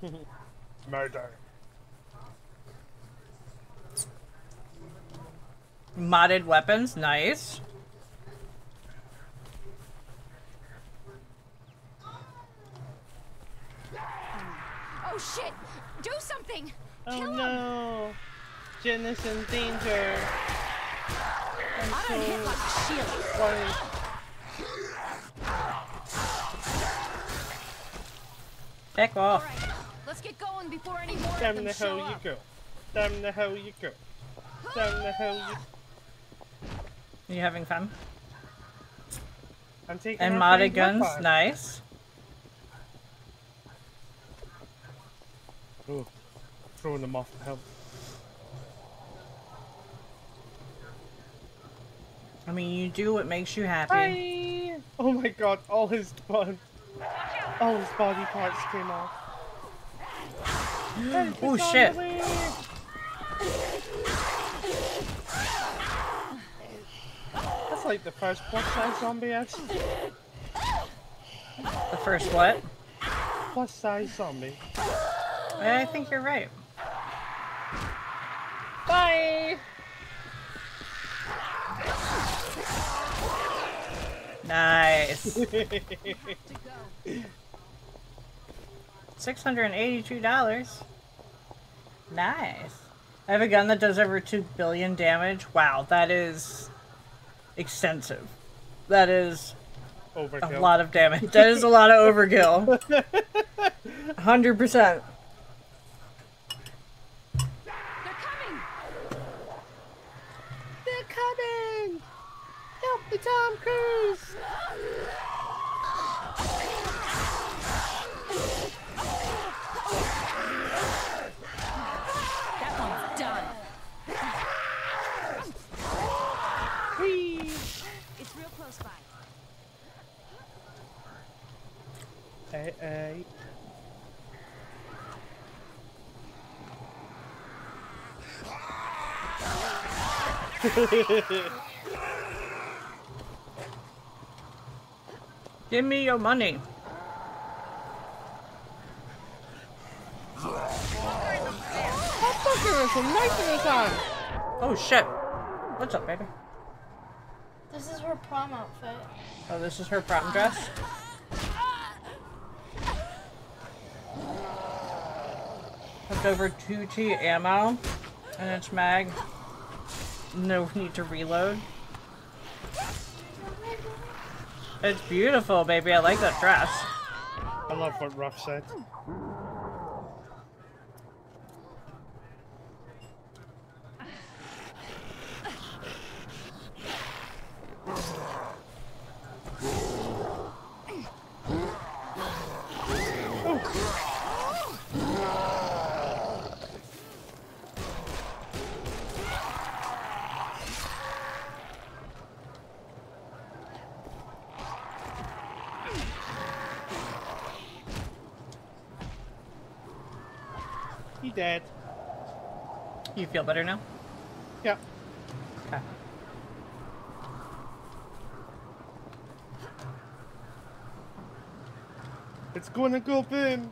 Murder. Modded weapons, nice. Oh shit! Do something! Oh Kill him! no! Jen is in danger. I'm I don't hit like a shield. worried. Back off. Let's get going before any more of Down them the hell you go. Damn the hell you go. Damn the hell you. Are you having fun? I'm taking And our modded guns, with nice. Oh, throwing them off the hill. I mean, you do what makes you happy. Hi. Oh my god, all his blood. All his body parts came off. Oh, shit. That's like the first plus size zombie I've seen. The first what? Plus size zombie. I think you're right. Bye! Nice. Six hundred and eighty-two dollars. Nice. I have a gun that does over two billion damage. Wow, that is extensive. That is Overkill. a lot of damage. That is a lot of overkill. Hundred percent. They're coming! They're coming! Help me, Tom Cruise! That one's done. Whee! It's real close by. Hey. Give me your money. That fucker is a knife in his arm! Oh shit. What's up, baby? This is her prom outfit. Oh, this is her prom dress. Left over 2T ammo, and it's mag. No need to reload. It's beautiful, baby. I like that dress. I love what Ruff said. Feel better now? Yeah. Okay. It's gonna go boom.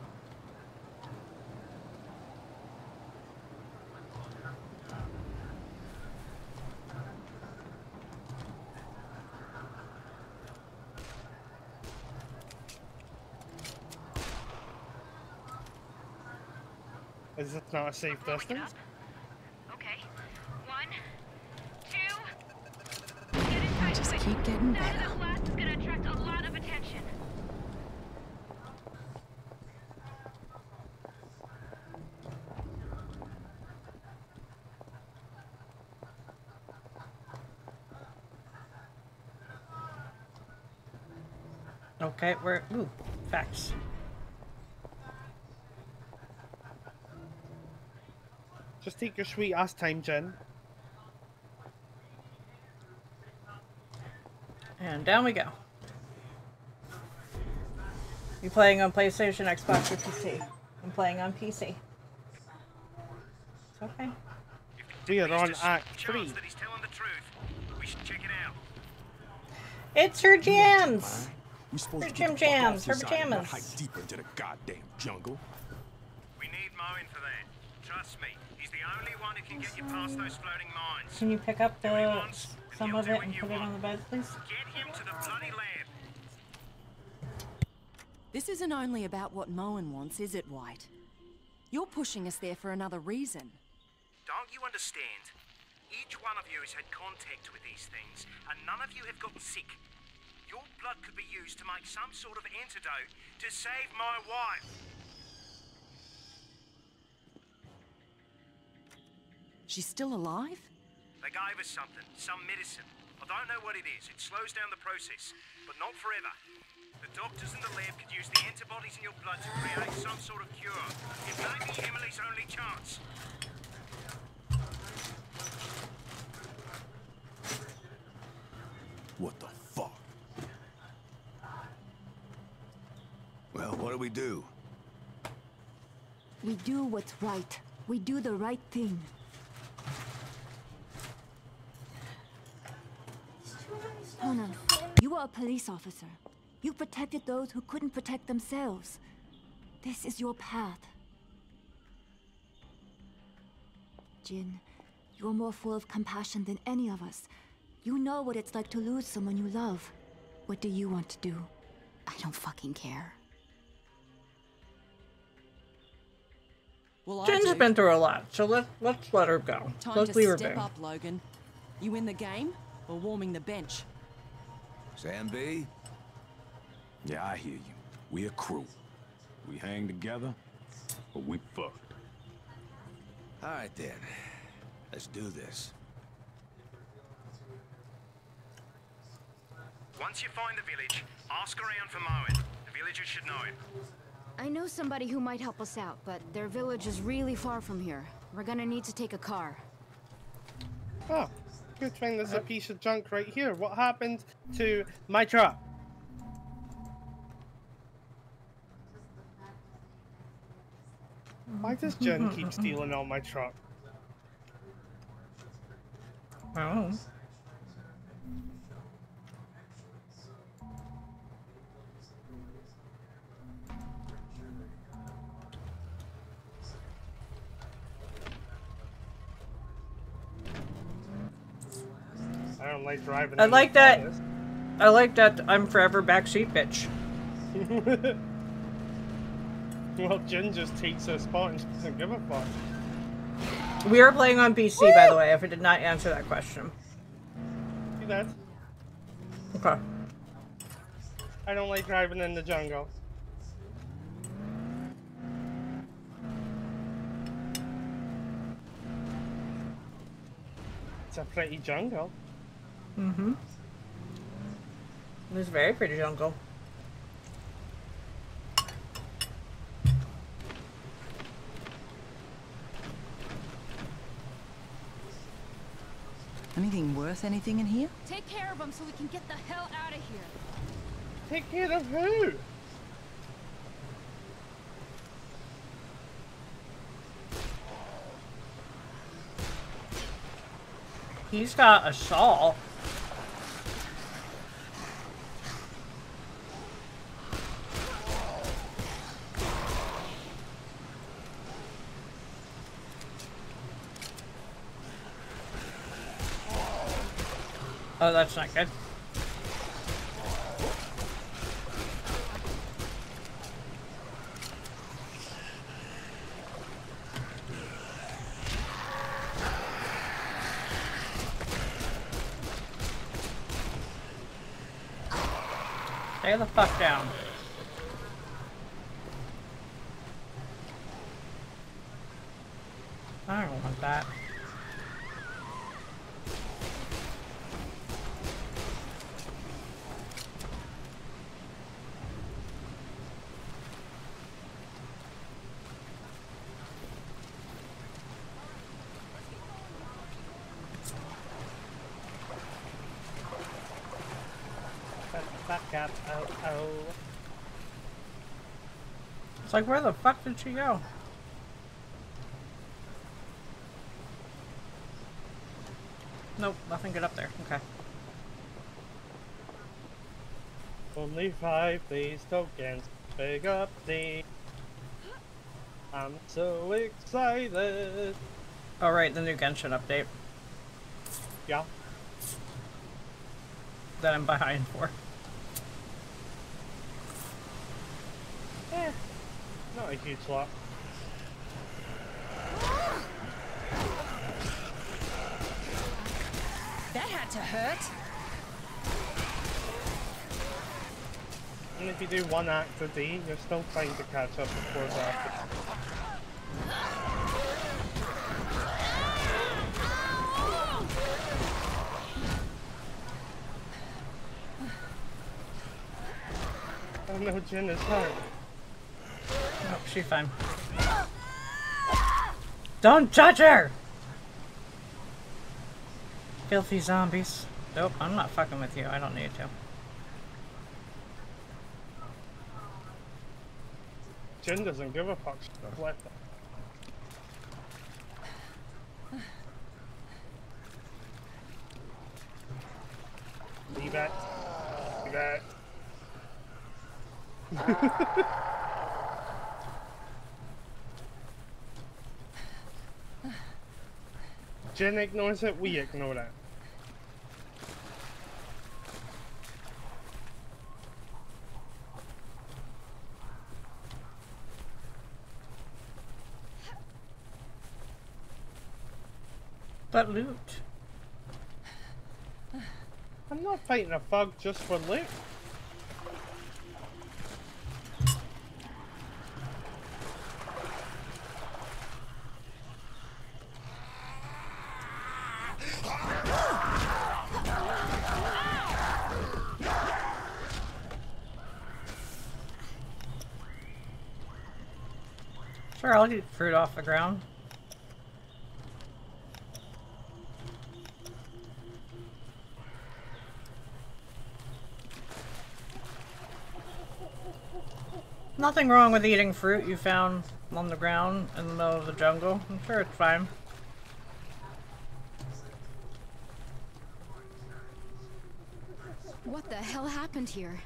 Is it not a safe distance? Okay. One, two. Get in touch. Just keep getting That better. little blast is gonna attract a lot of attention. Okay, we're. Ooh, facts. Just take your sweet ass time, Jen. And down we go. You playing on PlayStation, Xbox, or PC? I'm playing on PC. It's okay. We are on Act 3. that he's telling the truth. We should check it out. It's her jams. We supposed Her to get gym the fuck off jams, her this island, not pajamas. hike deeper into the goddamn jungle. Mowen for that. Trust me, he's the only one who can get you past those floating mines. Can you pick up the some of it and put it on the bed, please? Get him to the bloody lab. This isn't only about what Mowen wants, is it, White? You're pushing us there for another reason. Don't you understand? Each one of you has had contact with these things, and none of you have gotten sick. Your blood could be used to make some sort of antidote to save my wife. She's still alive? They gave us something, some medicine. I don't know what it is. It slows down the process, but not forever. The doctors in the lab could use the antibodies in your blood to create some sort of cure. It may be Emily's only chance. What the fuck? Well, what do we do? We do what's right. We do the right thing. Oh, Purna, you are a police officer. You protected those who couldn't protect themselves. This is your path. Jin, you're more full of compassion than any of us. You know what it's like to lose someone you love. What do you want to do? I don't fucking care. Well, I Jin's do. been through a lot, so let let's let her go. Time let's to leave her step be. up, Logan. You in the game or warming the bench? Sam B? Yeah, I hear you. We a crew. We hang together, but we fucked. All right, then. Let's do this. Once you find the village, ask around for Mowen. The villagers should know him. I know somebody who might help us out, but their village is really far from here. We're gonna need to take a car. Oh, good thing there's a piece of junk right here. What happened to my truck? Why does Jen keep stealing all my truck? Oh. I don't like driving. I like that. forest. I like that. I'm forever backseat bitch. well, Jen just takes her spot and she doesn't give a fuck. We are playing on PC, by the way. If I did not answer that question. See that? Okay. I don't like driving in the jungle. It's a pretty jungle. Mm-hmm. It was very pretty jungle. Anything worth anything in here? Take care of them so we can get the hell out of here. Take care of who? He's got a saw. Oh, that's not good. Stay the fuck down. I don't want that. Shut the fuck up. Oh, oh. It's like, where the fuck did she go? Nope, nothing good up there. Okay. Only five, please tokens. Big up the. I'm so excited. All right, the new Genshin update Yeah. that I'm behind for. Eh, not a huge lot. That had to hurt. And if you do one act a day, you're still trying to catch up before that. Oh no, Jin is hurt. She's fine. Don't touch her! Filthy zombies. Nope, I'm not fucking with you. I don't need to. Jin doesn't give a fuck left it. Leave it. Leave it. Jin ignores it, we ignore that. But loot. I'm not fighting a bug just for loot. Sure, I'll eat fruit off the ground. Nothing wrong with eating fruit you found on the ground in the middle of the jungle. I'm sure it's fine. What the hell happened here?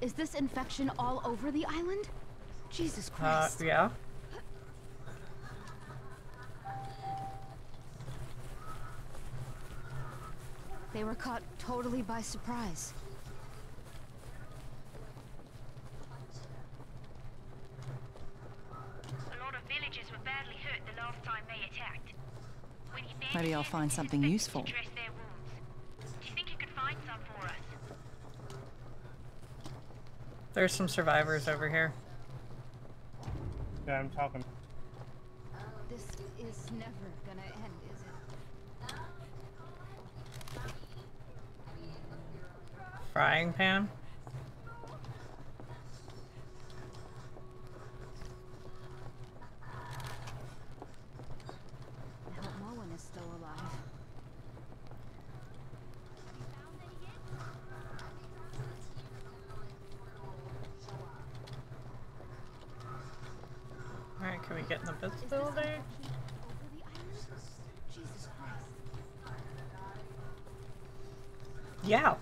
Is this infection all over the island? Jesus Uh, Christ. yeah. Attacked. When you Maybe I'll find something useful. dress their wounds. Do you think you could find some for? There's some survivors over here. Yeah, I'm talking. This is never gonna end, is it? Frying pan. I hope Mowen is still alive. Alright, can we get in the bus building? Jesus Christ. Yeah.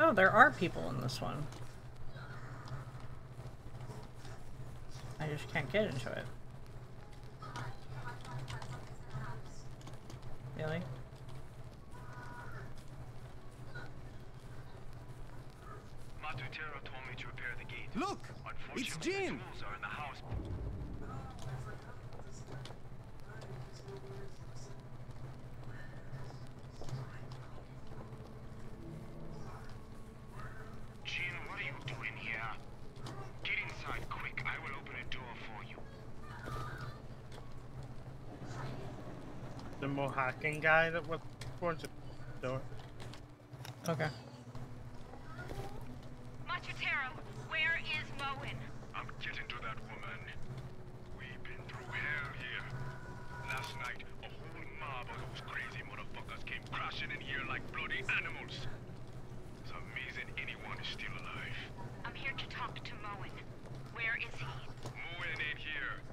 Oh, there are people in this one. I just can't get into it. Really? Matutero told me to repair the gate. Look! It's Jin! Tools are in the house. Jin, what are you doing here? Get inside quick. I will open a door for you. The Mohacan guy that was towards the door. Okay. Matutero, where is Mowen? I'm getting to that woman. We've been through hell here. Last night, a whole mob of those crazy motherfuckers came crashing in here like bloody animals. It's amazing anyone is still alive. I'm here to talk to Mowen. Where is he? Mowen ain't here.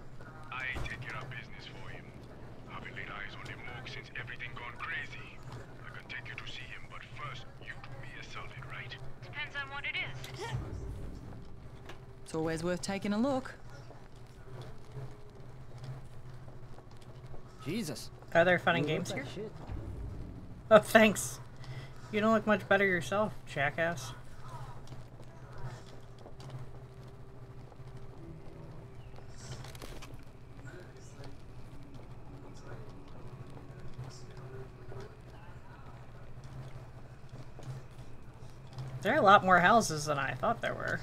I ain't take care of business for him. I've been laid eyes on the Moog since everything gone crazy. It's always worth taking a look. Jesus. Are there fun and games here? Oh, thanks. You don't look much better yourself, jackass. There are a lot more houses than I thought there were.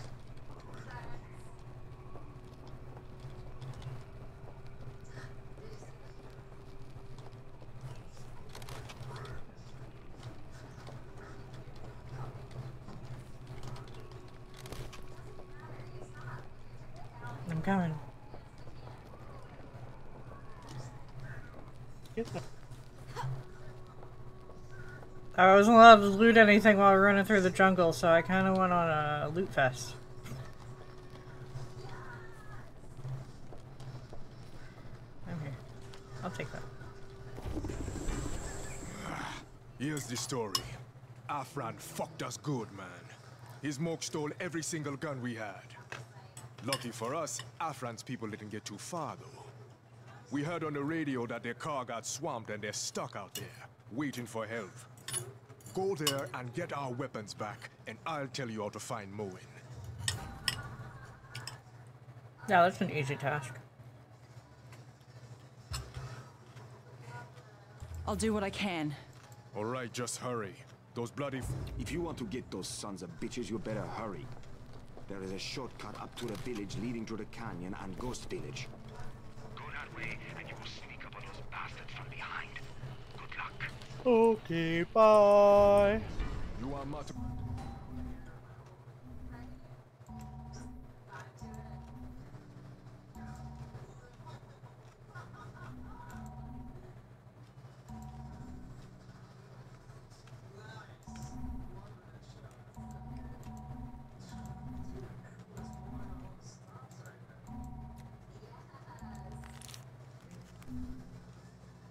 I'm coming. I wasn't loot anything while running through the jungle, so I kind of went on a loot fest. Okay, I'll take that. Here's the story. Afran fucked us good, man. His moke stole every single gun we had. Lucky for us, Afran's people didn't get too far, though. We heard on the radio that their car got swamped and they're stuck out there, waiting for help. Go there and get our weapons back, and I'll tell you how to find Mowen. Yeah, that's an easy task. I'll do what I can. All right, just hurry. Those bloody... If you want to get those sons of bitches, you better hurry. There is a shortcut up to the village leading to the canyon and Ghost Village. Go that way, and you will sneak up on those bastards from behind. Good luck. Okay, bye. You are not...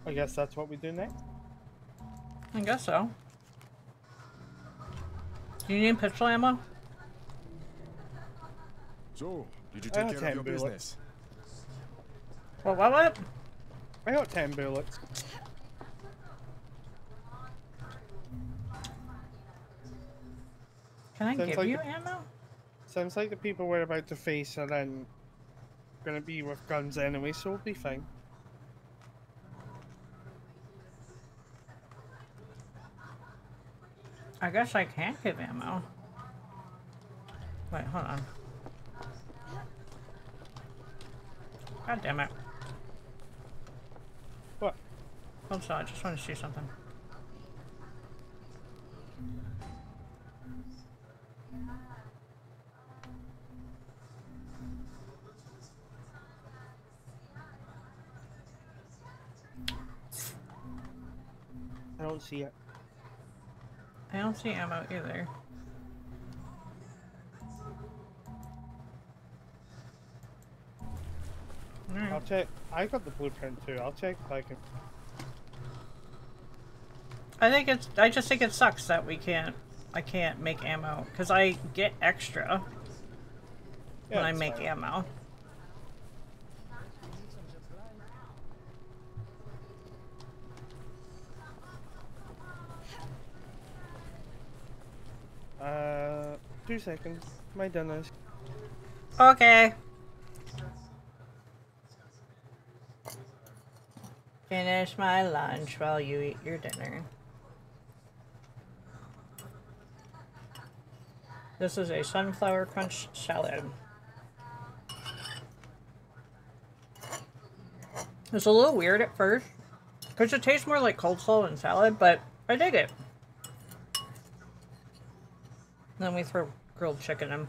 I guess that's what we do next. I guess so. Do you need pistol ammo? So, did you take care of your bullets. business? What, what, what? I got 10 bullets. Can I Sounds give like you the- ammo? Sounds like the people we're about to face are then gonna be with guns anyway, so we'll be fine. I guess I can't give ammo. Wait, hold on. God damn it. What? Hold on, I just want to see something. I don't see it. I don't see ammo either. I'll check. I got the blueprint too. I'll check if I can. I think it's. I just think it sucks that we can't. I can't make ammo because I get extra Yeah, when I make fine. ammo. Uh, two seconds. My dinner's. Okay. Finish my lunch while you eat your dinner. This is a sunflower crunch salad. It's a little weird at first, because it tastes more like coleslaw than salad, but I dig it. Then we throw grilled chicken in.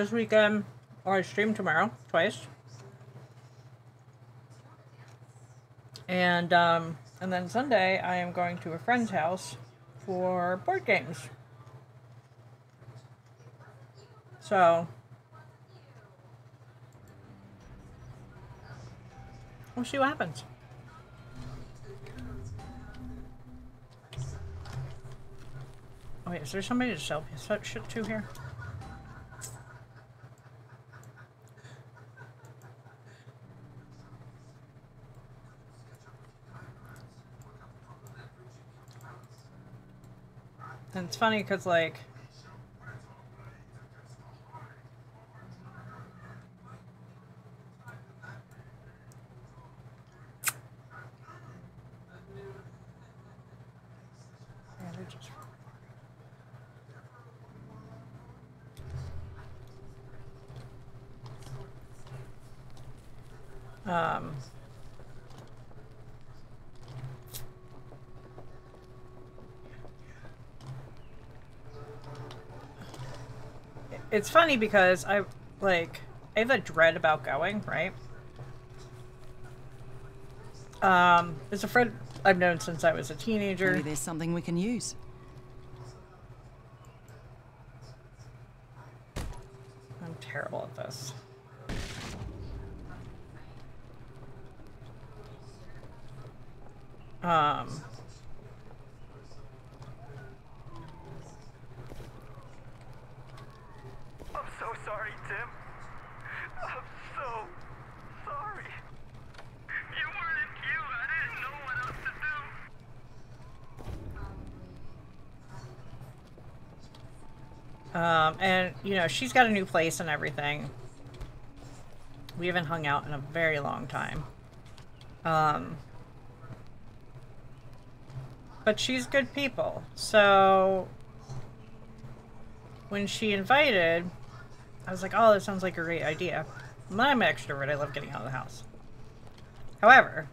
This weekend, or I stream tomorrow twice. And um, and then Sunday I am going to a friend's house for board games. So we'll see what happens. Oh wait, is there somebody to sell shit to here? Funny because, like, Yeah, they're just- Um, it's funny because I like I have a dread about going, right? Um, it's a friend I've known since I was a teenager. Maybe there's something we can use. I'm terrible at this. Um, I'm so sorry, Tim. I'm so sorry. You weren't cute. I didn't know what else to do. um, and you know she's got a new place and everything. We haven't hung out in a very long time. Um, but she's good people, so when she invited, I was like, oh, that sounds like a great idea. I'm an extrovert. I love getting out of the house. However,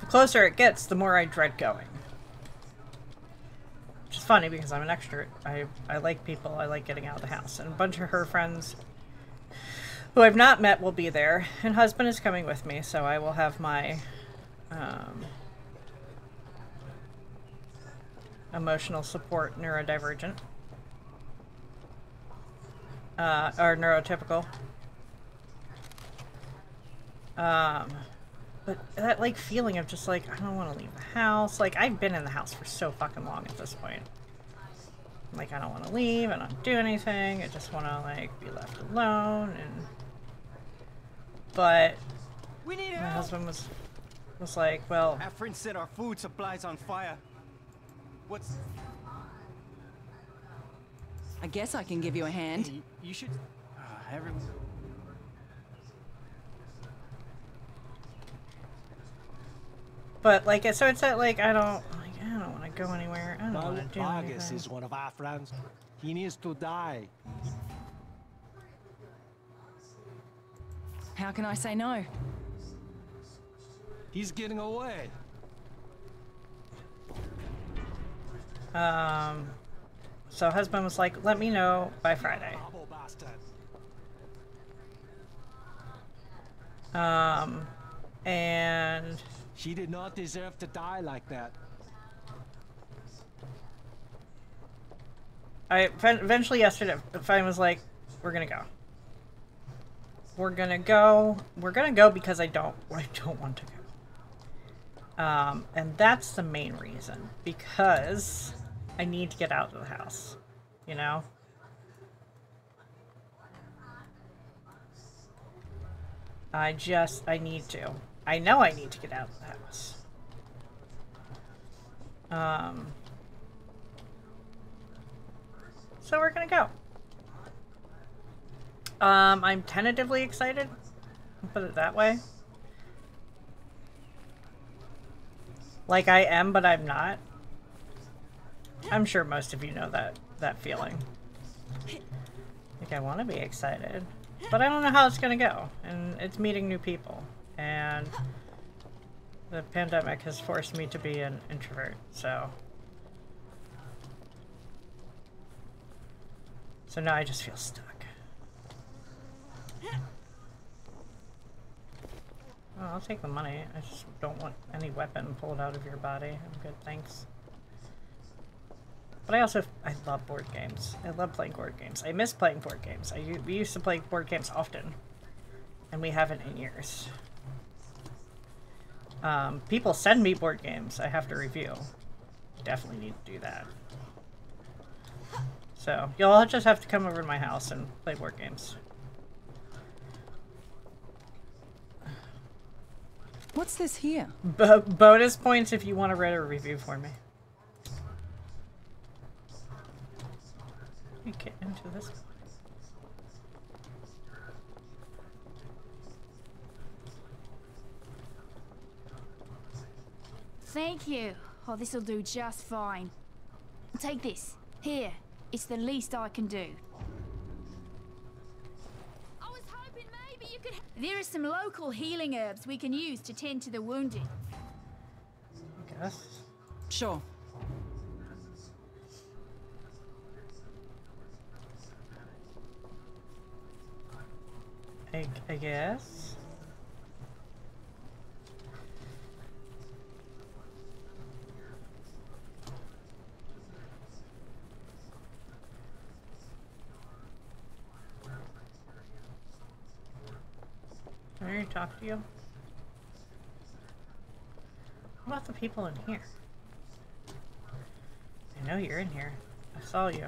the closer it gets, the more I dread going. Which is funny because I'm an extrovert. I, I like people. I like getting out of the house. And a bunch of her friends who I've not met will be there. And husband is coming with me, so I will have my um, emotional support neurodivergent. Uh, or neurotypical. Um, but that like feeling of just like I don't want to leave the house. Like I've been in the house for so fucking long at this point. Like I don't want to leave. I don't do anything. I just want to like be left alone. And but We need my help. husband was was like, well, Our friend set our food supplies on fire. What's... I guess I can give you a hand. Hey, you should... Uh, everyone... but like so it's that like I don't like I don't want to go anywhere. I don't want to do Vargas anything. is one of our friends. He needs to die. How can I say no? He's getting away. Um, so husband was like, let me know by Friday. Um, and She did not deserve to die like that. I eventually yesterday, Fine was like, we're gonna go. We're gonna go. We're gonna go because I don't. I don't want to go. Um, and that's the main reason because I need to get out of the house. You know. I just I need to. I know I need to get out of the house. Um. So we're gonna go. Um, I'm tentatively excited. Put it that way. Like I am, but I'm not. I'm sure most of you know that that feeling. Like I want to be excited, but I don't know how it's gonna go, and it's meeting new people, and the pandemic has forced me to be an introvert. So So now I just feel stuck. Oh, I'll take the money. I just don't want any weapon pulled out of your body. I'm good, thanks. But I also, I love board games. I love playing board games. I miss playing board games. I, we used to play board games often. And we haven't in years. Um, people send me board games I have to review. Definitely need to do that. So, you'll all just have to come over to my house and play board games. What's this here? Bo bonus points if you want to write a review for me. Let me get into this. Thank you. Oh, this'll do just fine. Take this. Here. It's the least I can do. I was hoping maybe you could... There are some local healing herbs we can use to tend to the wounded. I guess. Sure. I, I guess. Can I talk to you? What about the people in here? I know you're in here. I saw you.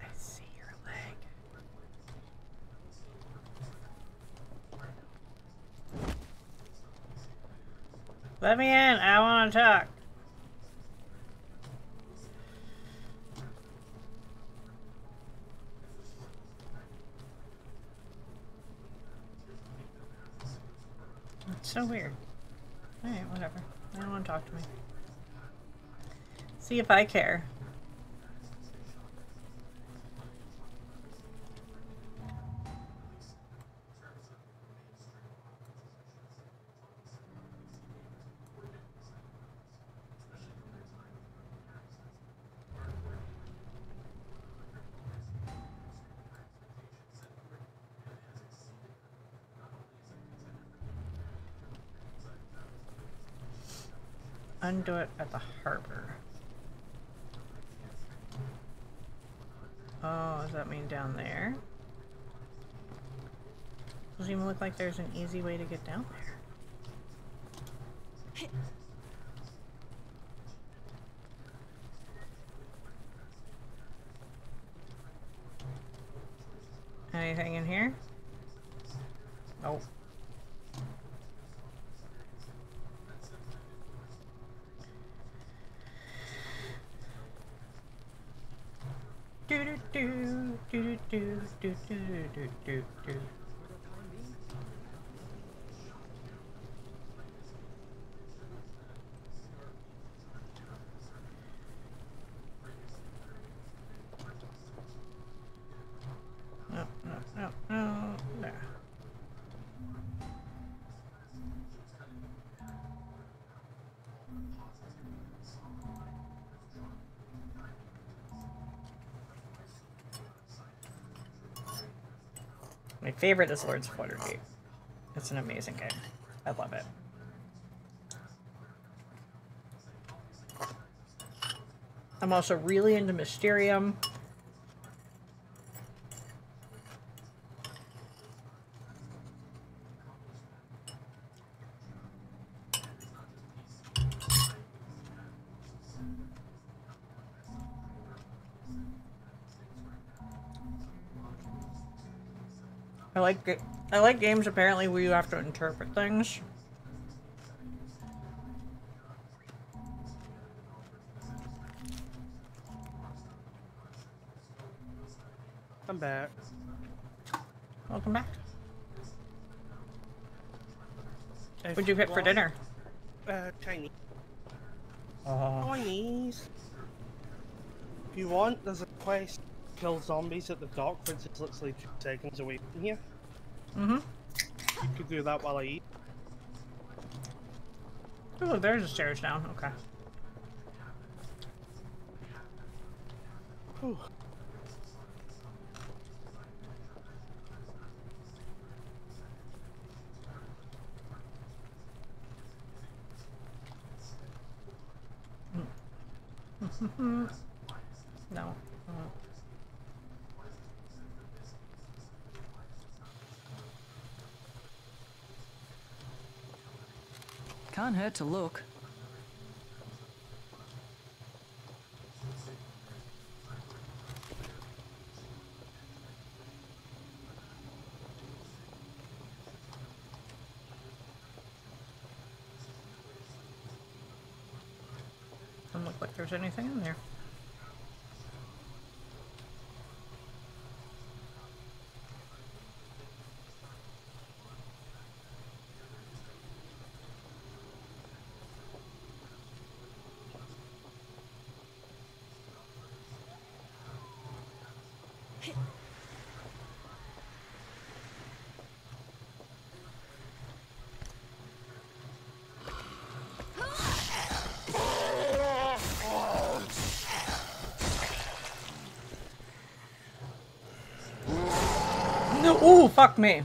I see your leg. Let me in. I want to talk. It's so weird. Alright, whatever. They don't want to talk to me. See if I care. Undo it at the harbor. Oh, does that mean down there? Doesn't even look like there's an easy way to get down there. Favorite is Lords of Waterdeep. It's an amazing game. I love it. I'm also really into Mysterium. Like I like games apparently where you have to interpret things. I'm back. Welcome back. If What'd you get for dinner? Uh, Chinese. Oh. Chinese. If you want, there's a quest kill zombies at the dock, which is literally two seconds away from here. Mm-hmm. You could do that while I eat. Oh, there's a stairs down. Okay. Whew. no. no. Can't hurt to look. Doesn't look like there's anything in there. No, ooh, fuck me.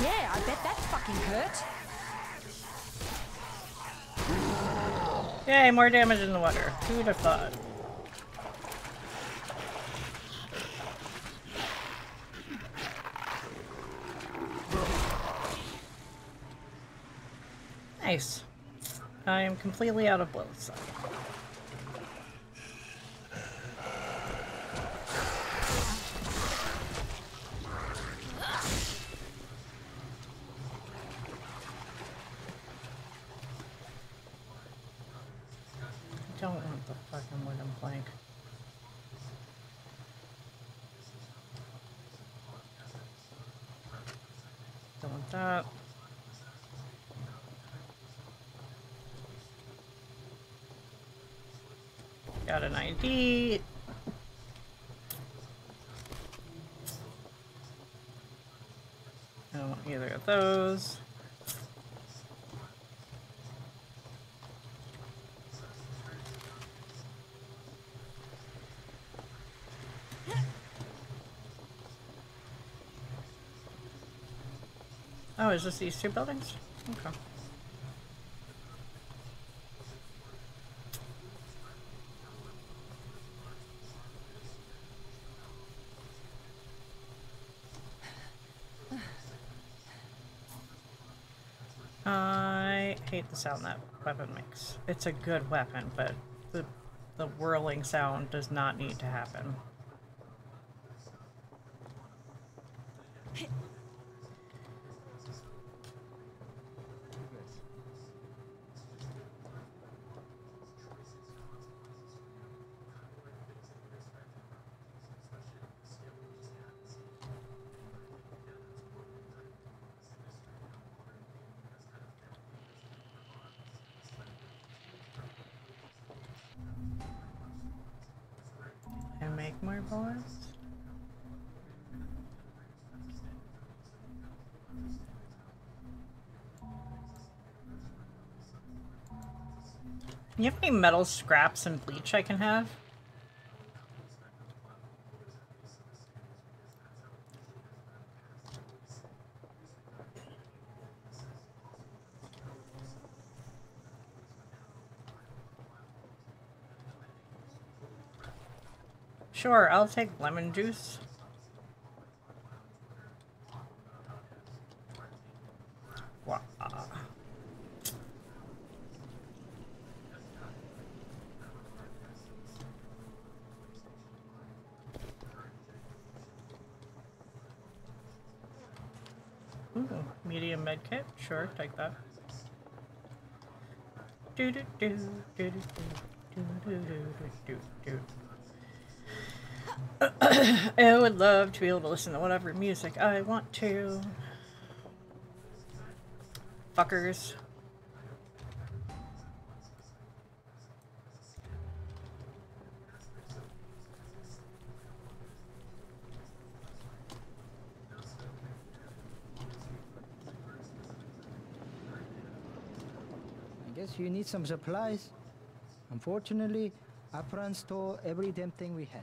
Yeah, I bet that fucking hurt. Yay, more damage in the water. Who'd have thought? Nice. I am completely out of bullets. I don't want the fucking wooden plank. Don't want that. Don't want either of those. Oh, is this these two buildings? Okay. The sound that weapon makes. It's a good weapon, but the the whirling sound does not need to happen. And make more bullets. You have any metal scraps and bleach I can have? Sure, I'll take lemon juice. Ooh, medium med kit. Sure, take that. Do do do do do do do do do. I would oh, love to be able to listen to whatever music I want to. Fuckers. I you need some supplies. Unfortunately, Afran stole every damn thing we had.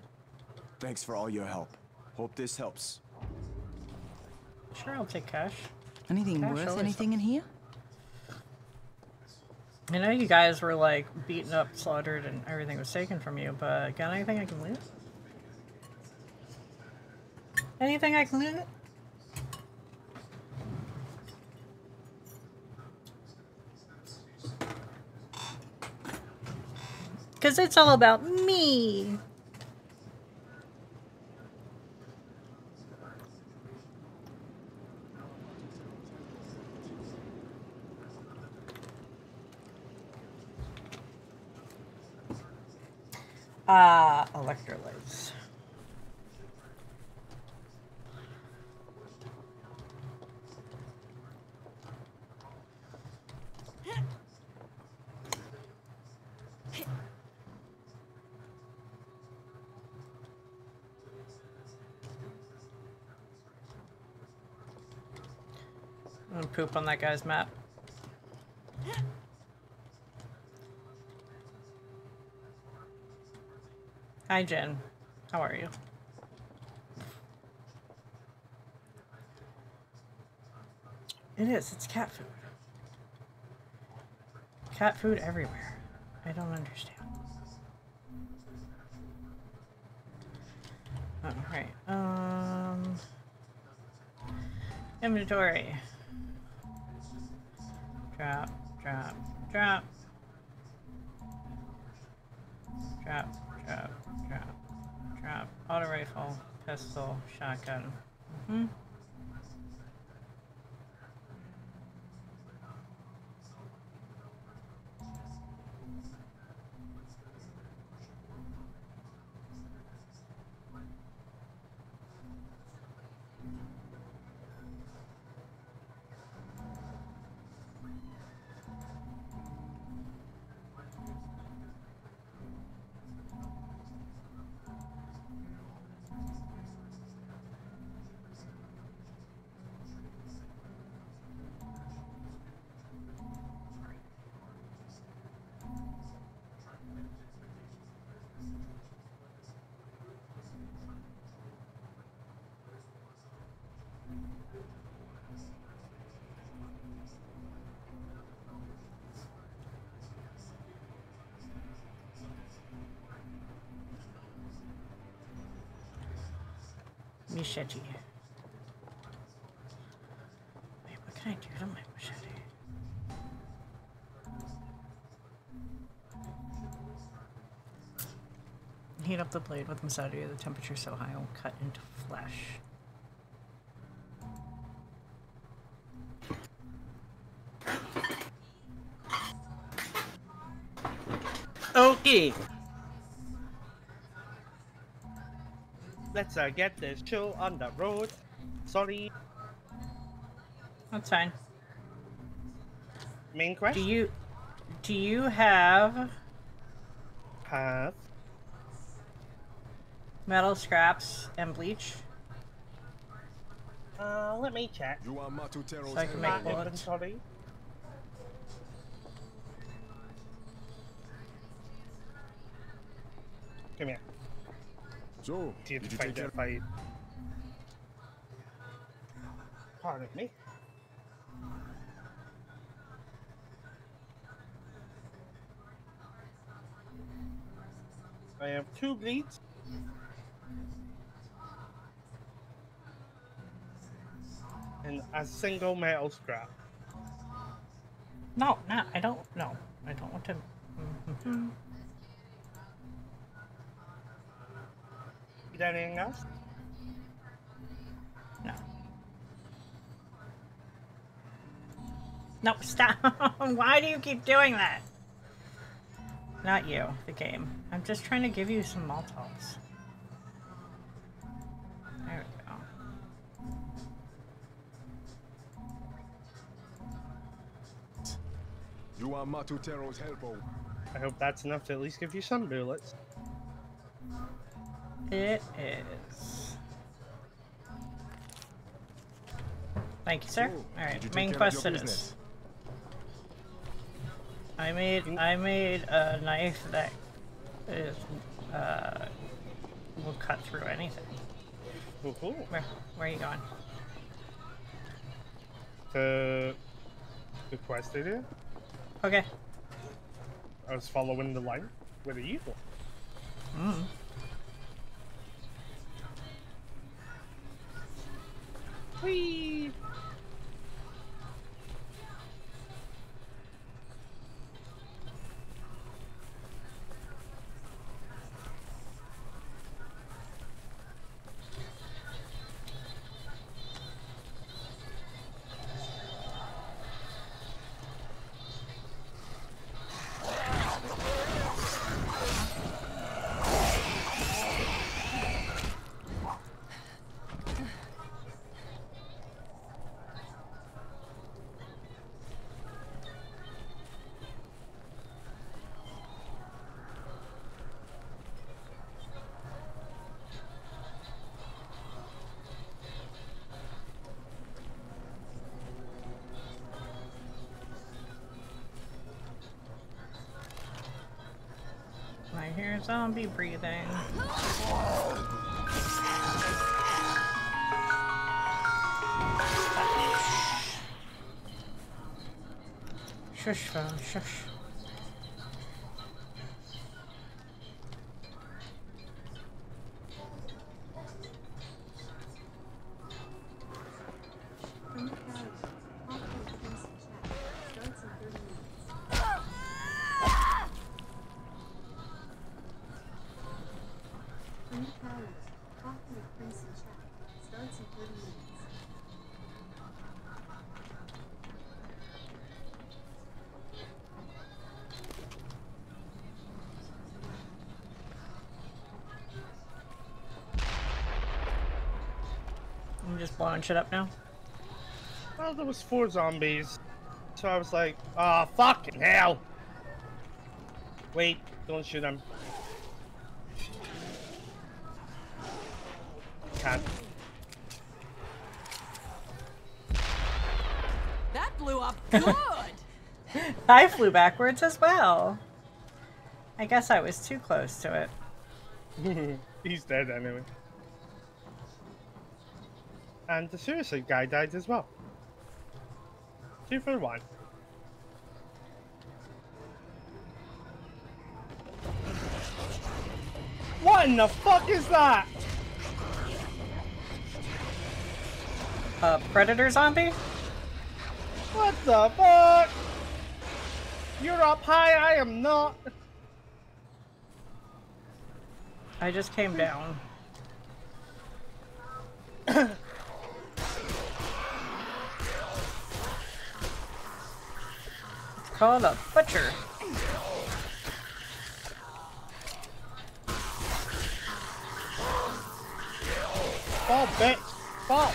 Thanks for all your help. Hope this helps. Sure, I'll take cash. Anything Cash worth always anything in here? I know you guys were like beaten up, slaughtered, and everything was taken from you, but got anything I can loot? Anything I can loot? Because it's all about me. Ah, electrolytes. I'm gonna poop on that guy's map. Hi, Jen. How are you? It is. It's cat food. Cat food everywhere. I don't understand. All right. Um. Inventory. Drop, drop. Drop, drop, drop. Auto rifle, pistol, shotgun. Mm-hmm. Machete. Wait, what can I do to my machete? Heat up the blade with machete the temperature so high it will cut into flesh. Okay. Let's uh, get this show on the road. Sorry. That's fine. Main quest? Do you do you have Have. metal scraps and bleach? Uh, let me check. You are Matutero's So I can make bullets. inventory. Come here. So, See did you you find fight? it care? if I... Pardon me. I have two bleeds. And a single metal scrap. No, no, I don't. No, I don't want to. You got anything else? No. No, stop. Why do you keep doing that? Not you, the game. I'm just trying to give you some Molotovs. There we go. You are Matutero's helper. Oh. I hope that's enough to at least give you some bullets. It is. Thank you, sir. So, All did you right, take main quest it is. I made I made a knife that is uh will cut through anything. Cool. Where where are you going? To the quest area. Okay. I was following the line with the evil. Mm. Whee! I hear zombie breathing. Shush, phone, shush. Blowing shit up now. Well, there was four zombies, so I was like, "Ah, fucking hell!" Wait, don't shoot them. Can't. That blew up good. I flew backwards as well. I guess I was too close to it. He's dead anyway. And the suicide guy died as well. Two for one. What in the fuck is that? A predator zombie? What the fuck? You're up high, I am not. I just came down. Called a butcher. Fall, bitch. Fall.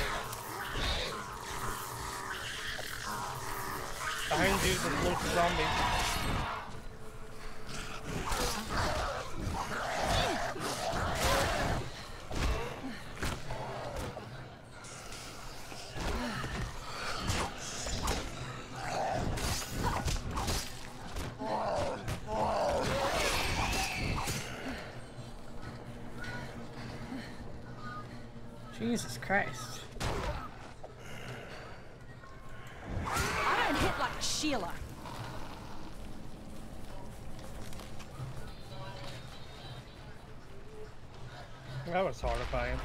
Behind you, there's loads of zombies. Christ. I don't hit like Sheila. That was horrifying.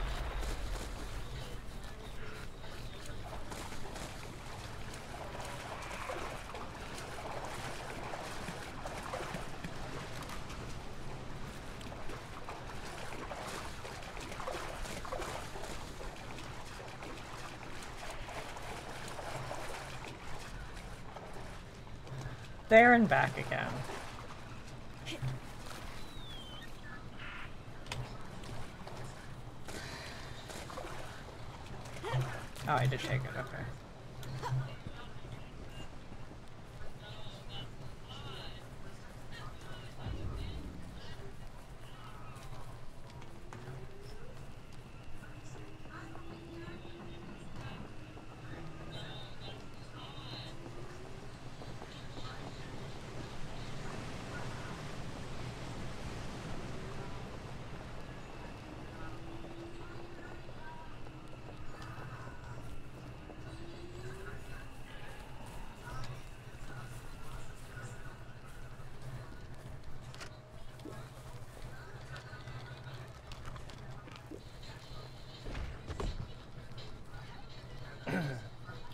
There and back again. Oh, I did take it, okay.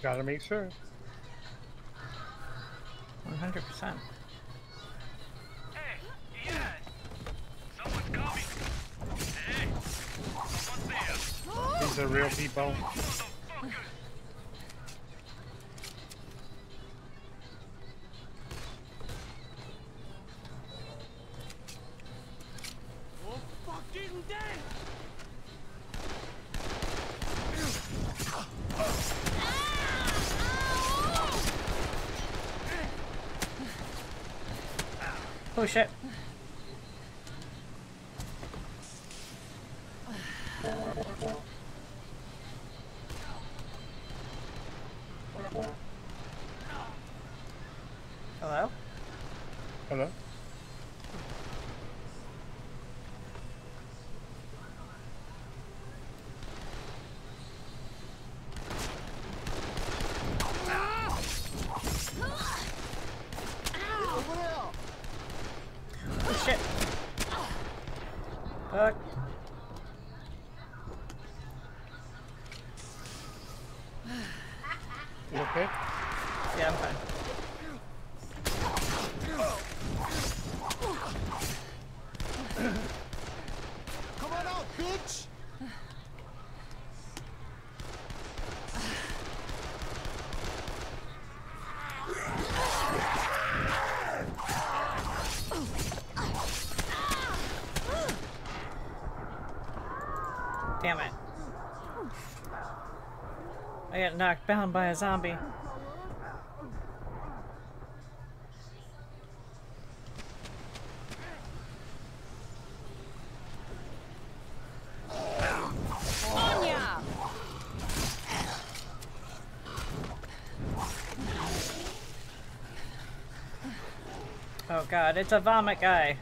Gotta make sure. 100%. These are real people. Oh shit. Hello? Hello? Oh shit. Fuck. You okay? Yeah, I'm fine. Come on out, bitch! Damn it. I got knocked down by a zombie. Oh god, it's a vomit guy.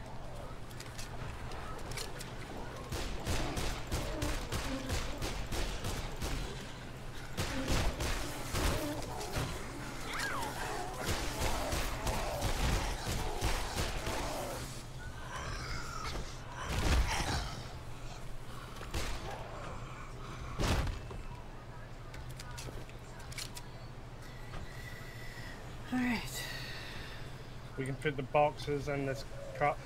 Put the boxes in this truck.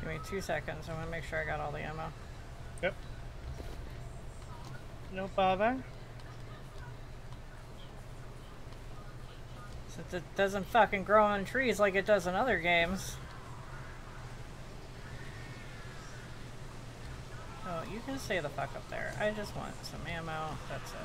Give me two seconds. I want to make sure I got all the ammo. Yep. No bother. It doesn't fucking grow on trees like it does in other games. Oh, you can stay the fuck up there. I just want some ammo. That's it.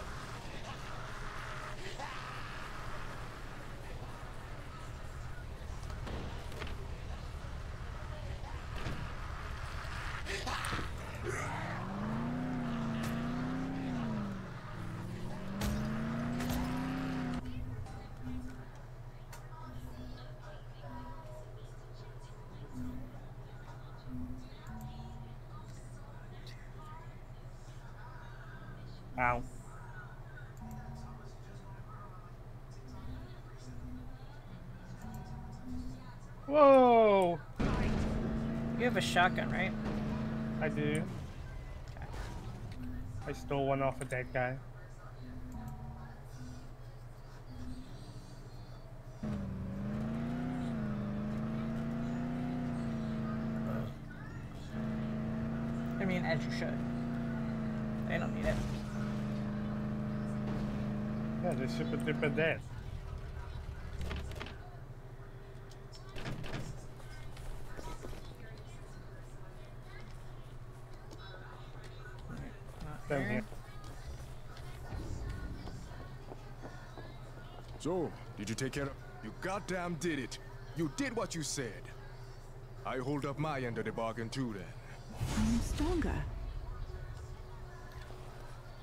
a shotgun, right? I do. Okay. I stole one off of that guy. I mean, as you should. They don't need it. Yeah, they should super duper dead. So, did you take care of... You goddamn did it. You did what you said. I hold up my end of the bargain too, then. I'm stronger.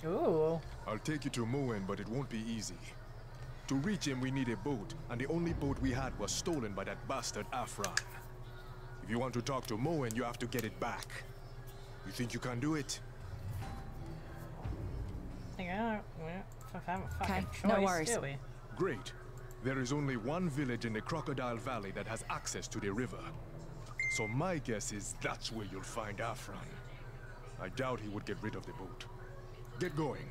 Ooh. I'll take you to Mowen, but it won't be easy. To reach him, we need a boat, and the only boat we had was stolen by that bastard Afran. If you want to talk to Mowen, you have to get it back. You think you can do it? Yeah, well, if I have a fucking Okay, choice, no worries. do we? Great. There is only one village in the Crocodile Valley that has access to the river. So my guess is that's where you'll find Afran. I doubt he would get rid of the boat. Get going.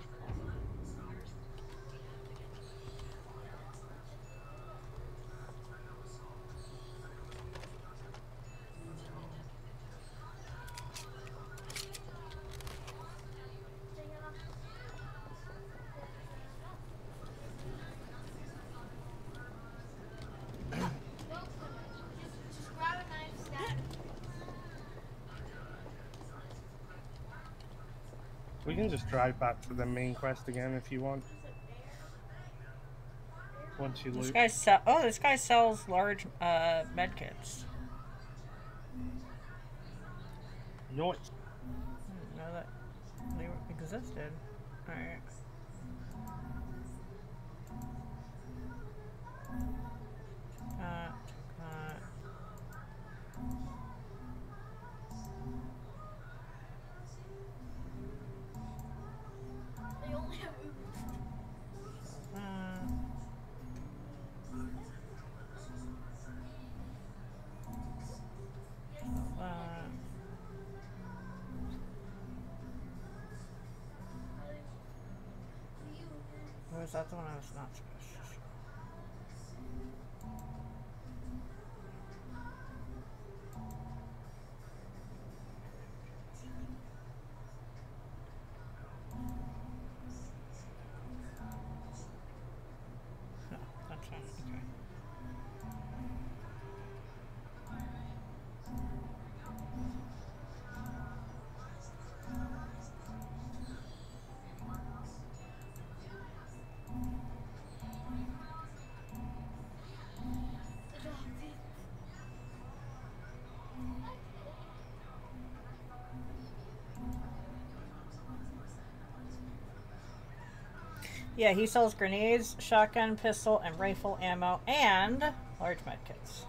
Can just drive back to the main quest again if you want. Once you This guy sell. Oh, this guy sells large uh, medkits. Nice. Yeah, he sells grenades, shotgun, pistol, and rifle ammo, and large medkits.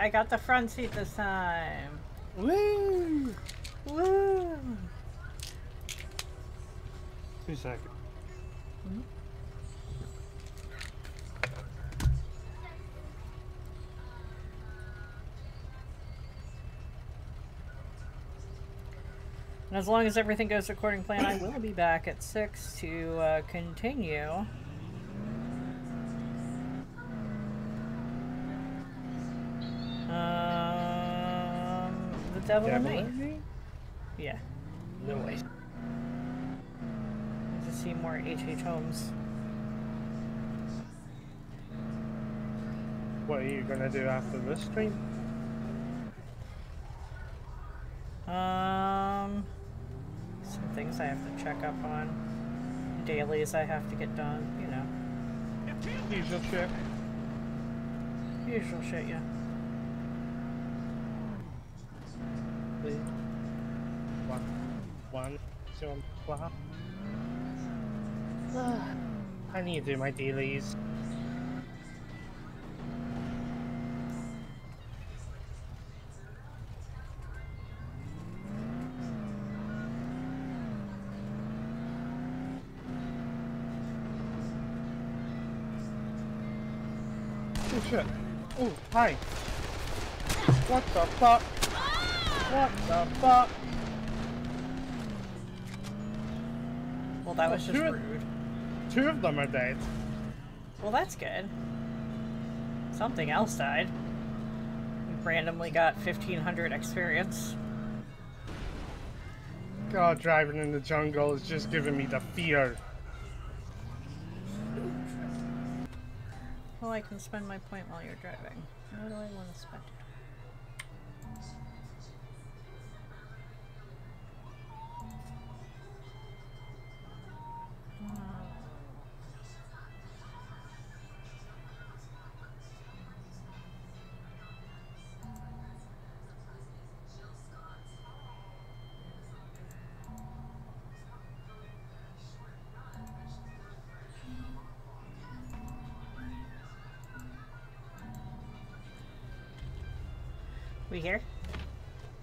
I got the front seat this time. Woo! Woo! Two seconds. And as long as everything goes according to plan, I will be back at 6 to uh, continue. The Devil Devil Me. Me? Yeah. No way. To see more H.H. Holmes. What are you gonna do after this stream? Um, some things I have to check up on. Dailies I have to get done, you know. Usual shit. Usual shit, yeah. three, one, one, two, on clap. I need to do my dailies. Oh shit. Oh, hi. What the fuck? What the fuck? Well, that was just Two- rude. Two of them are dead. Well, that's good. Something else died. We randomly got 1500 experience. God, driving in the jungle is just giving me the fear. Well, I can spend my point while you're driving. How do I want to spend it?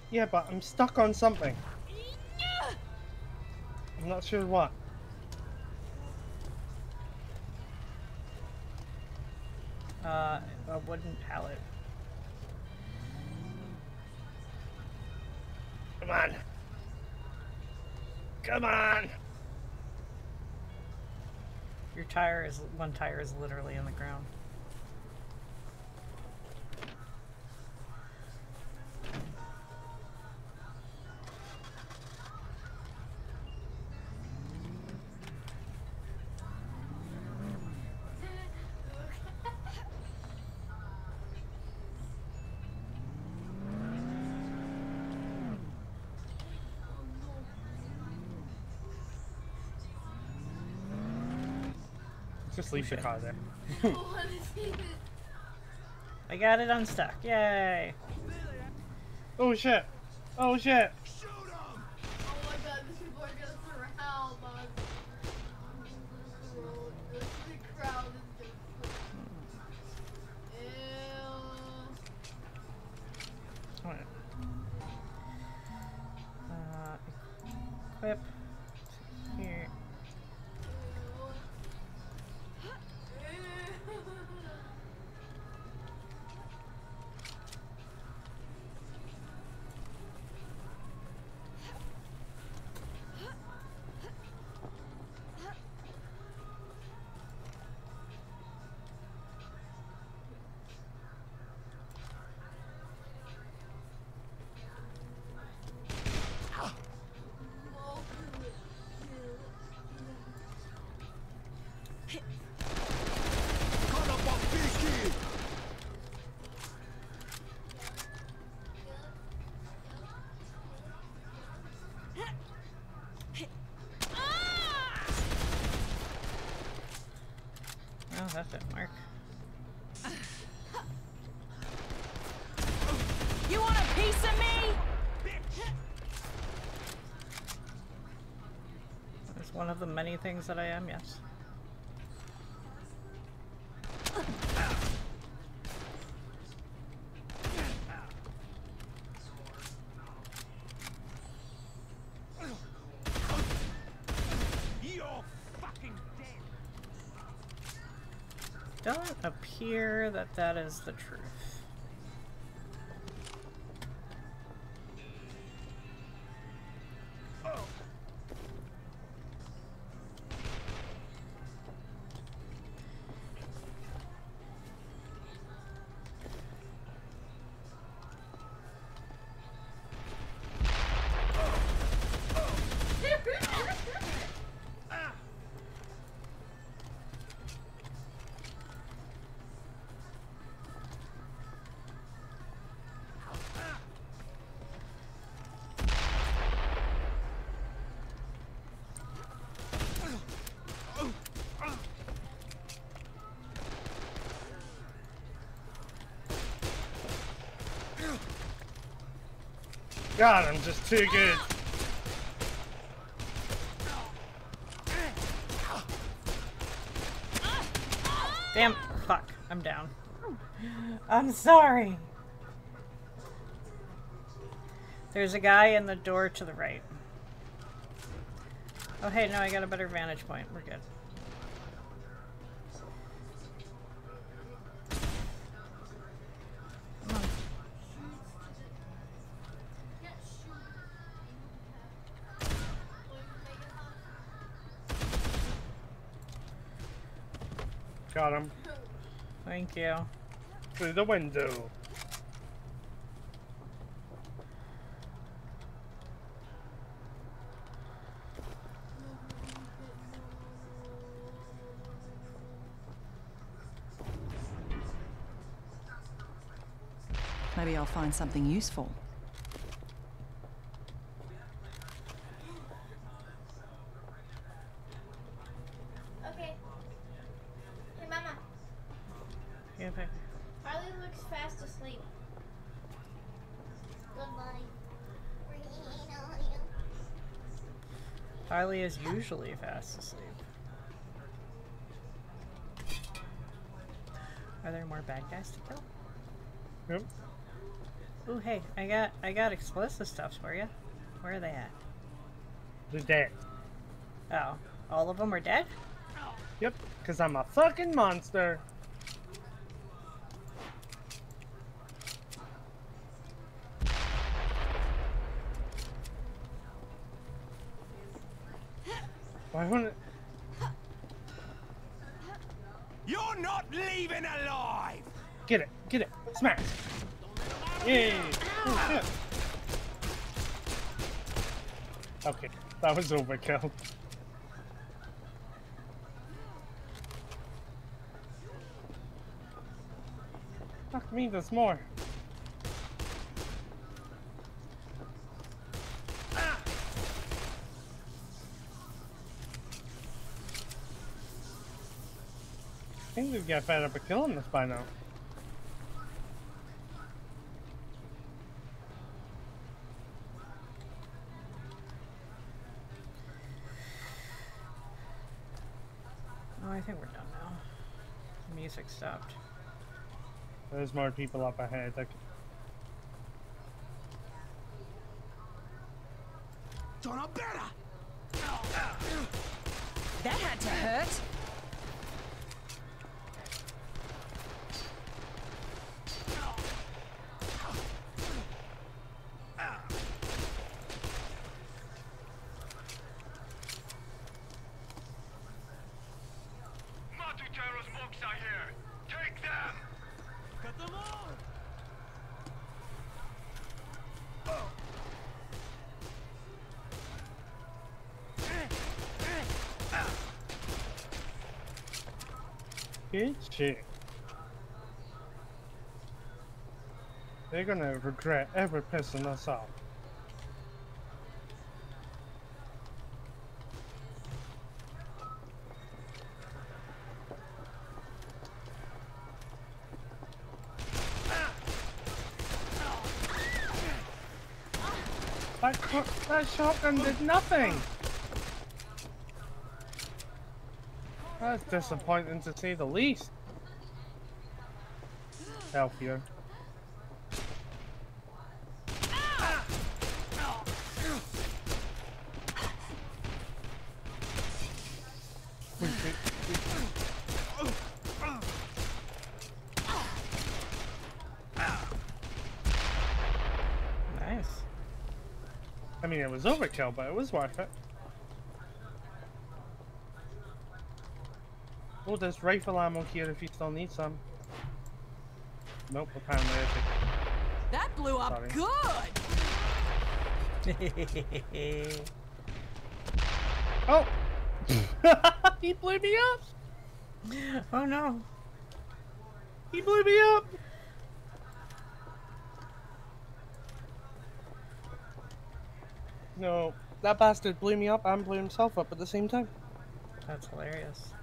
Yeah, but I'm stuck on something. I'm not sure what. Uh, a wooden pallet. Come on. Come on. Your tire is one tire is literally in the ground. Just leave the car there. I got it unstuck. Yay! Oh shit! Oh shit! Things that I am, dead. Don't appear that that is the truth. God, I'm just too good. Damn. Fuck. I'm down. I'm sorry. There's a guy in the door to the right. Oh, hey, no, I got a better vantage point. We're good. Got him. Thank you. Through the window. Maybe I'll find something useful. Okay. Hey, Mama. Yeah, babe. Harley looks fast asleep. Good morning. Harley is usually fast asleep. Are there more bad guys to kill? Yep. Ooh, hey, I got I got explosive stuffs for you. Where are they at? They're dead. Oh, all of them are dead? Yep, because I'm a fucking monster. Why wouldn't You're not leaving alive! Get it, get it, smash! Yay! Oh shit! Okay, that was overkill. Fuck me, there's more. I think we've got fed up of killing this by now. Oh, I think we're done now. The music stopped. There's more people up ahead. Like, Donna better! That had to hurt. Matutero's books are here! Take them! Cut them all! They're gonna regret ever pissing us off. That, that shotgun did nothing! That's disappointing to say the least. Healthier. Nice. I mean, it was overkill, but it was worth it. Oh, there's rifle ammo here if you still need some. Nope, what apparently I think. That blew up Sorry. good. Oh! he blew me up! Oh no. He blew me up! No, that bastard blew me up and blew himself up at the same time. That's hilarious.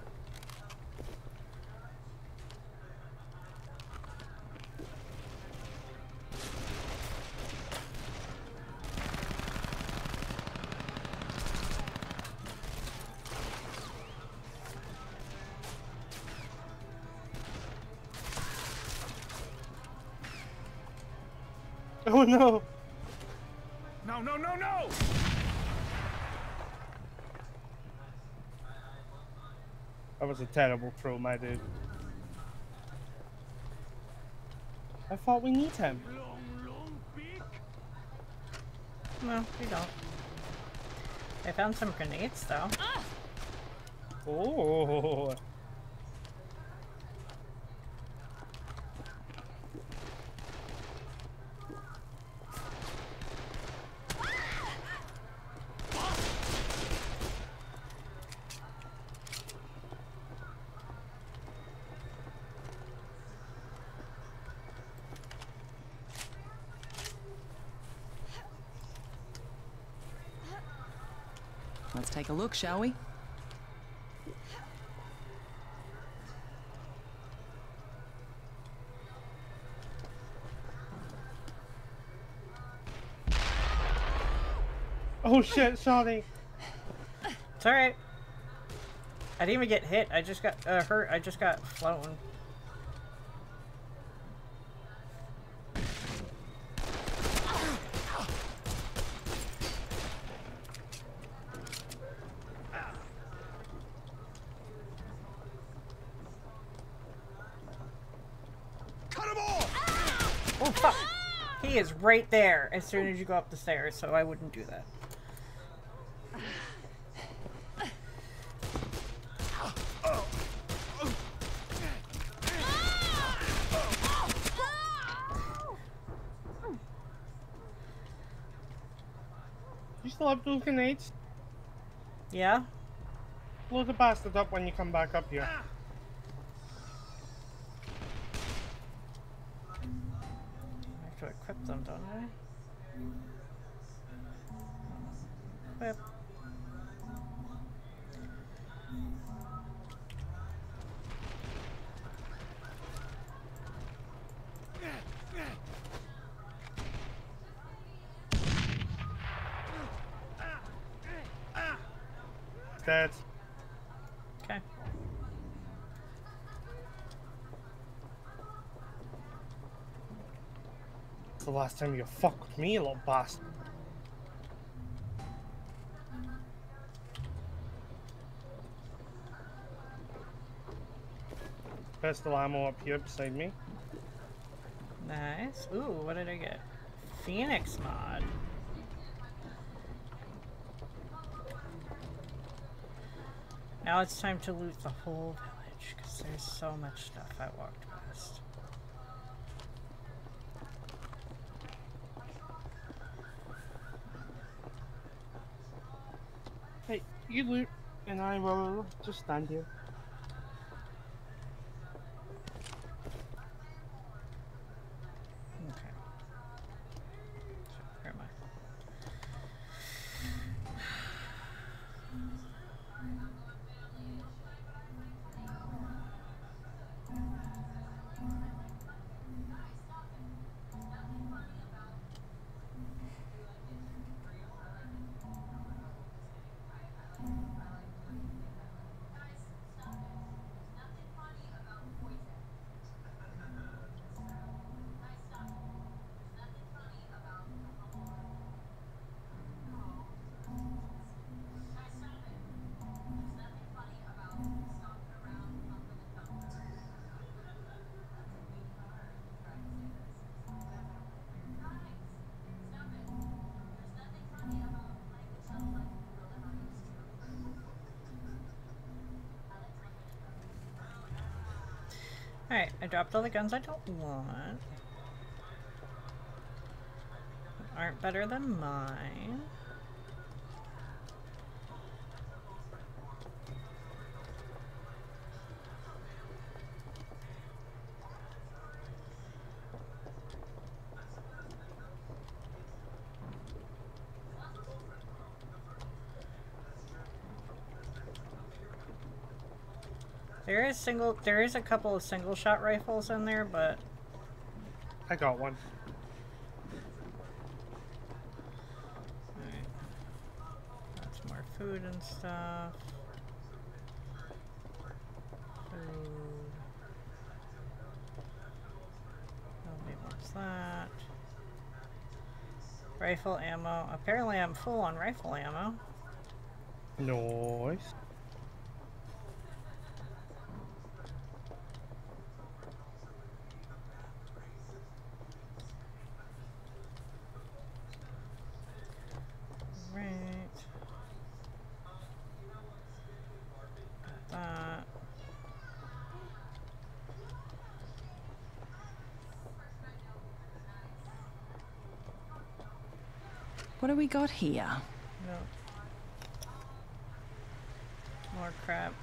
Was a terrible throw, my dude. I thought we need him. No, we don't. I found some grenades though. Oh! Take a look, shall we? Oh shit, sorry. It's alright. I didn't even get hit. I just got uh, hurt. I just got flown. Cut him off! Oh fuck! He is right there as soon as you go up the stairs, so I wouldn't do that. You still have those grenades? Yeah? Blow the bastard up when you come back up here. I have to equip them, don't I? Equip. Dead. Okay. It's the last time you fuck with me, little bastard. Pistol ammo up here beside me. Nice. Ooh, what did I get? Phoenix mod. Now it's time to loot the whole village, because there's so much stuff I walked past. Hey, you loot, and I will just stand here. I dropped all the guns I don't want. Aren't better than mine. There is single there is a couple of single shot rifles in there, but I got one. Alright. That's more food and stuff. Food. Nobody wants that. Rifle ammo. Apparently I'm full on rifle ammo. Nice. Right. Got that. What do we got here? No. More crap.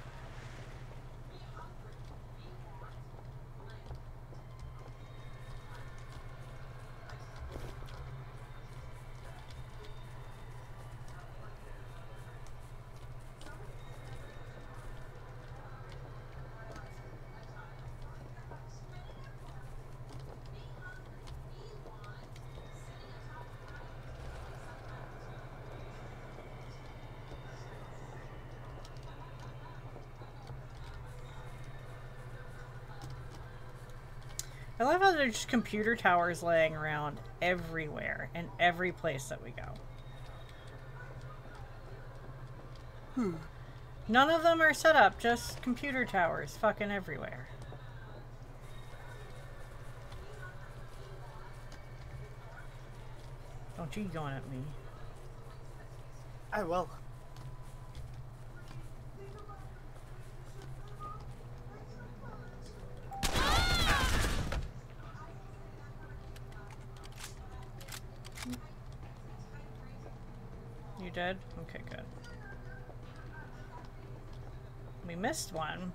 I love how there's just computer towers laying around everywhere in every place that we go. Hmm. None of them are set up, just computer towers fucking everywhere. Don't you yawn at me. I will. You dead? Okay, good. We missed one.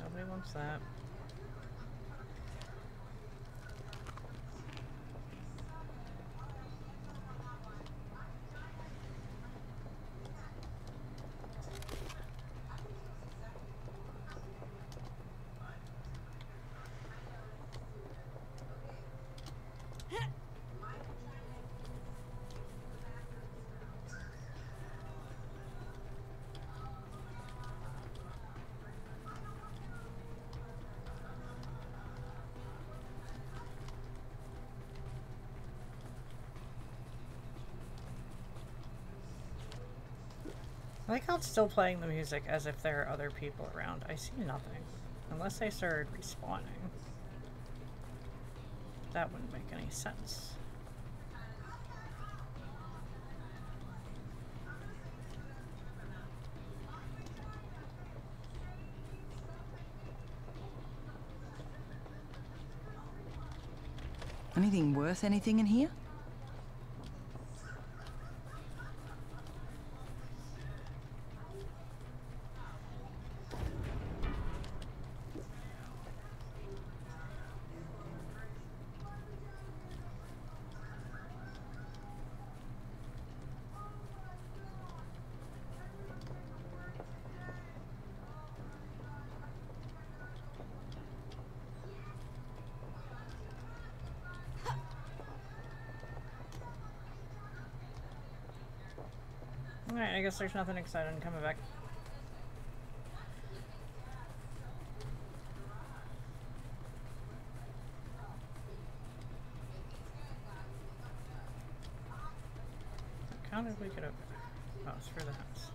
Nobody wants that. I like how it's still playing the music as if there are other people around. I see nothing. Unless they started respawning. That wouldn't make any sense. Anything worth anything in here? Guess there's nothing exciting coming back. How did we get up there? Oh, it's for the house.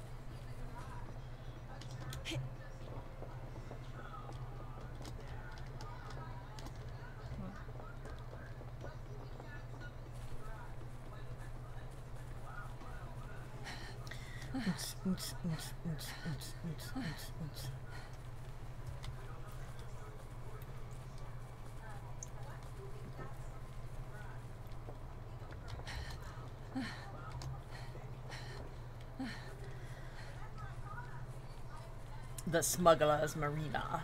The Smuggler's Marina.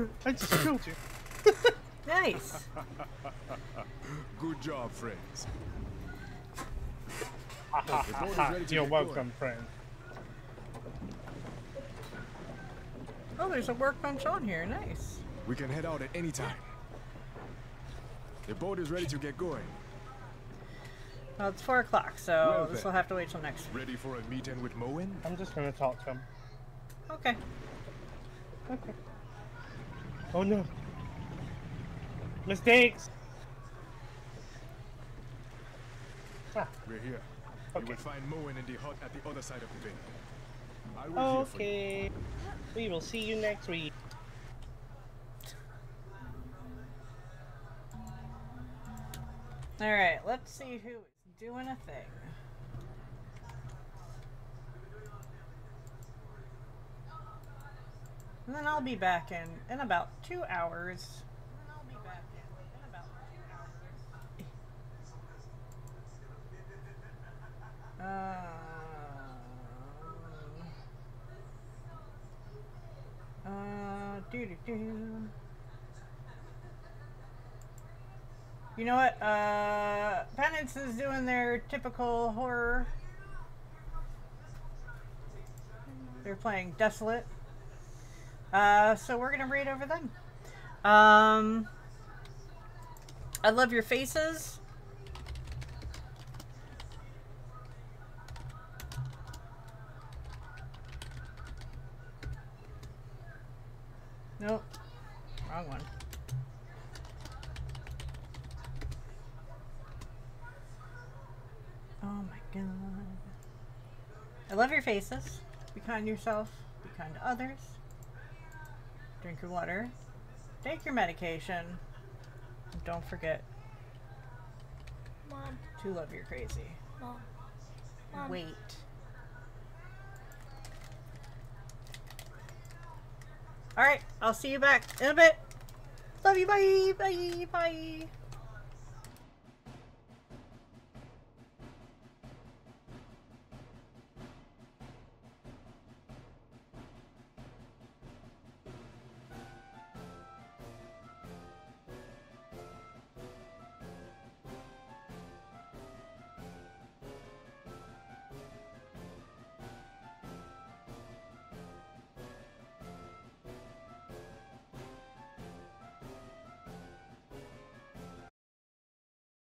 I just killed you. Nice. Good job, friends. Ha, ha, The ha, boat is ha. ready to You're welcome, friend. Oh, there's a workbench on here. Nice. We can head out at any time. The boat is ready to get going. Well, it's 4 o'clock, so Well this will have to wait till next. Ready for a meeting with Mowen? I'm just gonna talk to him. Okay. Okay. Oh no. Mistakes! Ah, We're here. You will find Mowen in the hut at the other side of the bay. I will hear from okay. We will see you next week. Alright, let's see who is doing a thing. And then I'll be back in in about two hours. Uh, uh, doo doo doo. You know what? Uh, Penance is doing their typical horror. They're playing Desolate. Uh, so we're gonna read over them. Um, I love your faces. Nope. Wrong one. Oh my god. I love your faces. Be kind to yourself. Be kind to others. Drink your water. Take your medication. And don't forget Mom. to love your crazy. Mom. Mom. Wait. Alright, I'll see you back in a bit. Love you, bye, bye, bye.